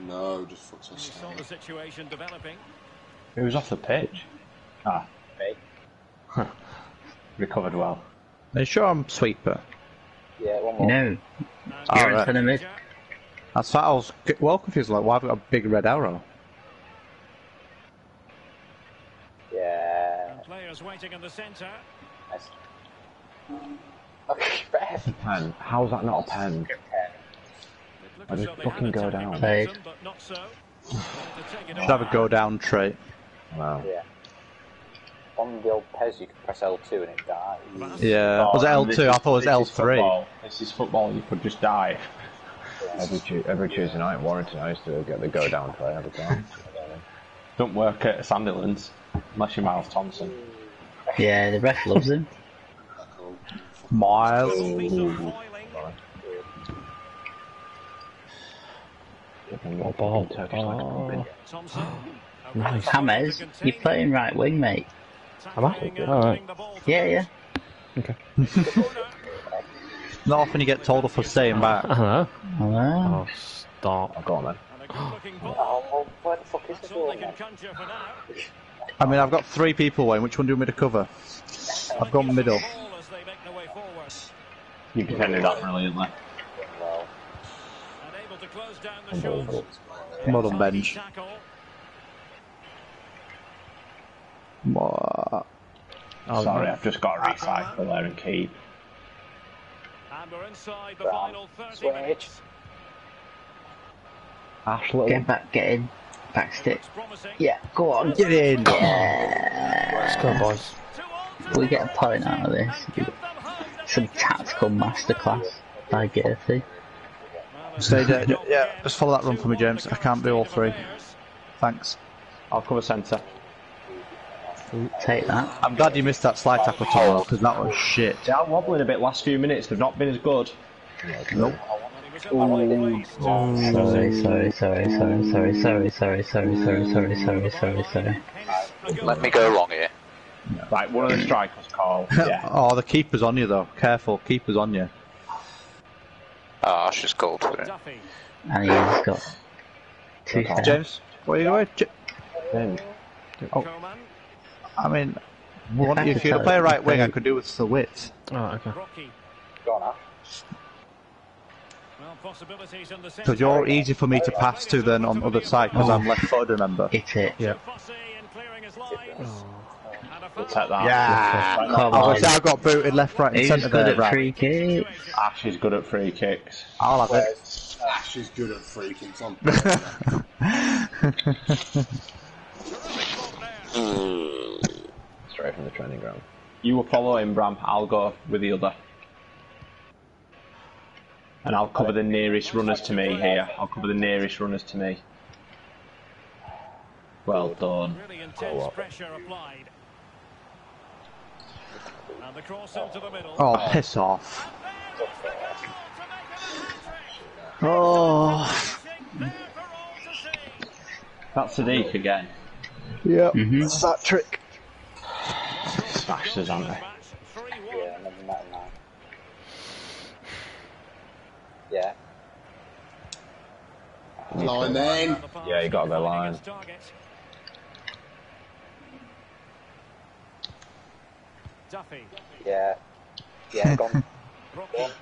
No, just fucks You us. saw the situation developing. Who's off the pitch? Ah, Me. recovered well. Are you sure I'm sweeper? Yeah, one You more. know, And You're in Alright. centre mid. Jack. That's that. I was well confused. Like, why have I got a big red arrow? Yeah. Players waiting in the centre. Nice. Okay, ref. Pen. How's that not a pen? I just fucking go down. Played. but not so. Wanted to Should have a go down trait. Wow. Yeah. On the old PES, you can press L2 and it dies. Yeah. was it Oh, L this two? I thought it was L3. football. This is football. You could just die. Every, Tu- every Tuesday night in Warrington, I used to get the go down play every time. Don't work at Sandilands unless you're Miles Thompson. Yeah, the ref loves him. Miles. Oh. Foiling. What ball? Turkish legs pumping. Thompson. Nice. James, you're playing right wing, mate. Am I? Tackling and Alright. winning the ball Yeah, yeah. through. Not often you get told off for saying that. Hello. Hello. Oh, stop. Oh, I mean, I've got three people waiting. Which one do you want me to cover? I've gone middle. You defended up brilliantly. Well done, Benj. What? Oh, Sorry, no. I've just got to recycle there and keep. And we're inside the Brown. final 30 Switch. minutes. Ash Little. Get back, get in. Back stick. Yeah, go on. Get in. Let's go, boys. Two all to We get a point out of this. and give them home the Some tactical masterclass by Gerthy. Stay there. Yeah, just follow that run for me, James. I can't do all three. Thanks. I'll cover centre. Take that. I'm glad you missed that slide tackle, Tom, because that was shit. They are wobbling a bit last few minutes. They've not been as good. Nope. Sorry, sorry, sorry, sorry, sorry, sorry, sorry, sorry, sorry, sorry, sorry, sorry, sorry. Let me go wrong here. Right, one of the strikers, Carl. Yeah. oh, the keeper's on you though. Careful, keeper's on you. Oh, Ash just called for it. And he's got two. James, where are you going? J- James. Oh, Coman. I mean, one, if you're to play right wing, I could do with the width. Oh, okay. Rocky. go on, Ash. Well, possibilities in the centre. Because you're easy for me to pass to than on the other side, because I'm oh. left footed, remember? Hit it. Yeah. Fussy in clearing his lines. And a We'll take that. Yeah! Come I on. I got booted left, right, and centre good there, at right. free kicks? Ash is good at free kicks. I'll have it. Ash is good at free kicks. I'm Straight from the training ground. You will follow him, Bram. I'll go with the other. And I'll cover the nearest runners to me here. I'll cover the nearest runners to me. Well done. Really intense pressure applied. And the cross into the middle. Oh, piss off. And there's Oh. there for all to see. That's Sadiq again. Yeah, Mm -hmm. That trick. Smashers, aren't they? Yeah, Line then. Yeah, you got the line. Duffy. Yeah. Yeah, gone. gone.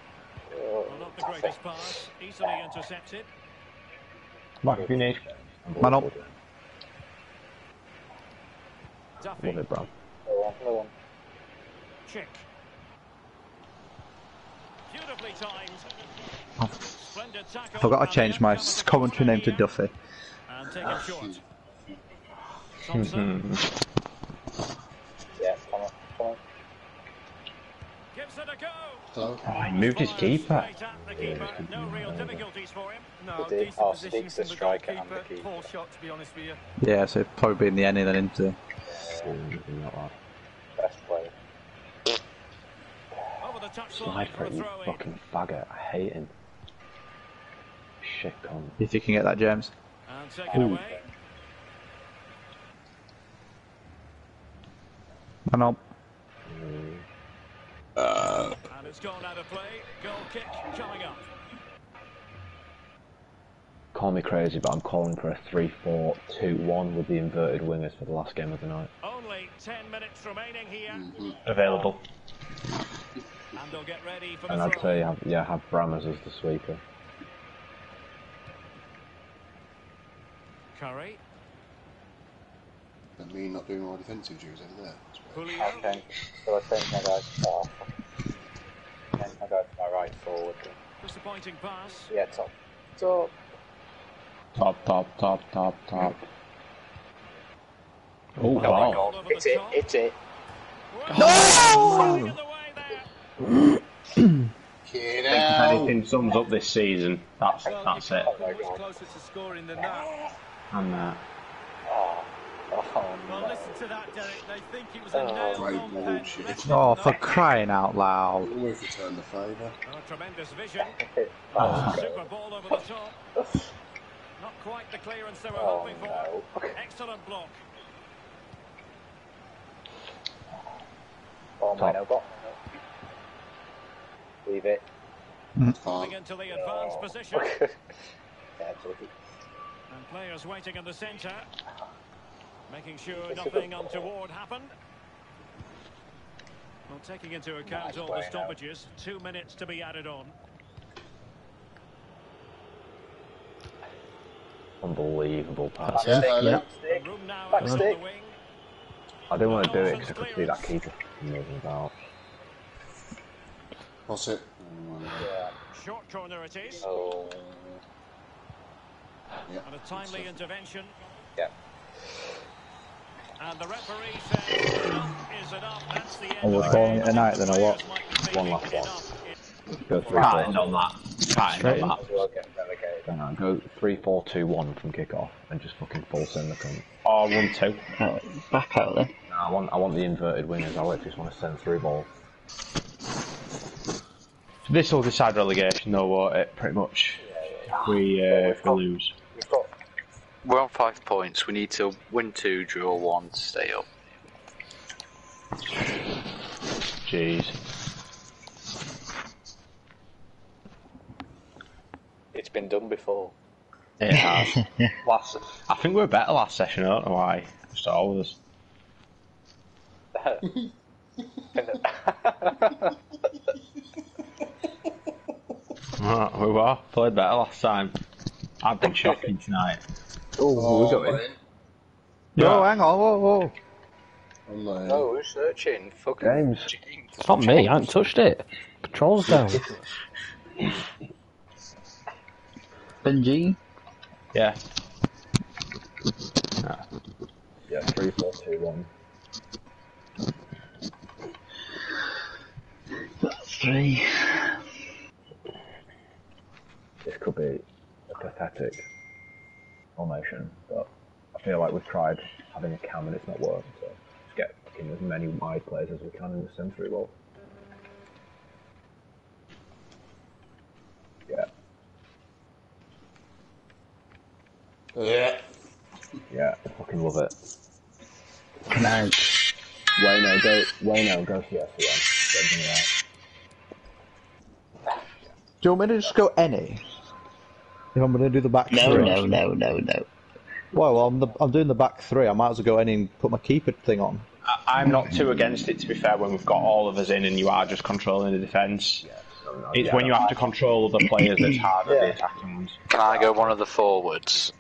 Oh, well, not the greatest pass, easily intercepted. Finish. Man up. Duffy. Love it, bro. Another oh, one, another one. Chick. Beautifully timed. Splendid tackle. Forgot to and change my outcome of the commentary name to Duffy. And take it short. Thompson Yeah, come on, come on. gives it a go. Hello. Oh, he moved his keeper. Straight at the keeper. No real difficulties for him. No, decent Oh, position from the striker goalkeeper. Poor shot, to be honest with you. Yeah, so it'd probably be in the any then, isn't it? Not that. Best player. Over the touchline Slide for for it, you fucking faggot. I hate him. shit cunt. If you can get that, James. And take it away. Man up. And it's gone out of play. Goal kick coming up. Call me crazy, but I'm calling for a 3-4-2-1 with the inverted wingers for the last game of the night. Only 10 minutes remaining here. Mm-hmm. Available. And they'll get ready for And the I'd throw. say, have, yeah, have Brammers as the sweeper. Curry. That me not doing my defensive duties over there. That's weird. Julio. Okay, so I change my guys. Oh, change my guys to my right forward. Disappointing pass. Yeah, top. Top. Top, top, top, top, top. Oh, Oh wow. It's it, it's it. No! Get If anything sums up this season, that's that's it. can't be much closer to scoring than that. And uh, Oh, oh Well, listen to that, Derek. They think it was a Oh, nail great on ball, pen. shit. Left Oh, for crying out loud. Always return the favour. Oh, tremendous vision. Oh, Super ball over the top. Not quite the clearance they were Oh, hoping for. no. Excellent block. Oh, my no, got. Leave it. Mm. Moving Fine. into the advanced position. Yeah. And players waiting in the centre. Making sure nothing untoward happened. Well, taking into account Nice all the now. stoppages, two minutes to be added on. Unbelievable pass. Yeah, Yeah. yeah. And room now Back out stick. I didn't want to do it because I could see that keeper moving about. What's it? Yeah. Short corner it is. Oh. yeah. And a timely intervention. Yeah. And the referee says enough is enough. That's the end Oh, we're of the calling it a night then, or what? Players might be One last one. Enough Go 3 can't 4 end on that. Can't Straight end on As well get go 3 4 2 1 from kick off and just fucking full send the cunt. that. Or one two. Oh, back out then. No, I want, I want the inverted wingers. I literally just want to send through balls. This will decide relegation, though, won't it? Pretty much. If we, uh, if we lose. We've got. We're on five points. We need to win two, draw one to stay up. Jeez. It's been done before. It has. last, I think we were better last session. I don't know why. Just always. Right, we were. Played better last time. I've been shocking tonight. Oh, we got it. man. No, hang on, whoa, whoa. I'm like, No, who's searching? Fucking James. James. It's not me. I haven't touched it. Controls down. Benji. Yeah. Yeah, 3 4 2 1. That's three. This could be a pathetic formation, but I feel like we've tried having a CAM and it's not working, so let's get fucking as many wide players as we can in the send through ball. Yeah, yeah. yeah, I fucking love it. Can I? Wayno, go, Wayno, go for the SCM. Get them. Do you want me to just go any? If I'm going to do the back No, three. no, no, no, no. Well, I'm, the, I'm doing the back three. I might as well go any and put my keeper thing on. I, I'm not too against it, to be fair, when we've got all of us in and you are just controlling the defence. It's Yeah, when you have to control the players that's harder, the attacking ones. Can I go one of the forwards?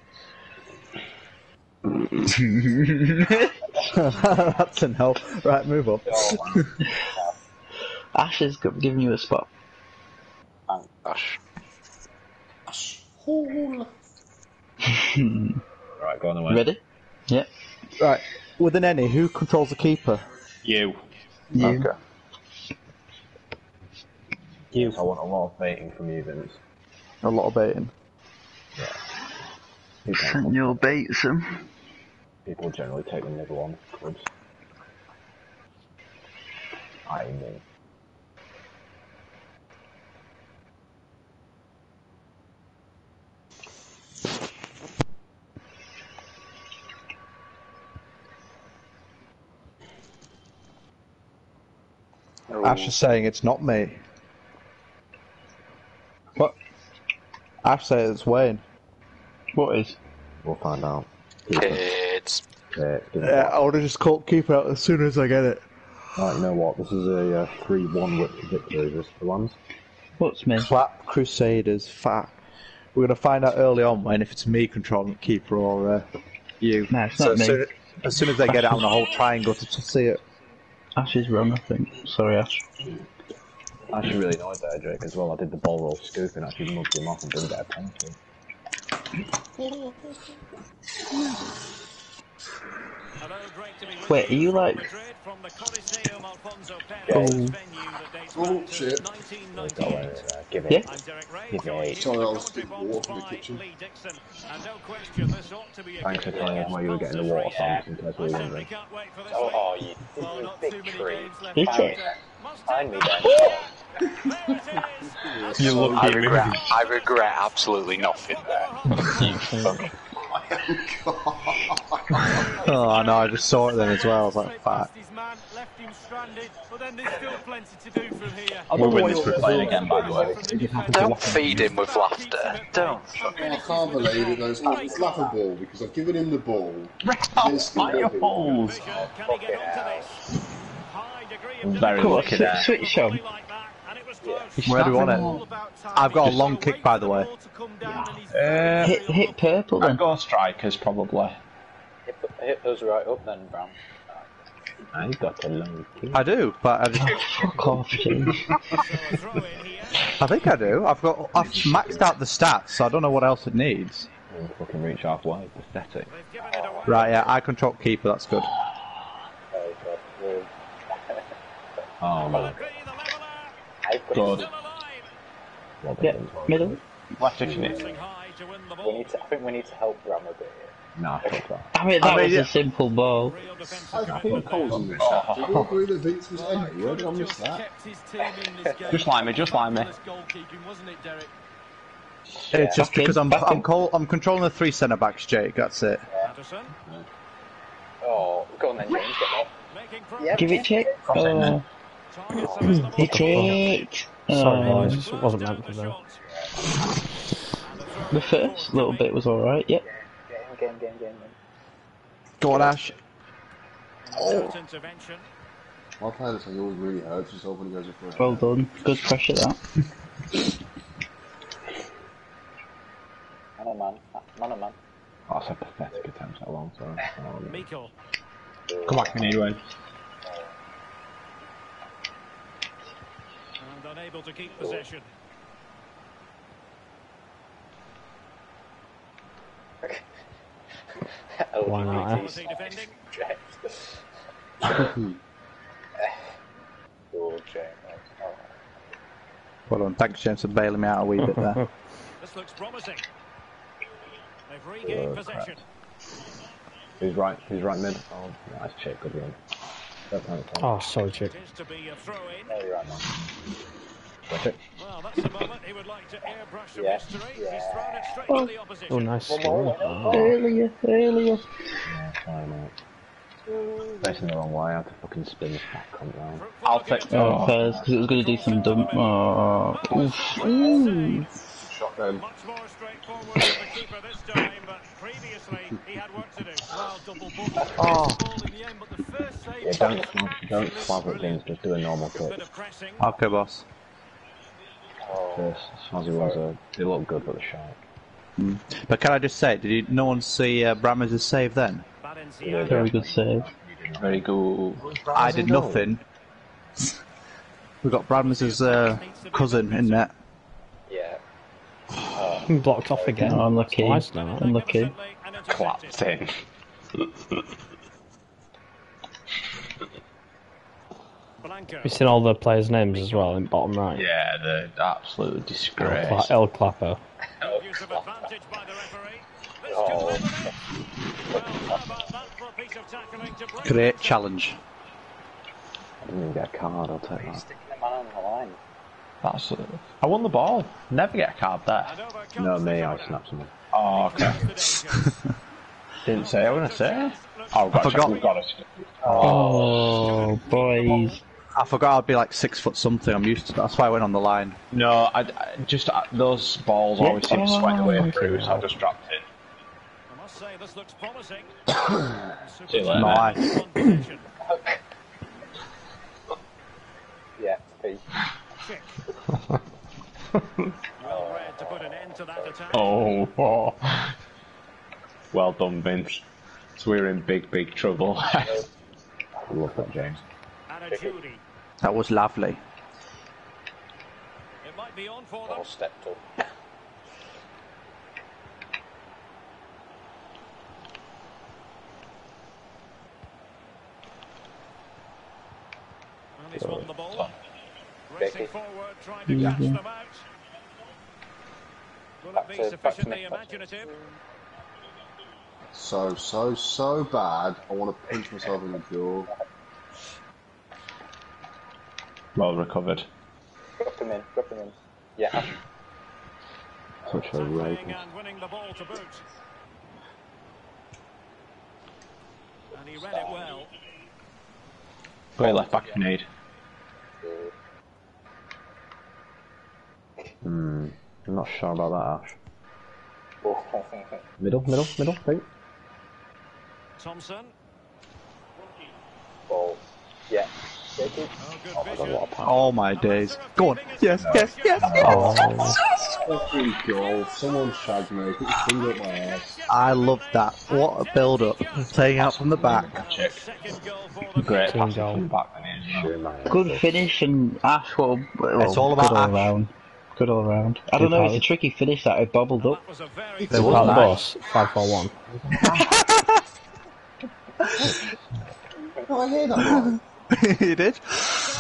That's a no. Right, move up. Ash is giving you a spot. Thank gosh. Right, go on away. Ready? Yep. Right, with an any, who controls the keeper? You. You. Okay. You. I want a lot of baiting from you, Vince. A lot of baiting. People, You'll bait some people generally take the middle one. clubs. I mean. Oh. Ash is saying it's not me. What? Ash says it's Wayne. What is? We'll find out. Kids. Yeah, give it Yeah, a I would have just called keeper out as soon as I get it. Right, you know what? This is a uh, 3-1 victory. This for Lambs. What's me? Clap Crusaders, fat. We're gonna find out early on when if it's me controlling the keeper or uh, you. No, it's so not as me. soon, as soon as they get out on the whole triangle to, to see it. Ash is wrong, I think. Sorry, Ash. I actually really annoyed there, Jake, as well. I did the ball roll scoop and actually mugged him off and didn't get a penalty. Wait, are you like? Madrid from the Coliseum Alfonso Oh. Perez venue that dates Oh, back to shit. 1998. Uh, give it. Yeah. I'm Derek Rae, Give joined me- here Sorry, I was getting commentary water in the kitchen. Lee Dixon. And no question, this ought to be a Thanks for game telling us where you were getting the water from, just in case we were wondering. can't wait this Oh, week. oh you, Well, big tree. games left Is out. it? Must Behind take me then. There it is. You look I regret. I regret absolutely nothing there. Oh, I know. I just saw it then as well. I was like, Straight fuck. past his man, left him stranded, but then there's still plenty to do from here. We'll win this for again, by the way. Don't feed him with laughter. Don't. I can't believe it. Though. It's laughable because I've given him the ball. Ralph, mind your balls. Can he get onto this? High degree of Very Come lucky switch, there. switch on. Like that, and it was close. Where do you want it? I've got a long kick, by the way. ball to come down, and he's Uh, Hit, hit purple I'd then. go strikers probably. Hit, hit us right up then, Bram. I got a long kick. I do, but I, just, Fuck off, James. So a throw in here. I think I do. I've got. I've maxed out the stats, so I don't know what else it needs. Didn't fucking reach halfway. Pathetic. They've given it away. Right, yeah, I control keeper. That's good. Oh, God. Oh, man. Be the. I've got Good. Well Yeah, middle. Left if you need. To We need to, I think we need to help Ram a bit here. Nah, fuck that. I mean, that I mean, was yeah. a simple ball. Real defensive I think there. I was in this. Did you agree was A? Where did I miss Just that? kept his team in this game. Just line me, just line me. Marvellous goalkeeping, wasn't it, Derek? It's just Back in, because I'm I'm, in. call, I'm controlling the three centre backs, Jake. That's it. Patterson Oh, go on then, James, get off. making Give it check. Oh, Targets the missed the hit it. Sorry, um, Oh, boys. It wasn't meant for them. the first little bit was alright. Yep. Get him, get him, get him, get him. Go on, Ash. Short intervention. My player looks like always really hurts himself when he goes up for a Well done. Good pressure that. Man oh man, man oh man. Oh, that's a pathetic attempt at a long time. Oh, no. Miko. Come back, we need And unable to keep possession. Why not? Quality defending. James. Well done. Thanks, James, for bailing me out a wee bit there. This looks promising. They've regained Oh, possession. He's right? He's right mid? Oh, nice check. Good run. Don't panic, Tom. Oh, sorry, Chick. It is to be a throw in. No, you're right, man. Watch it. Well, that's the moment he would like to airbrush some Yeah, history. He's thrown it straight Oh. to the opposition. Oh, nice One more, Oh. Earlier, earlier. Yeah, fine, mate. Facing the wrong way. I had to fucking spin this fat cunt round. I'll take- attack. Oh, Fairs, because it was going to do some dump. Oh, oof. Ooh. shotgun. Much more straightforward for the keeper this time, but previously he had work to do. Well, double booking Oh. Yeah, don't slav- don't slav at things. Just do a normal Bit cut. Okay, boss. First, Snazzy ones are they look good, but they're sharp. But can I just say, did you, no one see uh, Brammer's save then? Valenciaga. Very good save. Very good. I did nothing. We got Brammer's uh, cousin in there. Yeah. Blocked off again. Oh, unlucky. Twice now. Unlucky. Magnificently and intercepted. Clapped in. You've seen all the players' names as well in bottom right. Yeah, the absolute El, disgrace. Cla- El Clapo. Use of advantage by the referee. This Oh. could level it. Well, how about that for a piece of tackling to break Great challenge. I didn't even get a card. I'll take He's that. sticking the man on the line. That's, I won the ball. Never get a card there. And over comes No, me. I corner. snapped someone. Oh, okay. That's the danger. Didn't say I was gonna say. Oh, gotcha. forgot. We've got it. Oh, oh, oh boys. I forgot I'd be like six foot something. I'm used to that's why I went on the line. No, I, I just uh, those balls always seem to swing away through, so I just dropped it. I must say, this looks promising. See you later, Nice. Yeah, P. Well read to put an end to that attack. Oh, oh. well done, Vince. So we're in big, big trouble. I love that, James. And a Judy. That was lovely. It might be on for them. All stepped up. He's won the ball. Racing forward, trying to catch them out. Will it be to- sufficiently Nick, back to- imaginative? So, so, so bad. I want to punch myself in the jaw. Well recovered. Drop him in, drop him in. Yeah, Such a Tackling rapist. and winning the ball to boot. And he read it well. Great left back you need. Hmm. I'm not sure about that, Ash. Middle, middle, middle, think. Thompson. ball. Yeah. Take. Oh, good Oh my god, vision. what a pass. Oh my days. Go on. Yes, yes, yes. Fucking goal. Someone shagged me. Put your finger up my ass. Oh. I love that. What a build up. Playing out from the back. Second goal for them. Great Team passing goal. from the back then, isn't it? Good finish and Ash, well, well It's all about good all Ash. round. Good all round. I don't know, it's a tricky finish that it bubbled up. That was a very They Part were of the nice. boss. Five four one. Oh, I hear that right. he did.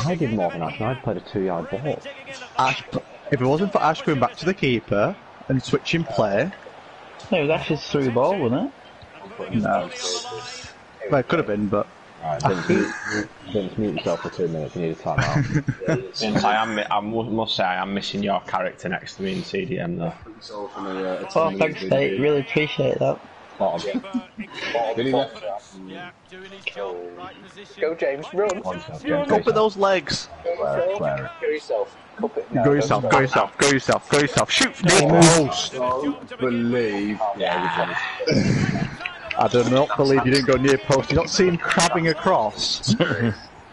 I did more than Ash, and I played a two yard ball. digging in the Ash, if it wasn't for Ash going back to the keeper and switching play, No, it was Ash's through the ball, wasn't it? no. Well, it could have been, but Alright, Vince, mute- Vince, mute yourself for two minutes. You need a timeout. Vince, I am. I must say, I am missing your character next to me in CDM though. Put yourself in a, a Oh, thanks, video. mate. Really appreciate that. Bottom. Billy left. Yeah, doing his job, right position. Go, James, run. One shot, go James. with those legs. Claire, Claire. Go yourself. It. No, Go yourself, go. go yourself, go yourself, go yourself. Shoot me. Don't believe. Yeah, I do not believe you didn't go near post. You not see him crabbing across.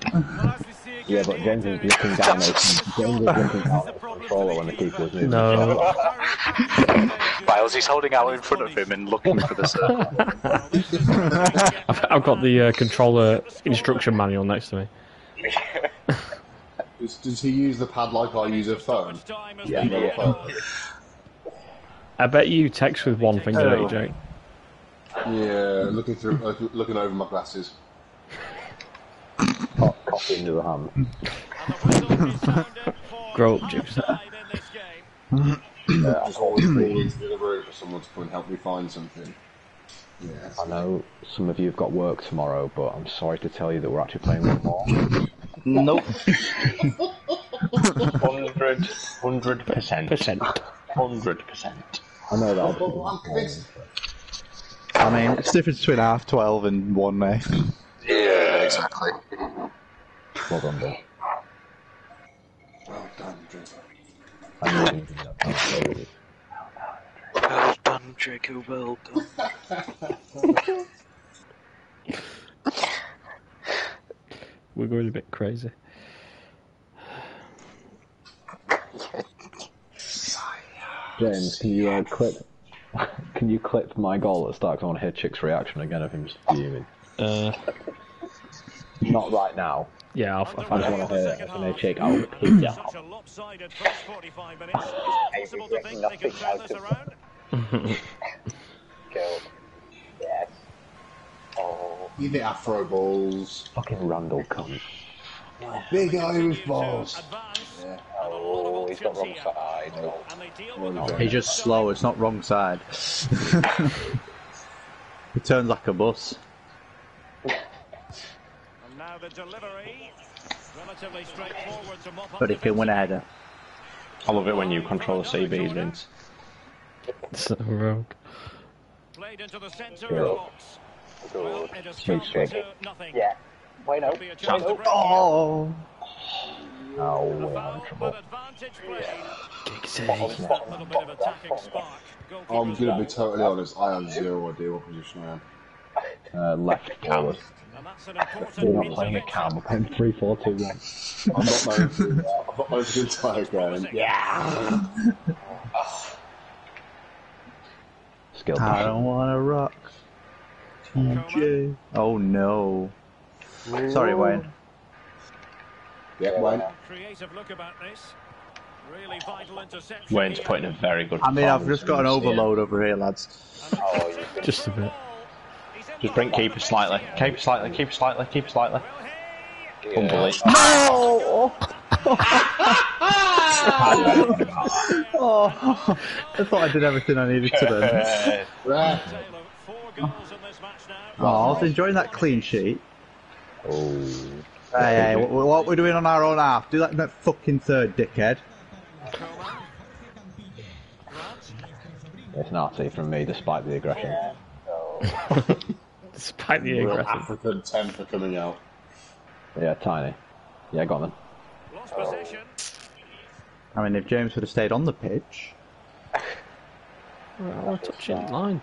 Yeah, but James was looking down. James was looking down at the controller when the keeper was moving. No. Miles, he's holding out in front of him and looking for the circle. I've, I've got the uh, controller instruction manual next to me. Does, does he use the pad like I use a phone? Yeah, You got phone? I bet you text with one finger, don't Jake? Yeah, looking through, looking over my glasses. Co- into the hand. Grow up, Juice. Just always call into the room for someone to come and help me find something. Yeah. I know some of you have got work tomorrow, but I'm sorry to tell you that we're actually playing one more. Nope. Hundred, hundred percent, Percent. hundred percent. I know that. Well, I'm convinced. I mean, it's the difference between half twelve and one, mate. Yeah, exactly. Well done, Bill. Well done, Drizzer. I knew you were do that. Well done, Draco, well done. We're going a bit crazy. James, can you uh, clip? Can you clip my goal at start? 'Cause I want to hear Chick's reaction again of him just fuming. Uh, Not right now. yeah, I'll, I'll I just want to hear if I hear Chick. I'll pick you Such a lopsided first 45 it possible to think they can turn this around? Go. Yes. Oh. You the afro balls. Fucking Randall cunt. Big Irish balls. Yeah. Oh, he's got wrong side. No. And they deal with the He's just slow. It's not wrong side. he turns like a bus. And now the delivery. Relatively straightforward to mop up But he can win a header. I love it when you control the CBs, Vince. So rogue. Played into the centre of the box. Well, it has come to nothing. Yeah. Why no? Be a chance to no. break Oh, Oh, we're in trouble. Giggsy. little bit of. I'm gonna be totally honest. I have zero idea what position I am. Uh, left forward. And that's an We're not playing a CAM, we're playing 3 4 2 1. I'm not known for. I'm not known for entire ground. Yeah. Skill I push. don't want to rock. TJ. Oh no. Sorry, Wayne. Yeah, Wayne. creative look about this. Really vital interception. Wayne's putting a very good. I mean, I've just got an in this game. overload over here, lads. Oh, just a bit. Just bring keeper slightly. Keep it slightly. Keep it slightly. Keep it slightly. Unbelievable. No! oh, I thought I did everything I needed to do. Right. Four goals in this match now. Oh, I was enjoying that clean sheet. Oh. Hey, hey, what, what we're doing on our own half? Do that in that fucking third, dickhead. It's Nazi from me, despite the aggression. Despite the Real aggressive. African temper coming out. Yeah, tiny. Yeah, go on then. Lost possession. I mean, if James would have stayed on the pitch, we're touching line.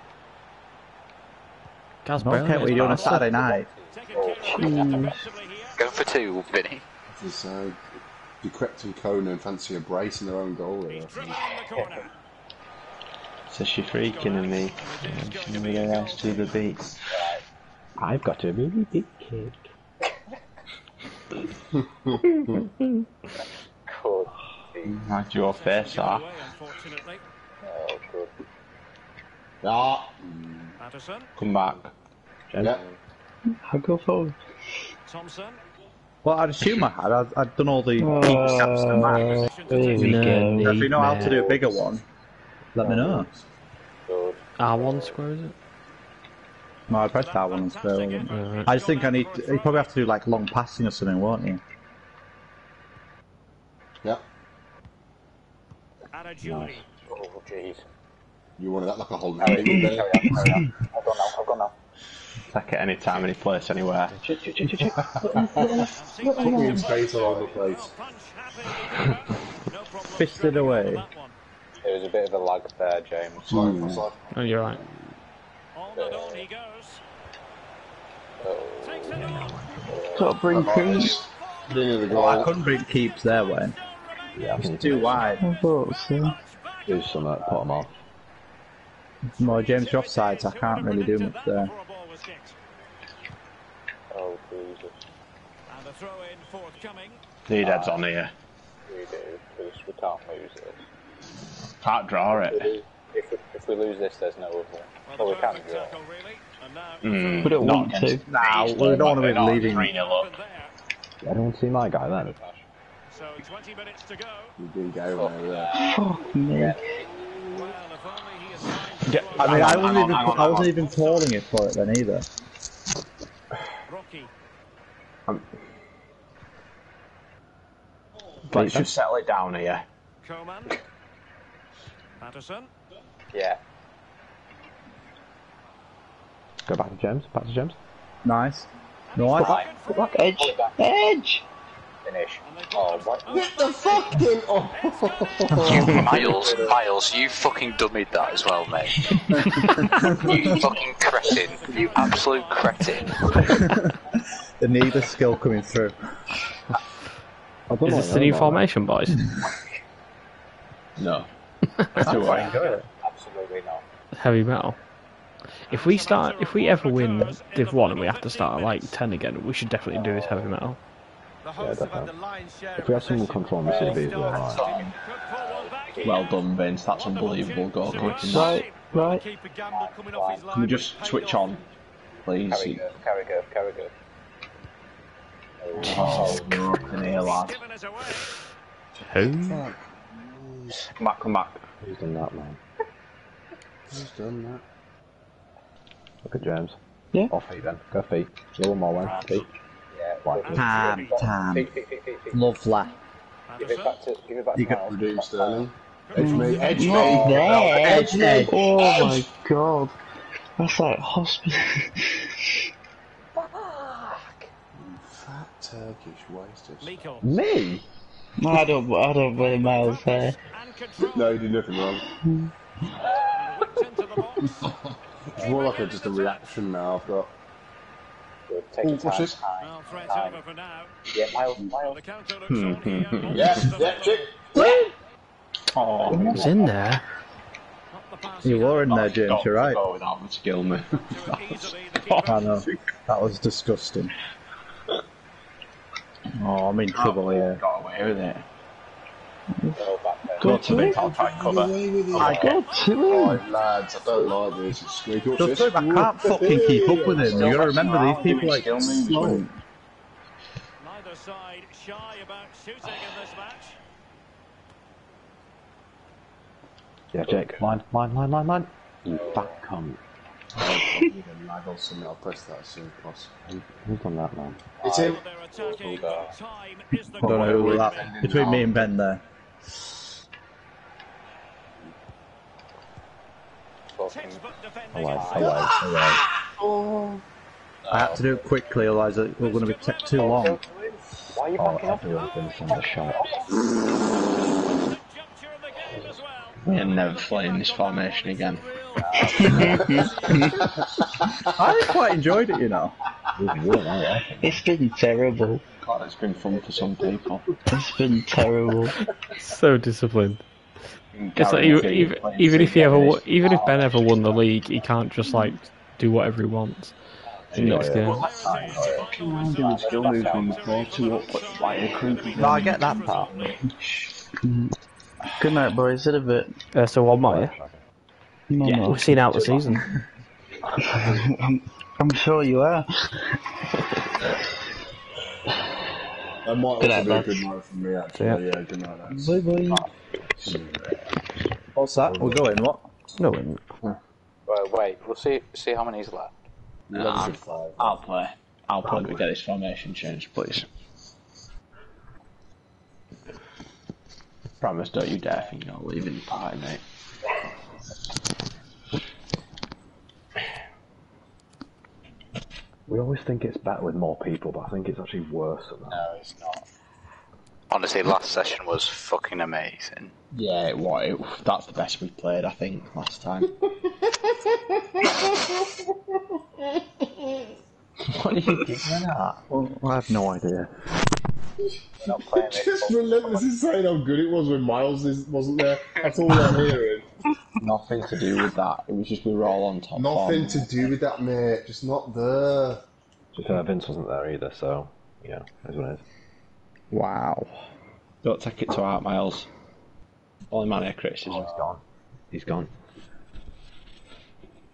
Gaz I don't care what you do on a Saturday night. Go for two, Vinny. It's, uh, Decrypt and fancy a brace in their own goal. There, I think. So she freaking and me. She really has to the beats. I've got a really big cake. Cool. That's your face. Unfortunately. Oh, good. Ah. Patterson. Come back. Yeah. I'll go forward. Thompson. Well, I'd assume I had. I'd, I'd done all the keep stats and max. Here we if you know how to do a bigger one, let me know. Uh, Good. R1 square, is it? No, I pressed that one as well. I just think I need. To, you probably have to do like long passing or something, won't you? Yeah. Arajuri. Oh, jeez. You wanted that like a whole Carry thing carry on, carry on. I've gone now, I've gone now. Take it any time, any place, anywhere. Put me in space all over the place. Fisted away. There was a bit of a lag there, James. Sorry, Hmm. sorry. Oh, you're right. On and on he goes. Takes it on. Got to bring crease. Bring in the Oh, I couldn't bring keeps there, Wayne. Yeah, It's too wide. I thought so. do some uh, put them off. More James, you're offsides. I can't really do much there. Before ball was kicked. Oh, Jesus. And a throw in forthcoming. Need heads on here. We do, because we can't lose this. Can't draw If it. lose, if we, if we lose this, there's no other. Well, we can Perfect draw. really. Mm, We don't want to. against Nah, we don't want to be not leading. 3 0 up. open there. See my guy then? So 20 minutes to go. You didn't go over there. Fuck me. Well, if only he had signed Yeah, I mean, hang I wasn't hang even. on, I wasn't even calling it for it then either. Rocky. Let's just settle it down here. Coman. Patterson. Yeah. Go back to James. Back to James. Nice. Nice. Fuck, fuck, edge. Edge! Finish. Oh, what? Get the fucking. Oh. Miles, Miles, you fucking dummied that as well, mate. you fucking cretin. You absolute cretin. The neither skill coming through. Is this the new you're on about. formation, boys? No. That's why I enjoy it. Absolutely not. Heavy metal. If we start, if we ever win Div One and we have to start at like ten again, we should definitely do this heavy metal. Yeah, definitely. If we have some more control on the CBs, we're alright. Well done, Vince. That's unbelievable goal kicking. Right, right. Keeper Gamble coming off his line. Can we just switch on, please? Carry go, carry go, carry go. Oh, we're up in here, lad. Giving us away. Who? Come back, come back. Who's done that, man? Who's done that? Look at James. Yeah. Off feet then. Go feet. A little more, Wayne. Feet. Yeah. Like. Feet, feet, feet, feet, feet. Lovely. Give it back to, give it back You to can Miles. Redeem Sterling. Edge me, edge me. Not there. Edge me. Oh my god. That's like hospital. Fuck. Fat Turkish wasted. Me? I don't, I don't blame Miles there. No, he did nothing wrong. it's more like a, just a reaction now. I've got. Take Oh, your time, this? time, Well, threat time. over for now. Yeah, Miles, Miles. The counter looks hmm, on hmm, here. Yeah, yeah, chick. Oh, It's in there. Not the pass You he were in there, James. You're right. Go without much skill, me. To it easily, the keeper. Oh, I know. That was disgusting. Oh, I'm in trouble oh, here. Got away with it. Go back to me. I'll try cover. I go to Right, lads, I don't like this. It's squeaky. What's Just? I can't fucking keep up with him. You gotta remember these people like slow. Neither side shy about shooting in this match. Yeah, Jake, line, line, line, line, line. You fat cunt. I'll need a lag or something. I'll press that as soon as possible. Who's done that, man? It's him. They're attacking, but time is the I don't know who great that. Between me and Ben there. Textbook defending Away, inside. away, away. I have to do it quickly, otherwise it was going to be t- too long. Why are you Oh, backing up? everyone's been from the shot. Juncture of the game as well. We're never playing this formation again. I quite enjoyed it, you know. Even you and I, I think. It's been terrible. God, it's been fun for some people. It's been terrible. So disciplined. It's like even, even, even if he ever, even if Ben ever won the league, he can't just like do whatever he wants. The next game. doing skill movement, four two up, but like a creepy. No, I get that part. Good night, boys. In a bit. Uh, so one more. Yeah? No, Yeah. no. We've seen out the season. I'm, I'm sure you are. That might Good also night, be a good night from me, actually. Yeah. Yeah, good night, lads. Bye bye. What's that? We're going, what? No, we- Well, wait, we'll see see how many many's left. Nah, I'll play. I'll probably get this formation changed, please. Promise, don't you dare think you're leaving the party, mate. We always think it's better with more people, but I think it's actually worse than that. No, it's not. Honestly, last session was fucking amazing. Yeah, it, what, it, that's the best we played, I think, last time. what are you getting at? Well, I have no idea. Not playing it. Just relentlessly saying how good it was when Miles is, wasn't there. That's all I'm hearing. Nothing to do with that. It was just we were all on top. Nothing form. to do with that, mate. Just not there. Just uh, Vince wasn't there either, so yeah, that's what it is. Wow. Don't take it to heart, Miles. Only man of criticism. He's gone. He's gone.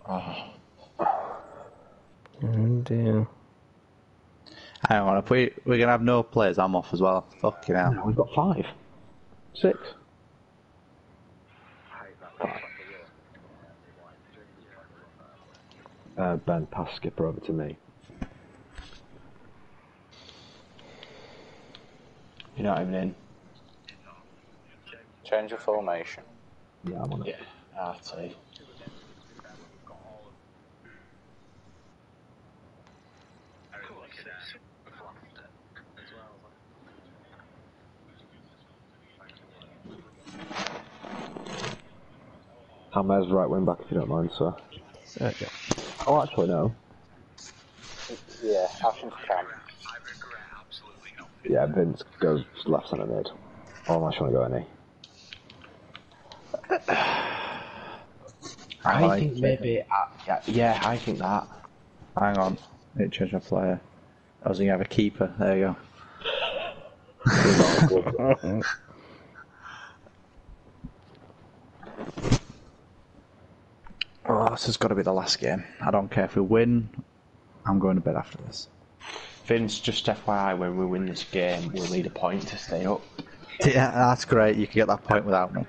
Oh. Oh dear. Hang on, if we, we're going to have no players, I'm off as well. Fucking hell. No, we've got five. Six. Uh, ben, pass Skipper over to me. You're not even in. Change of formation. Yeah, I'm on it. Yeah, I'll tell you. Hamer's right wing back if you don't mind, sir. Okay. Oh, actually, no. Yeah, Ashton's camp. Yeah, Vince goes left centre mid. Or am I trying to go any? I Right. think maybe. Uh, yeah, yeah, I think that. Hang on. Need to change my player. I was going to have a keeper. There you go. Oh, this has got to be the last game. I don't care if we win. I'm going to bed after this. Vince, just FYI, when we win this game, we'll need a point to stay up. Yeah, that's great. You can get that point without me.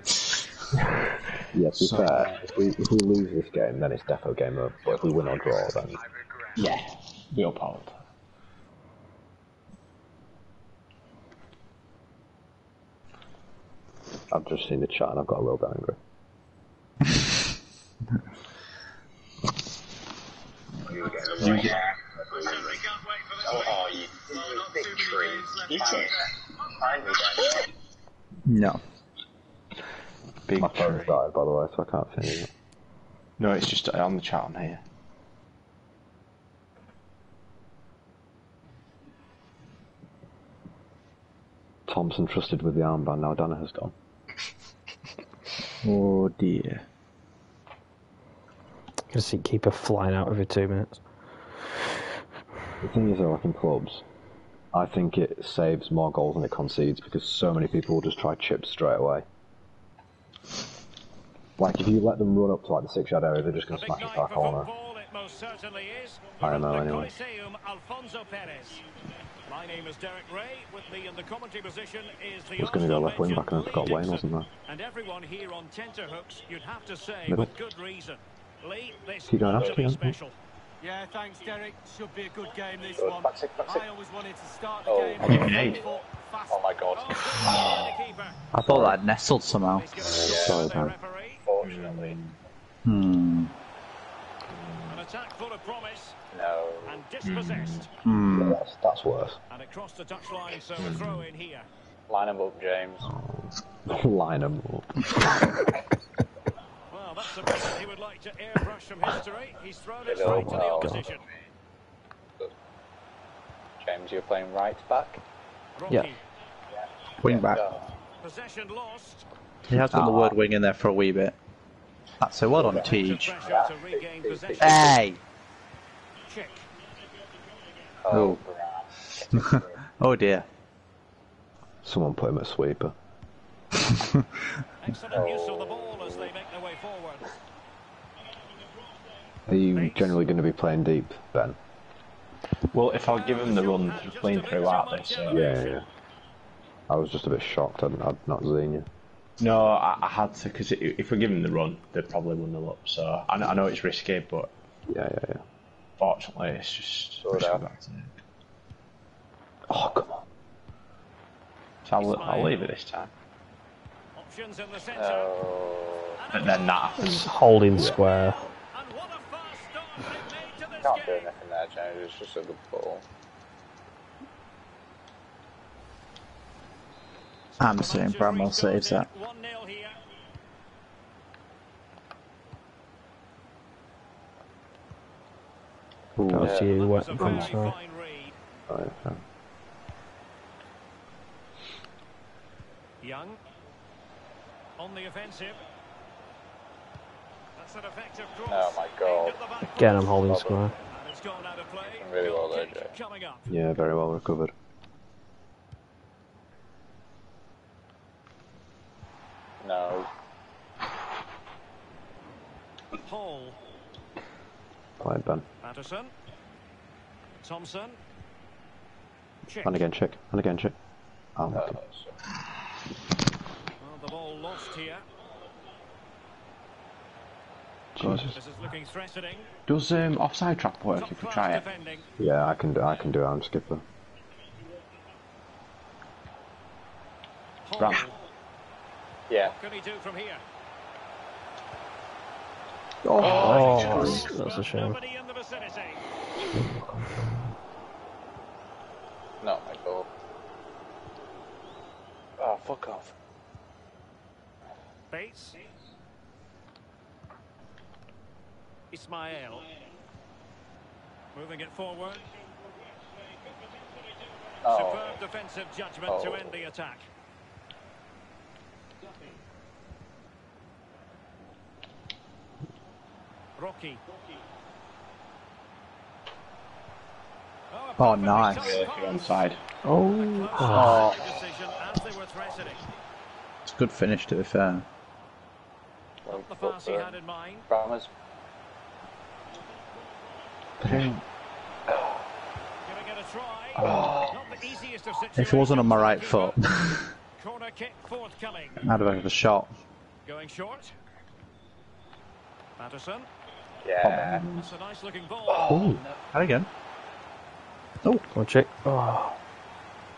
Yeah, to be fair, if we, if we lose this game, then it's defo game over. But if we win or draw, then Yeah, we'll hold. I've just seen the chat and I've got a little bit angry. Oh, you victory. Is it? No. Big My phone tree. started, by the way, so I can't see anything. No, it's just on the chat on here. Thompson trusted with the armband, now Dana has gone. Oh dear. Gonna see keeper flying out every two minutes. The thing is, though, like in clubs, I think it saves more goals than it concedes because so many people will just try chips straight away. Like, if you let them run up to like the six yard area, they're just going to smash it far corner. I don't know, anyway. My name is Derek Rae. With me in the commentary position is the was going to go left wing back and I forgot Wayne, wasn't And everyone here on tenterhooks, you'd have to say, Middle. with good reason. Lee, this special. Yeah, thanks, Derek. Should be a good game, this Good. one. Back six, back six. I always wanted to start the Oh. game Okay. on the front foot, fast. Oh my god. Good from the keeper. I thought that nestled somehow. He's given Sorry, the man. referee. Fortunately, Hmm. An attack full of promise no. and dispossessed. Hmm. That's, that's worse. And it crossed the touchline, so a throw in here. Line him up, James. Line them up. Well, that's a moment he would like to airbrush from history. He's thrown it straight to the Oh, opposition. James, you're playing right back. Rocky. Yeah. Wing back. Possession lost. He has got the word wing in there for a wee bit. That's a well on Tej. Pressure to regain possession. Hey! Chick. Oh, oh dear. Someone put him at sweeper. Excellent use of the ball as they make their way forward. Are you generally going to be playing deep, Ben? Well, if I'll give him the run to clean throughout this. uh, Yeah, yeah. I was just a bit shocked I'd, I'd not seen you. No, I, I had to because if we give him the run, they'd probably win the up. So I, know- I know it's risky, but Yeah, yeah, yeah. fortunately, it's just. Sort pushing out. back to it. Oh, come on. So I'll, I'll leave it this time. Options in the centre. no. But then that happens. Holding square. And what a fast start they've made to this Can't do anything there, James. It's just a good ball. I'm saying Bramwell saves that. 1-0 here. That was Yeah. you, That what, was a I'm very sorry. fine. Oh, yeah. Young. On the offensive. That's an effective cross. Oh my God. Aimed at the back Again, I'm post. holding square. And it's gone out of play. Really well there, kick Jay. Coming up. Yeah, very well recovered. No. Hall. Played Ben. Patterson. Thompson. Chick. And again, chick. And again, chick. Oh, Uh, lucky. Well, the ball lost here. Jesus. This is looking threatening. Does um, offside trap work Top if we try it? defending. Yeah, I can do. I can do it. I'm skipper. Ram. Yeah. What can he do from here? Oh, that's a shame. Nobody in the vicinity. Not my goal. Oh, fuck off. Bates. Ismail. Moving it forward. Oh. Superb defensive judgment to Oh. end the attack. Rocky. a Oh, nice. timed Really, if you're pass. onside. Oh. Oh. oh. oh. Decision as they were threatening. It's a good finish, to be fair. Well, The pass he but, had in mind. Brahmas. Giving it a try. Not the easiest of situations. If it wasn't on my right foot, Corner kick forthcoming. I'd have had a shot. Going short. Patterson. Yeah. That's a nice looking ball. Oh, and again. Oh, Come on, chick. Oh.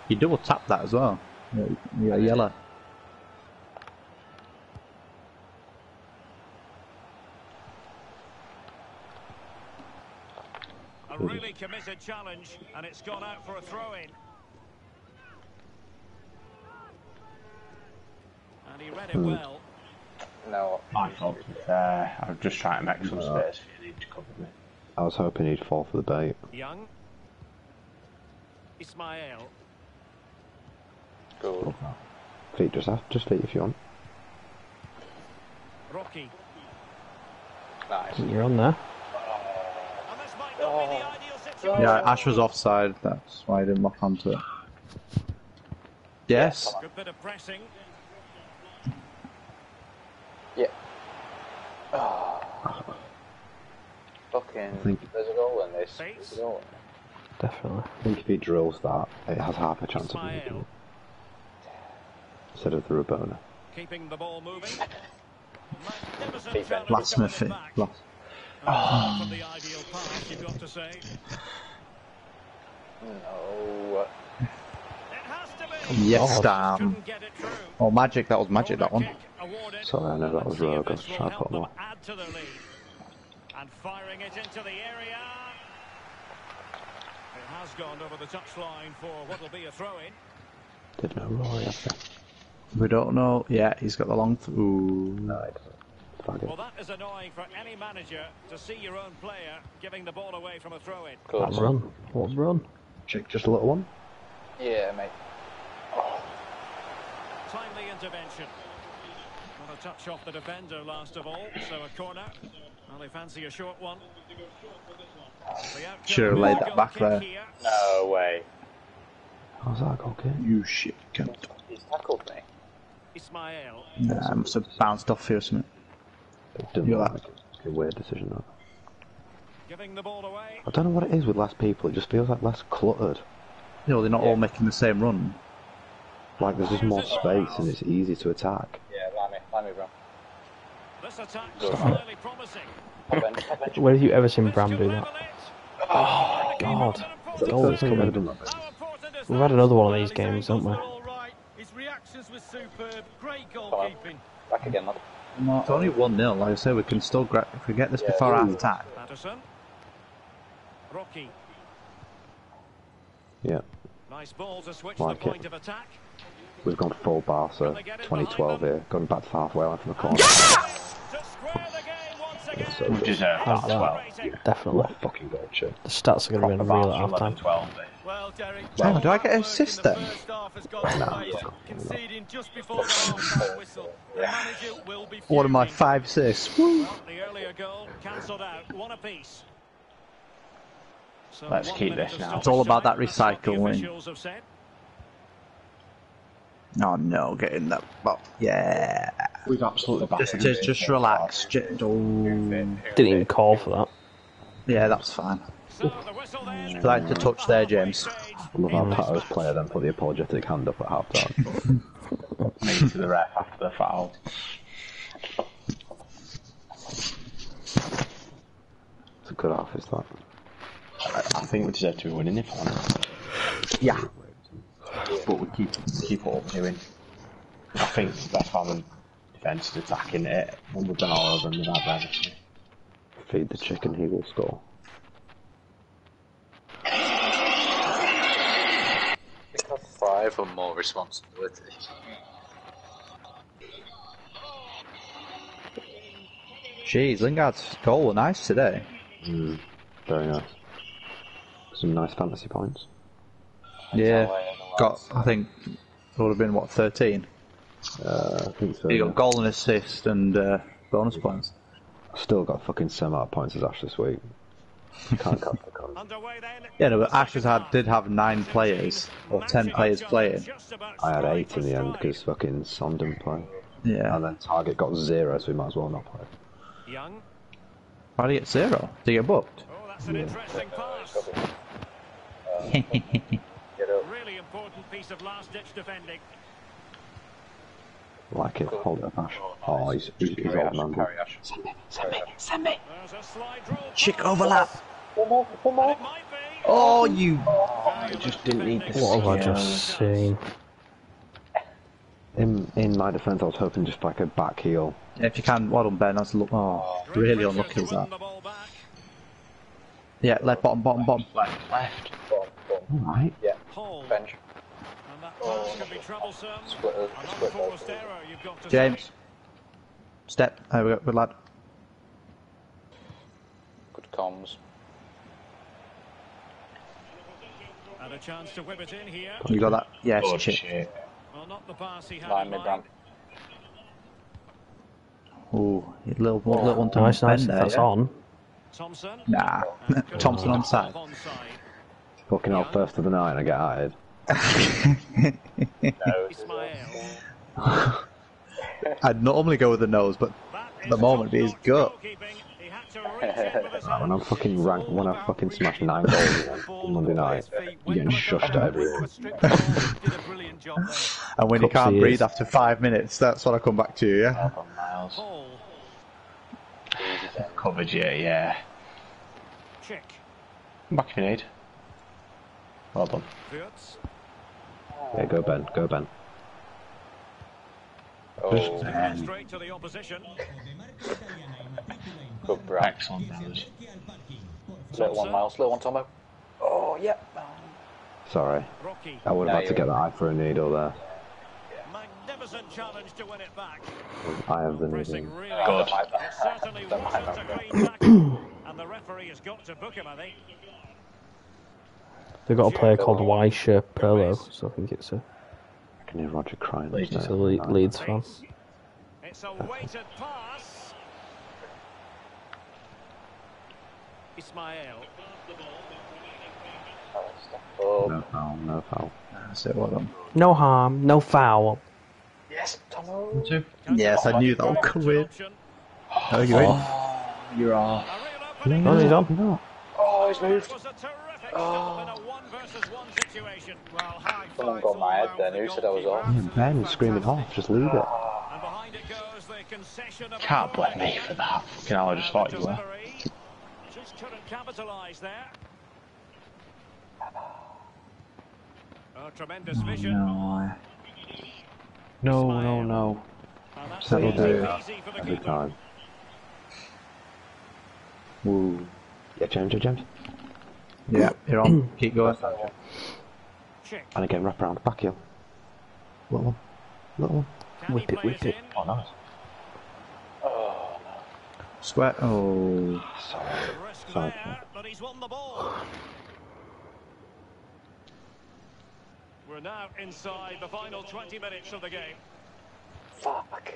you double tap that as well. Yeah, yeah yellow. really commit a challenge, and it's gone out for a throw-in. And he read it hmm. well. No. I thought, uh, I'm just trying to make some space for you to cover me. I was hoping he'd fall for the bait. Young. Ismail. Good. Fleet just have, just fleet if you want. Rocky. Nice. You're on there. And this might not be the ideal situation. Yeah, Ash was offside. That's why I didn't lock onto it. Yes. Good bit of pressing. Yeah. Ah. Fucking. think- There's a goal in this. There's a goal in Definitely. I think if he drills that, it has half a chance of being Ismail. it. Instead of the Rabona. Keeping the ball moving. Magnificent Defense. challenge Blasphemy. going back. Blas- Far From the ideal pass, you've got to say. No. has to. Yes, oh. damn. Couldn't get it through. Oh, magic. That was magic. That one. Corner kick awarded. Sorry, I know that was Let's see if rogue. I was trying to help put more. the lead. And firing it into the area. It has gone over the touchline for what will be a throw-in. Did no Rory after. We don't know. Yeah, he's got the long. Th- Ooh. No, it Well, that is annoying for any manager to see your own player giving the ball away from a throw-in. What Good. run? What run? Chick, just a little one. Yeah, mate. Timely intervention. Not a touch off the defender last of all, so a corner. Well, they fancy a short one. The outcome Should have laid that back there. here. No way. How's that goal kick? You shit cunt. He's tackled me. Ismail. Nah, I must have bounced off here or something. It didn't You're look like a weird decision that. Giving the ball away. I don't know what it is with less people. It just feels like less cluttered. You know, they're not all making the same run. Like there's just more space and it's easy to attack. Yeah, line me. Line me, bro. This attack Good. clearly promising. Top end, top end. Where have you ever seen This Bram do that? Oh, God. The goal is coming. How important is We've had another one of these games, haven't we? all right. His reactions were superb. Great goalkeeping. Back again, lad. It's only 1 0. Like I say, we can still gra- if we get this Yeah. before half time. Patterson. Rocky. Yeah, Nice ball to switch Like the it. point of attack. we've gone full bar, Barca 2012 here, going back to halfway line from the corner. To square the game once. So We deserve that as that? well. Definitely. What a fucking goal, Chick. The stats are going to be unreal at half time. 12 mate. Well, Derek. Oh, do I get hard work assist the then? first half has got to waste, conceding just before the whistle. The manager will be One of my five assists. Woo. The earlier goal cancelled out, one apiece. So Let's keep this now. It's all about that that's what the recycling. officials have said. Oh no, get in that. But yeah. We've absolutely Just, battered just, it. just relax. Just, oh. Didn't even call for that. Yeah, that's fine. So the whistle. Would like to touch there, James. I love how Pato's player then put the apologetic hand up at half time. Me to the ref after the foul. it's a good half, is that? I, I think we deserve to be winning if I'm. Yeah. But we keep keep what we're doing. I think West Ham defence is attacking it. When we've done all of them, they've had everything. Feed the chicken, he will score. Have five or more responsibility. Jeez, Lingard's goal was nice today. Mm, very nice. Some nice fantasy points. Yeah. Got, I think, it would have been, what, 13? Uh, I think so. He yeah. got goal and assist and uh, bonus points. Still got fucking same amount of points as Ash this week. Can't count the con. Yeah, no, but Ash has had, did have nine players, or ten players playing. I had eight in the end because fucking Son didn't play. Yeah. And then Target got zero, so we might as well not play. Young. Why did he get zero? Did he get booked? Oh, that's an interesting pass. Get up. Really important piece of last-ditch defending. Like it. Hold it up, Ash. Oh, he's, he's, he's old man. Carry Ash. There's a slide rule. Chick overlap. One more, one more. It might. Oh, you. I just didn't need this. What have I just seen? In, in my defence, I was hoping just like a back heel. Yeah, if you can, well done, Ben. That's look. Oh, really unlucky is that. The ball back. Yeah, left, bottom, bottom, bottom. Left, left. Boom, boom. Alright. Yeah. Hall. Bench. And can be troublesome. Split, An uh, split those unforced two. error, you've got to James. Step. There we go. Good lad. Good comms. And a chance to whip it in here. You got that? Yes, Oh, chip. shit. Well, not the pass he had Line in mid mind. ramp. Ooh, little, little one to Nice, nice. there, That's yeah? on. Thompson. Nah. Thompson on side. Fucking hell, first of the night and I get added. No, Ismail. I'd normally go with the nose, but At the moment, it is gut. He had to reach in with his When I'm fucking rank, when I fucking smash nine goals on Monday night, you're getting shushed at everyone. and when you can't breathe is. after five minutes, that's when I come back to you, yeah? Up Miles. Covered you, yeah. Chick. Come back if you need. Well done. Wirtz. Yeah, go Ben, go Ben. Oh, Straight to the opposition. good bro. Excellent, Miles. Little one, Miles. Little one, Tomo. Oh, yep. Sorry, I would have No, had to get the eye for a needle there. Magnificent challenge to win it back. I have the Pressing needle. really Good. It certainly wasn't a and the referee has got to book him, I think. They've got a player called Weisha Perlo, so I think it's a, I can hear Roger crying. it's just a. Le- Leeds fan. It's a weighted pass. Ismail. Oh, No foul, no foul. That's it, well done. No harm, no foul. yes, Tomo. Yes, I knew that would come in. Option. Oh, you're in. Oh. You're off. A real opening. Oh, he's on. Oh, he's moved. Was a terrific in a one versus one situation. Well, high Someone five got my head all then. Who said I was off? goalkeeper. Ben screaming off, just leave it. And behind it goes the concession of a Can't blame me for that. Fucking hell, I just thought you were. Delivery. Just couldn't capitalise there. A tremendous vision. No. No, no, no. And that's That'll do. peasy for the Every time. Woo. Yeah, James, yeah, James. Yeah, you're on. Keep going. Chick. And again, wrap around, back heel. Little one. Little one. Can Whip it, whip it it. in? Oh, nice. Sweat. Oh. Risk Sorry. there, but he's won the ball. We're now inside the final 20 minutes of the game. Fuck.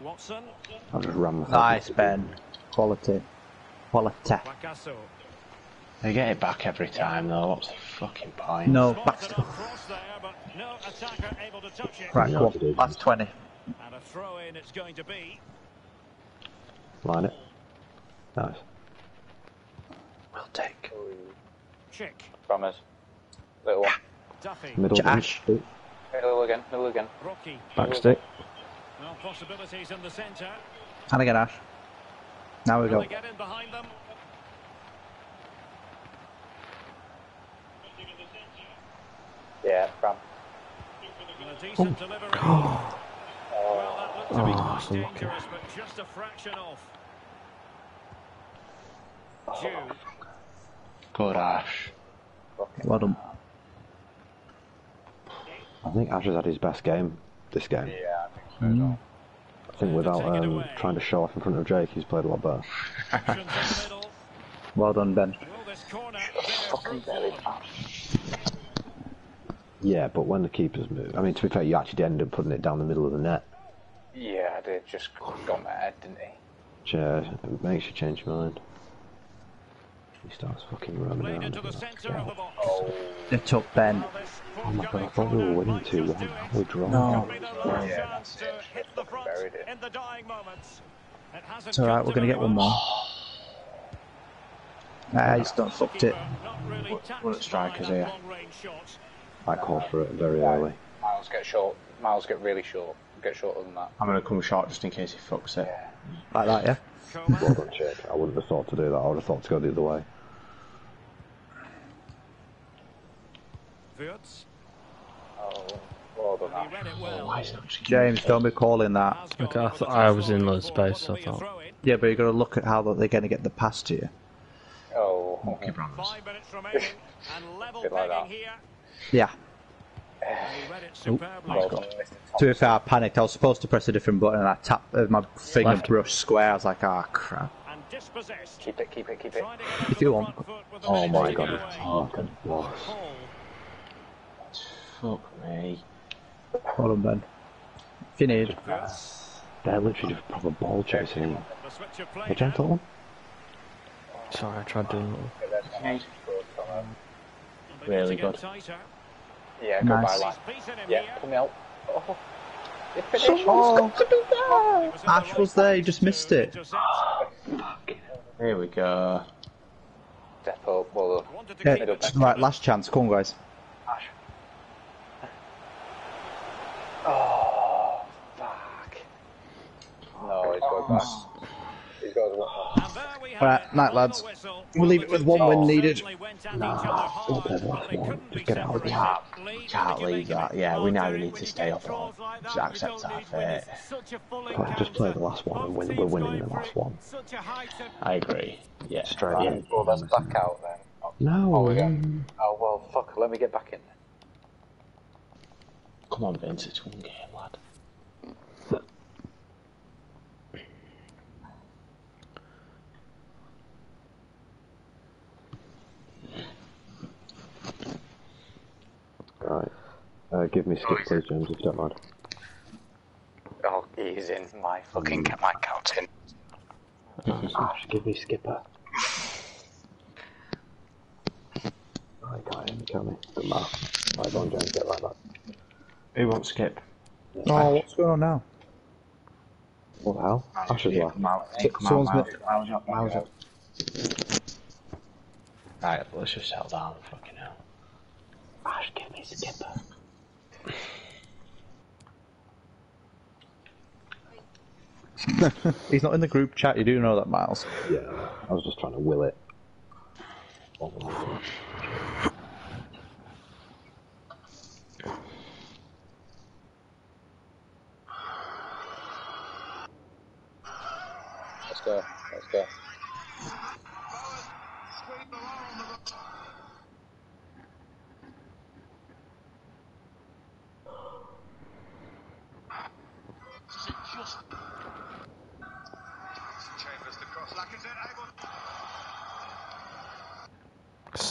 Watson, I'll just ram myself. Nice, Ben. Quality. Quality. Picasso. They get it back every time, though. What's the fucking point? No, back. on cross there, but no attacker able to touch it. Right, come on. Last 20. And a throw in it's going to be. Line it. Nice. We'll take. Chick. Promise. Little one. Duffy. Middle. Josh. Ooh, Middle again. Middle again. Rocky. Backstick. No possibilities in the centre. And again, Ash. Now we Will go. they get in behind them? Yeah, Ram. And a decent delivery. well, that looked to be Oh, quite so lucky. dangerous, but just a fraction off. Jude. Good Ash. Well done. I think Ash has had his best game this game. Yeah, I think so as well. I think without um, trying to show off in front of Jake, he's played a lot better. Options in the middle. Well done, Ben. Will this corner bear fruit for them? Yeah, but when the keepers move, I mean, to be fair, you actually ended up putting it down the middle of the net. Yeah, I did. Just got my head, didn't he? Yeah, it makes you change your mind. He starts fucking roaming Played around. into the centre of the box. It took Ben. Oh my god, I thought we were winning 2 1. We draw. No. Could be the last Yeah, chance to hit the front buried it. in the dying moments. It hasn't It's alright, we're going to get one more. much. Ah, he's done fucked it. Not really What- taxed what strikers here? Long-range shot. I called for it very early. Miles get short. Miles get really short. Get shorter than that. I'm going to come short just in case he fucks it. Like that, yeah? Well done, Jake. I wouldn't have thought to do that. I would have thought to go the other way. Wirtz. Oh, well done, He Ash. read it well. Why is that just James, don't be calling that. Okay, I thought I was in throw. loads of space, What I thought. Yeah, but you've got to look at how they're going to get the pass to you. Oh, Monkey Browns. Five minutes remaining and level like pegging that. here. Yeah. He read it superbly. To be fair, I panicked. I was supposed to press a different button and I tapped uh, my finger Left. brushed square. I was like, ah, crap. And. Keep it, keep it, keep it. Trying to get up If you want. front foot with the Oh my god, away. it's fucking boss. Fuck me. Hold on, Ben. If you need. They're literally just proper ball chasing him. The switch A gentle one? Sorry, I tried doing that. now. Really Beginning to good. Tighter. Yeah, go Nice. by line. He's Yeah, here. pull me out. Oh. It finished. It was in Ash was there, he just missed it. Here we go. Step up, well, uh, Wanted to Yeah, keep it right, last chance. Come on, guys. Ash. Oh, fuck. No, he's got back. He's got one. And there Alright, night, lads. We'll leave it with one win needed. Certainly went at each other hard, play the but last they one. Just get out of the separated. Lee, what Can't leave that. it? Yeah, we now Well, need to stay up on. Just accept our fate. Play- Just play the last one and win, we're winning the last one. I agree. Yeah. Straight right. in. Well, that's back out then. No. Oh, we go. Oh, well, fuck, let me get back in. Come on, Vince. It's one game, lad. Give me oh, skip, please, James, if you don't mind. Oh, he's in my fucking ca- my captain. Ash, oh, give me skipper. I can't hear me, can me? Doesn't matter. Right, go on, James, get like that. Who wants skip? Oh, what's going on now? What the hell? Ash is left. Come out. Eh? So- Come someone's on, mi- Miles up, Miles up. Right, let's just settle down. Fucking hell. Ash, give me skipper. He's not in the group chat. You do know that, Miles. Yeah, I was just trying to will it. Let's go, let's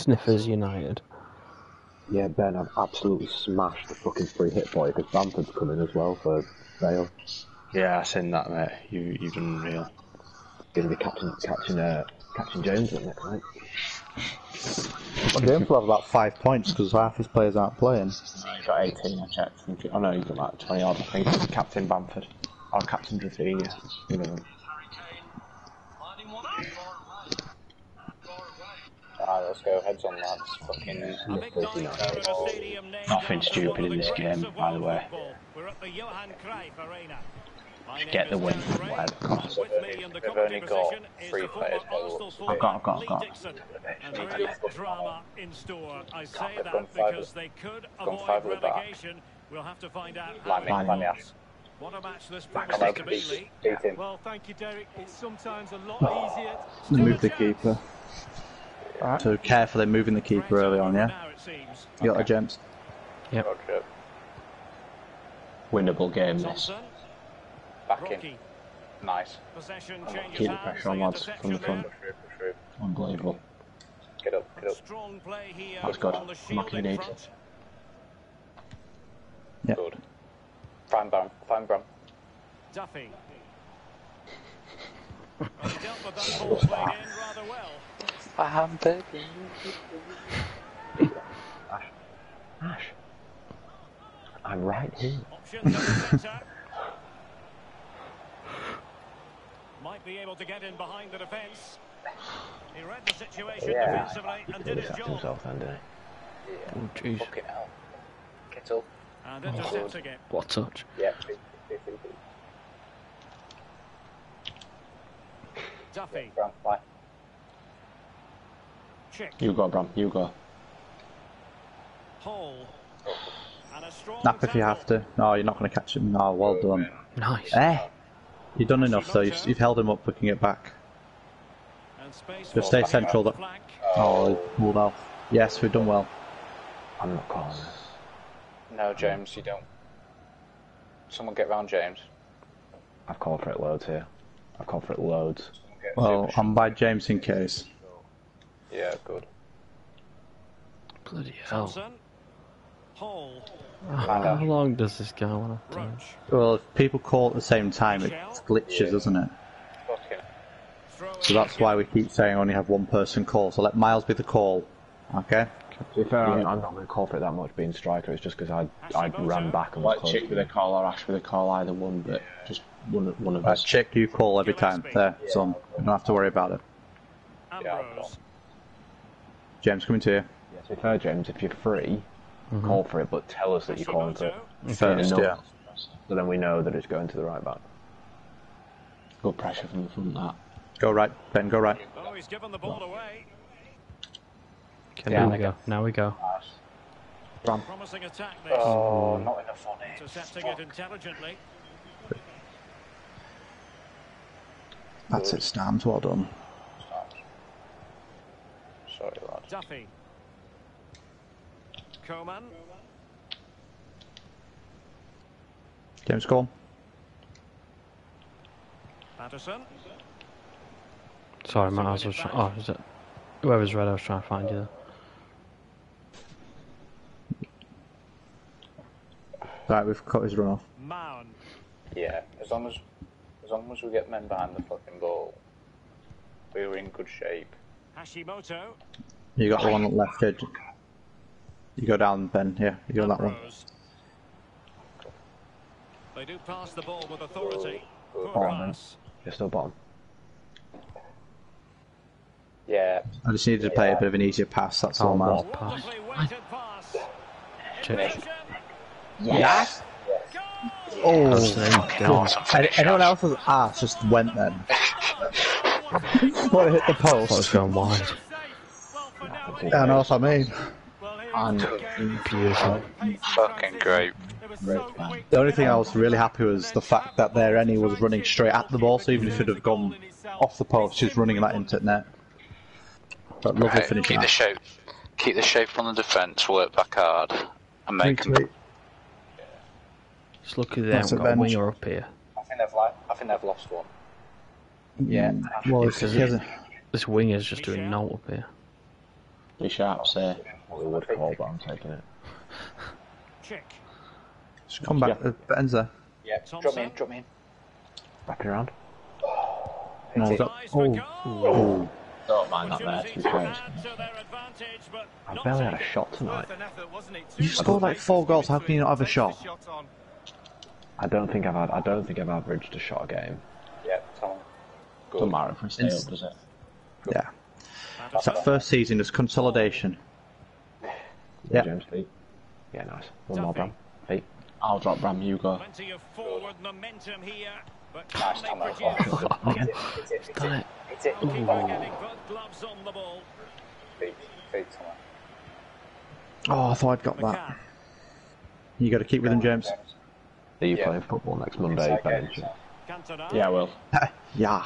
go. Sniffers United. Yeah, Ben, I've absolutely smashed the fucking free hit boy because Bamford's coming as well for Vale. Yeah, I seen that, mate. You, you've done real. Gonna be catching, catching, uh, catching Jones up next night. Well, James will have about five points because half his players aren't playing. He's got 18, I checked. Oh no, he's got like 20 odd, I think. Captain Bamford. Or Captain Dravinia. One of them. Ah, let's go, heads on lads. Fucking. A big night here at a stadium named Nothing stupid in this game, by the way. football. We're at the Johan Cruyff Arena. My name Get the win, whatever costs. and with me in the They've only got three players by the Arsenal looks of forward I've got- I've got- I've got. Dixon. There is drama in store. I say They've that gone five because with- they could gone avoid five with the back. relegation. We'll have to find out how Line me, it line out. What a match this Back promises to leg, be, Lee. beat him. Well, thank you, Derek. It's sometimes a lot oh. easier. Move the keeper. So carefully moving the keeper early on, yeah? Now. You got the James? Roger. Winnable game, this. Back in. Nice. Possession keep the pressure on, The lads, from the front. Push through, push through. Unbelievable. Get up, get up. Strong play here That's good. on the Mark shield you need. front. Yeah. Good. Fine, Bram. Fine, Bram. Duffy. Well, he dealt with that ball played in rather well. Bam, baby. Ash. Ash. I'm right here. Might be able to get in behind the defence. He read the situation Yeah. defensively and did his job. himself then, didn't Yeah. Oh, jeez. Fucking hell. Get up. And intercepts again. What touch. Yeah, beat. Duffy. Bram, fine. You go, Bram. You go. Hall. And a strong Snap if you have to. No, you're not going to catch him. No, well done. Nice. Eh? You've done enough though. You've, you've held him up. We it back. Just stay central. the That. flank. Oh, pulled off. Yes, we've done well. I'm not calling this. No, James, you don't. Someone get round James. I've called for it loads here. I've called for it loads. Well, I'm by James in case. Yeah, good. Bloody hell. Thompson. Hall. How long does this go on? Roach. Well, if people call at the same time, it glitches, doesn't it? Fucking. So that's why we keep saying only have one person call. So let Miles be the call. Okay? To be fair, I'm, I'm not going to call for it that much being striker. It's just because I I ran back and was Like close. Chick with a call or Ash with a call, either one, but just one, one of Right, us. check you call every time. There, son. You don't have to worry about it. Ambrose. James coming to you. Yeah, to be fair, James, if you're free, mm-hmm. call for it, but tell us that you're calling for it. First, yeah. So then we know that it's going to the right back. Good pressure from the front, that. Go right, Ben, go right. Oh, he's given the ball away. Okay, now we go. Now we go. Promising attack this. Oh, not enough on it. Intercepting it intelligently. That's it, Stams. Well done. Sorry, lad. Duffy. Coman. James, Cole. Patterson. Sorry, Miles was trying. Oh, is it? Whoever's red, I was trying to find you there. Right, we've cut his run off. Mound. Yeah, as long as as long as we get men behind the fucking ball, we were in good shape. Hashimoto. You got the one on the left edge. You go down, Ben. Here, you got that one. They do pass the ball with authority. Oh, Poor oh, Bottom, then. pass. You're still bottom. Yeah, I just needed to play a bit of an easier pass. That's all, Miles. Wonderfully weighted pass. Check. yes. Oh, God. Any- anyone else's ah, ass just went then. When it hit the Thought it was post. going wide. Yeah, I know what I mean. And Beautiful. Fucking great. The only thing I was really happy was the fact that their Ennie was running straight at the ball, so even if it had gone off the post, she's running that into net. But lovely Right, finish. keep the shape. Keep the shape on the defence. Work back hard, and make them. Just look at them. That's a Got a winger up here. I think they've li- I think they've lost one. Yeah. Well, it's, Because he hasn't- This winger's just doing naught up here. be sharp, say. What we would call, but I'm taking it. Chick. just come back. Uh, Ben's there. Yeah, drop me in, drop me in. Wrap it around. No, Eyes that, for oh, goal. oh. Don't mind that there, to be fair. Add to their advantage, but I barely had a shot tonight. You scored like four goals. How can you not have a shot? I don't think I've had, I don't think I've averaged a shot a game. Yeah, Tom. Doesn't matter if we stay up, does it? Yeah. It's that first season is consolidation. Yeah. James feet. Yeah, nice. One more, Bram. Feet. I'll drop Bram, you go. Plenty of forward momentum here, but Nice, can Tom. they produce? Hit it, hit it, Done it. it. It. Goalkeeper gloves on the ball. Feet, feet, Oh, I thought I'd got that. You got to keep with him, James. Are you Yeah. playing football next Monday, Ben? Yeah, I will. Yeah.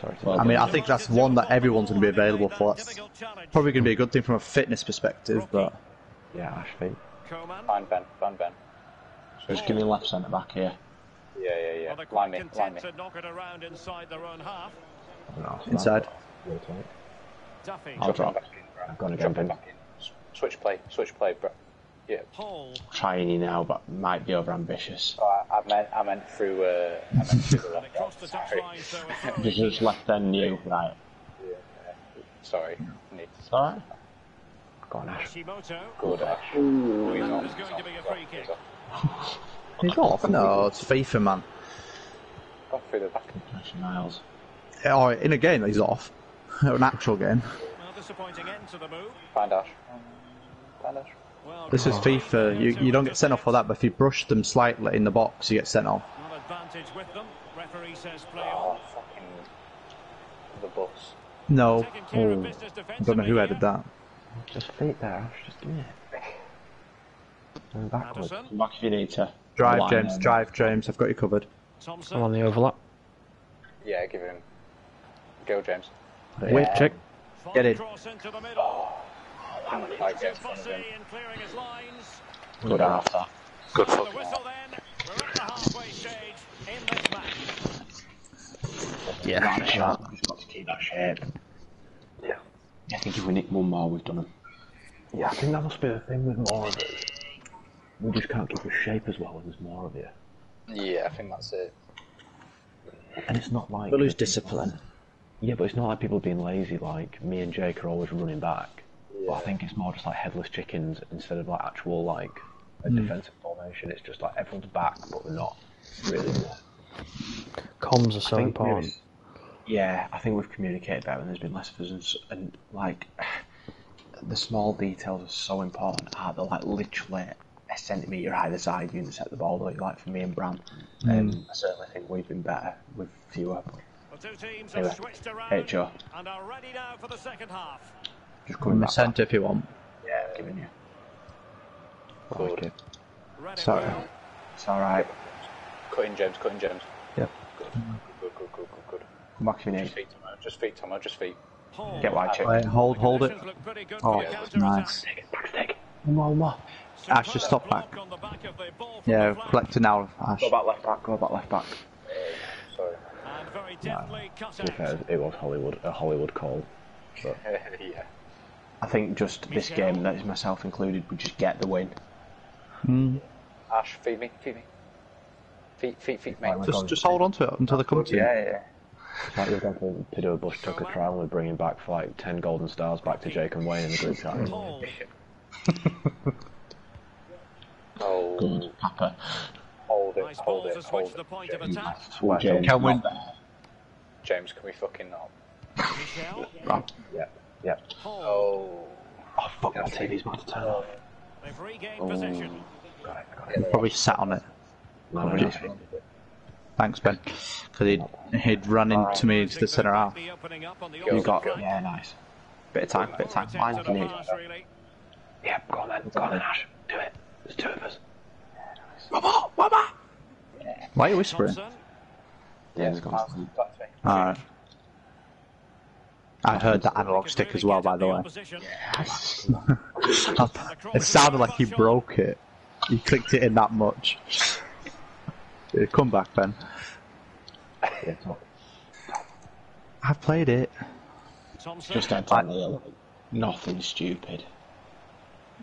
Sorry I mean, I think that's one that everyone's going to be available for. That's probably going to be a good thing from a fitness perspective, but Yeah, Ash feet. Coman. Find Ben, find Ben. Just give me left centre back here. Yeah, yeah, yeah. Well, they're Line quite me, line me. to knock it around inside their own half. No, inside. that's- I'll drop. Back. I've got to jump in. back in. S- Switch play, switch play, bro. Yeah. Hall. Trying now, but might be over ambitious. Oh, I, I meant, I meant through, uh, I meant through the And left. it crossed the Sorry. so a throw. Just, just left then you, right? Sorry. Need alright. Go on, Ash. Good Ash. Ooh, he's That off. was going to be a free kick. He's off. No, it's FIFA, man. Gone through the back. Pressure Miles. Oh, in a game, he's off. An actual game. Well, disappointing end to the move. Find Ash. Find Ash. Well, This is FIFA. You, you don't get sent off for that, but if you brush them slightly in the box, you get sent off. Advantage with them. Referee says play on. Oh, fucking. The bus. No. Taking care of Oh, I don't know who defensively headed that. Just feet there, Ash. Just give me it. And backwards. Patterson. Back if you need to. Drive, Line James. in. Drive, James. I've got you covered. Thompson. I'm on the overlap. Yeah, give him. Go, James. Whip, check. Get it. Cross into the middle. I Too get one of them. in clearing his lines. Good half that. Good The fucking whistle then. We're at the halfway stage in this match. Yeah. That shot. We've got to keep that shape. Yeah. I think if we nick one more, we've done them. Yeah, I think that must be the thing with more of it. We just can't keep the shape as well when there's more of you. Yeah, I think that's it. And it's not like. We lose discipline. Yeah, but it's not like people being lazy. Like me and Jake are always running back. But I think it's more just like headless chickens instead of like actual like a hmm. defensive formation. It's just like everyone's back, but we're not really. Comms are I so important. maybe- Yeah, I think we've communicated better when there's been less visitors, and like the small details are so important. Ah, are they like literally a centimetre either side you intercept the ball, though? Like for me and Bram, hmm. um, I certainly think we've been better with fewer. The two teams Anyway, have switched around hey Joe, and are ready now for the second half. Just In the centre if you want. Yeah, giving you. I like it. Sorry. It's all right. Cutting James, cutting James. Yep. Good, good, good, good, good, good. Come back if you need. Just feet, Tomo. Just feet, Tomo. Just feet. Hall. Get wide check. Wait, hold, hold it. Conditions look pretty good Oh, nice. counter-attack. One more, one. Ash, just stop back. Block on the back of the ball from Yeah, the flank. collecting now, Ash. Go back left back. Go back left back. Sorry. And very deftly cut To be fair, it was Hollywood a Hollywood call. But yeah. I think just this game, that is myself included, we just get the win. Mm. Ash, feed me, feed me. Feet, feet, feet, mate. Just, just hold on to it until they come to you. Yeah, yeah. it's like we've gone to Pido Bush took a trial and we're bringing back for like ten golden stars back to Jake and Wayne in the group chat. Hall. Oh, Good. Papa. hold it, hold it, to hold switch the it. point of attack. Swear, James, Can we- James, can we fucking not? Michel. Right. Yeah, yeah. Hall. Oh. Oh fuck, my TV's about to turn off. Oh, They've regained possession. Got it, got it. Probably sat on it. No, no, no. Thanks, Ben. Because he'd, he'd run into me into the centre half. Be opening up on the You got, flank. yeah, nice. Bit of time, bit of time. More Line attempt if you need. really. Yeah, go on then, go on then, Ash. Do it. There's two of us. Why are you whispering? Yeah, it's gone. That's me. Alright. I heard that analog stick as well, by the way. opposition. It sounded like you broke it. You clicked it in that much. Yeah, Come back, Ben. Yeah. I've played it. Thompson. Just had time like, nothing stupid.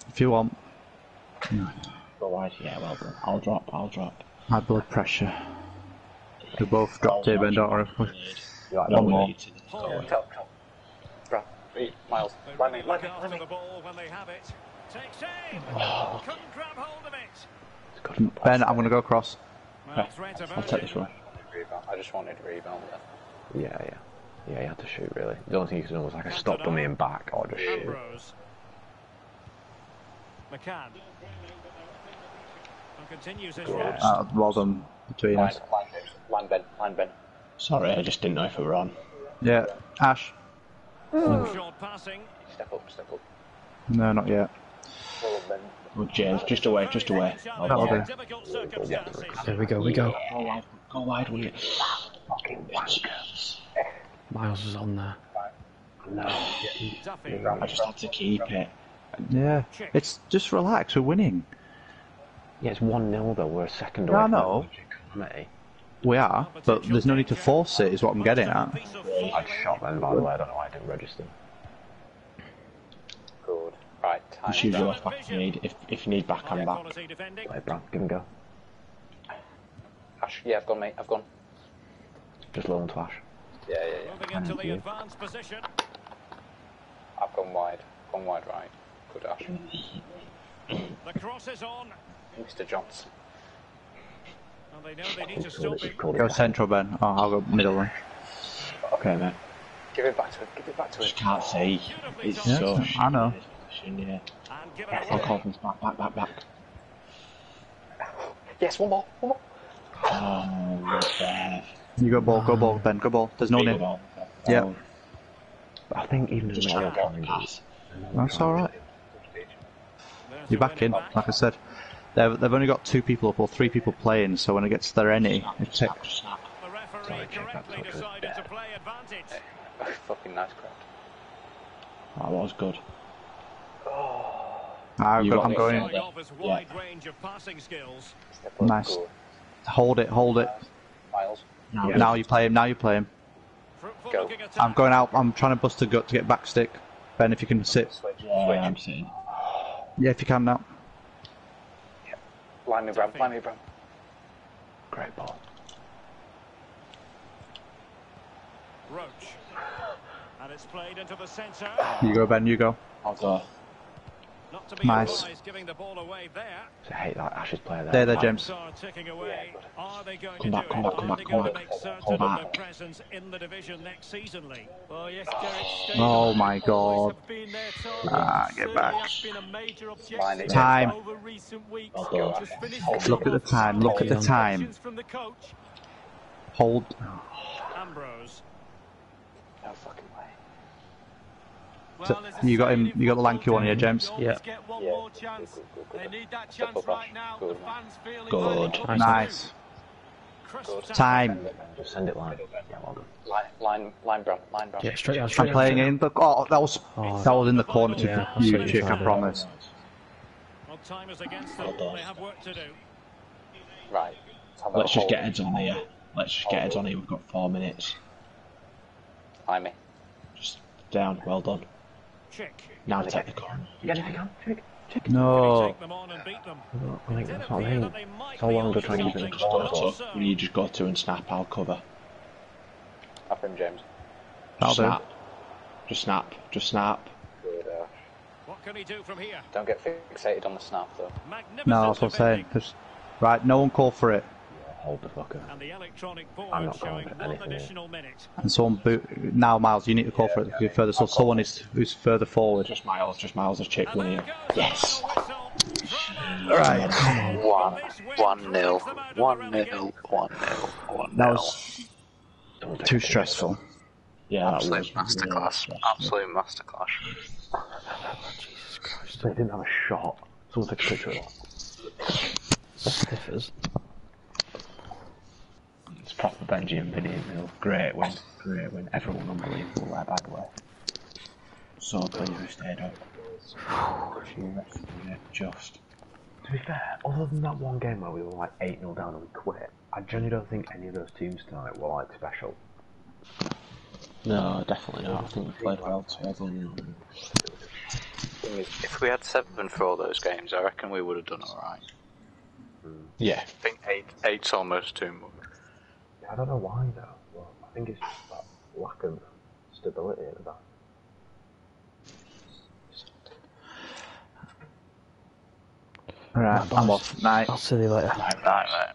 If you want. Go wide. Yeah, well done. I'll drop, I'll drop. High blood pressure. We both dropped it, Ben, don't worry. You like that One one? more. Hall. Tell, tell. Bro, feet, Miles. They Line me, really line look me, line me. the ball when they have it. Takes aim. Oh. Couldn't grab hold of it. Ben, I'm gonna go across. Well, I'll take this one. I just wanted a rebound there. Yeah, yeah. Yeah, you had to shoot really. The only thing you could do was like a stop dummy and back or just shoot. McCann. And continues his rush. Uh, well done between Line, us. line, line Ben, line Ben. Sorry, I just didn't know if we were on. Yeah, Ash. Short passing. Step up, step up. No, not yet. Well, Ben. Well, James, just away, just away. Challenge That'll in do. Difficult. There we go, we go. Go wide, go wide, will you? Fucking wankers. Miles is on there. No. I just had to keep it. Yeah. It's just relax, we're winning. Yeah, it's 1 0 though. We're a second Yeah, away. I from know. Calamity. We are, but there's no need to force it, is what I'm getting at. I'd shot them, by the way. I don't know why I didn't register. Good. Right, time. Just use your left back if you need. If, if you need back, I'm back. Quality defending. Right, Bram, give him a go. Ash, yeah, I've gone, mate. I've gone. Just low and flash. Yeah, yeah, yeah. Moving into the advanced position. I've gone wide. Gone wide right. Good, Ash. The cross is on. Mr. Johnson. And they know they need to stop it. Go central, Ben. Oh, I'll go middle one. Okay, mate. Give it back to him. Give it back to him. Just can't see. It's Yeah, so I know. shit position, yeah. And give it I'll call things back, back, back, back. Yes, one more. One more. Oh, fair. You go ball, go ball, Ben, go ball. There's no name. Yeah. But I think even in the middle and the pass. That's alright. You're back in, like I said. They've, they've only got two people up or three people playing, so when it gets to their any, it takes. Snap, snap. The referee Sorry, correctly touch was decided to play advantage. Fucking nice crowd. That was good. I've You got, got I'm going. Showing off wide range of passing skills. Nice. Hold it, hold it. Miles. Now, Now you play him. Now you play him. Go. I'm going out. I'm trying to bust a gut to get back stick. Ben, if you can sit. Switch. Yeah, Switch. I'm seeing. Yeah, if you can now. Line me, Bram. Line me, Bram. Great ball. Roach. And it's played into the centre. You go, Ben. You go. I'll go. Not Nice. giving the ball away there. I hate that Ashes player there. There, there, James. Are ticking away. Are they going Come to back, do come it? back, come Are back, they come back. make certain Hold of back. their presence in the division next season, Lee? Oh yes, Oh my God. have been their target. Ah, get back. has been a major objective Line it. Time. over recent weeks. go. Just finished Look at the time. Look at the time. From the coach. Hold. Ambrose. No fucking way. So, you got him- you got the lanky one here, James? Yeah. Yeah. Good, the Nice. Time. Just send it line. Yeah, well done. Line, line, line, Bram. Line, Bram. Yeah, straight out. Straight I'm playing straight in. Look, oh, that was oh, that was in the corner to Yeah, I you, see chick. I trying to do. promise. Well, time is against them. They have work to do. Right. Let's, have a Let's just hold. get heads on here. Let's just get heads on here. We've got four minutes. Line me. Just down. Well done. Chick. Now take the corner. Yeah, if you can. Chick. Chick. Can he No. take them on and? I think that's what I appear mean. that they might So be long to onto try and keep it in control. so. You just go to and snap. I'll cover. Up him, James. That'll do. snap. Just snap. Just snap. Good, Ash. What can he do from here? Don't get fixated on the snap, though. No, that's what I'm saying. Just right. No one call for it. Hold the fucker. And the electronic board I'm not going showing for one anything additional minute. And someone boot now, Miles. You need to call for it to get further. So someone is who's further forward. Just Miles. Just Miles. Just chick And there here. Yes. the Right. One, This win one nil, throws them out of the one nil, one nil, one That was too stressful. Yeah, that Absolute was masterclass. really Absolute masterclass. Jesus Christ. They didn't have a shot. Someone take a picture of that. Stiffers. It's proper Benji and Vinny Mill. Great win. Great win. Everyone unbelievable there, by the way. So glad you stayed up. Yeah, just. To be fair, other than that one game where we were like 8 0 down and we quit, I genuinely don't think any of those teams tonight were like special. No, definitely not. I think we played well together. Thing is, If we had seven for all those games, I reckon we would have done alright. Yeah. I think eight, eight's almost too much. Yeah, I don't know why though. Well, I think it's just that lack of stability at the back. Right. I'm off. Night. I'll see you later. Right, right.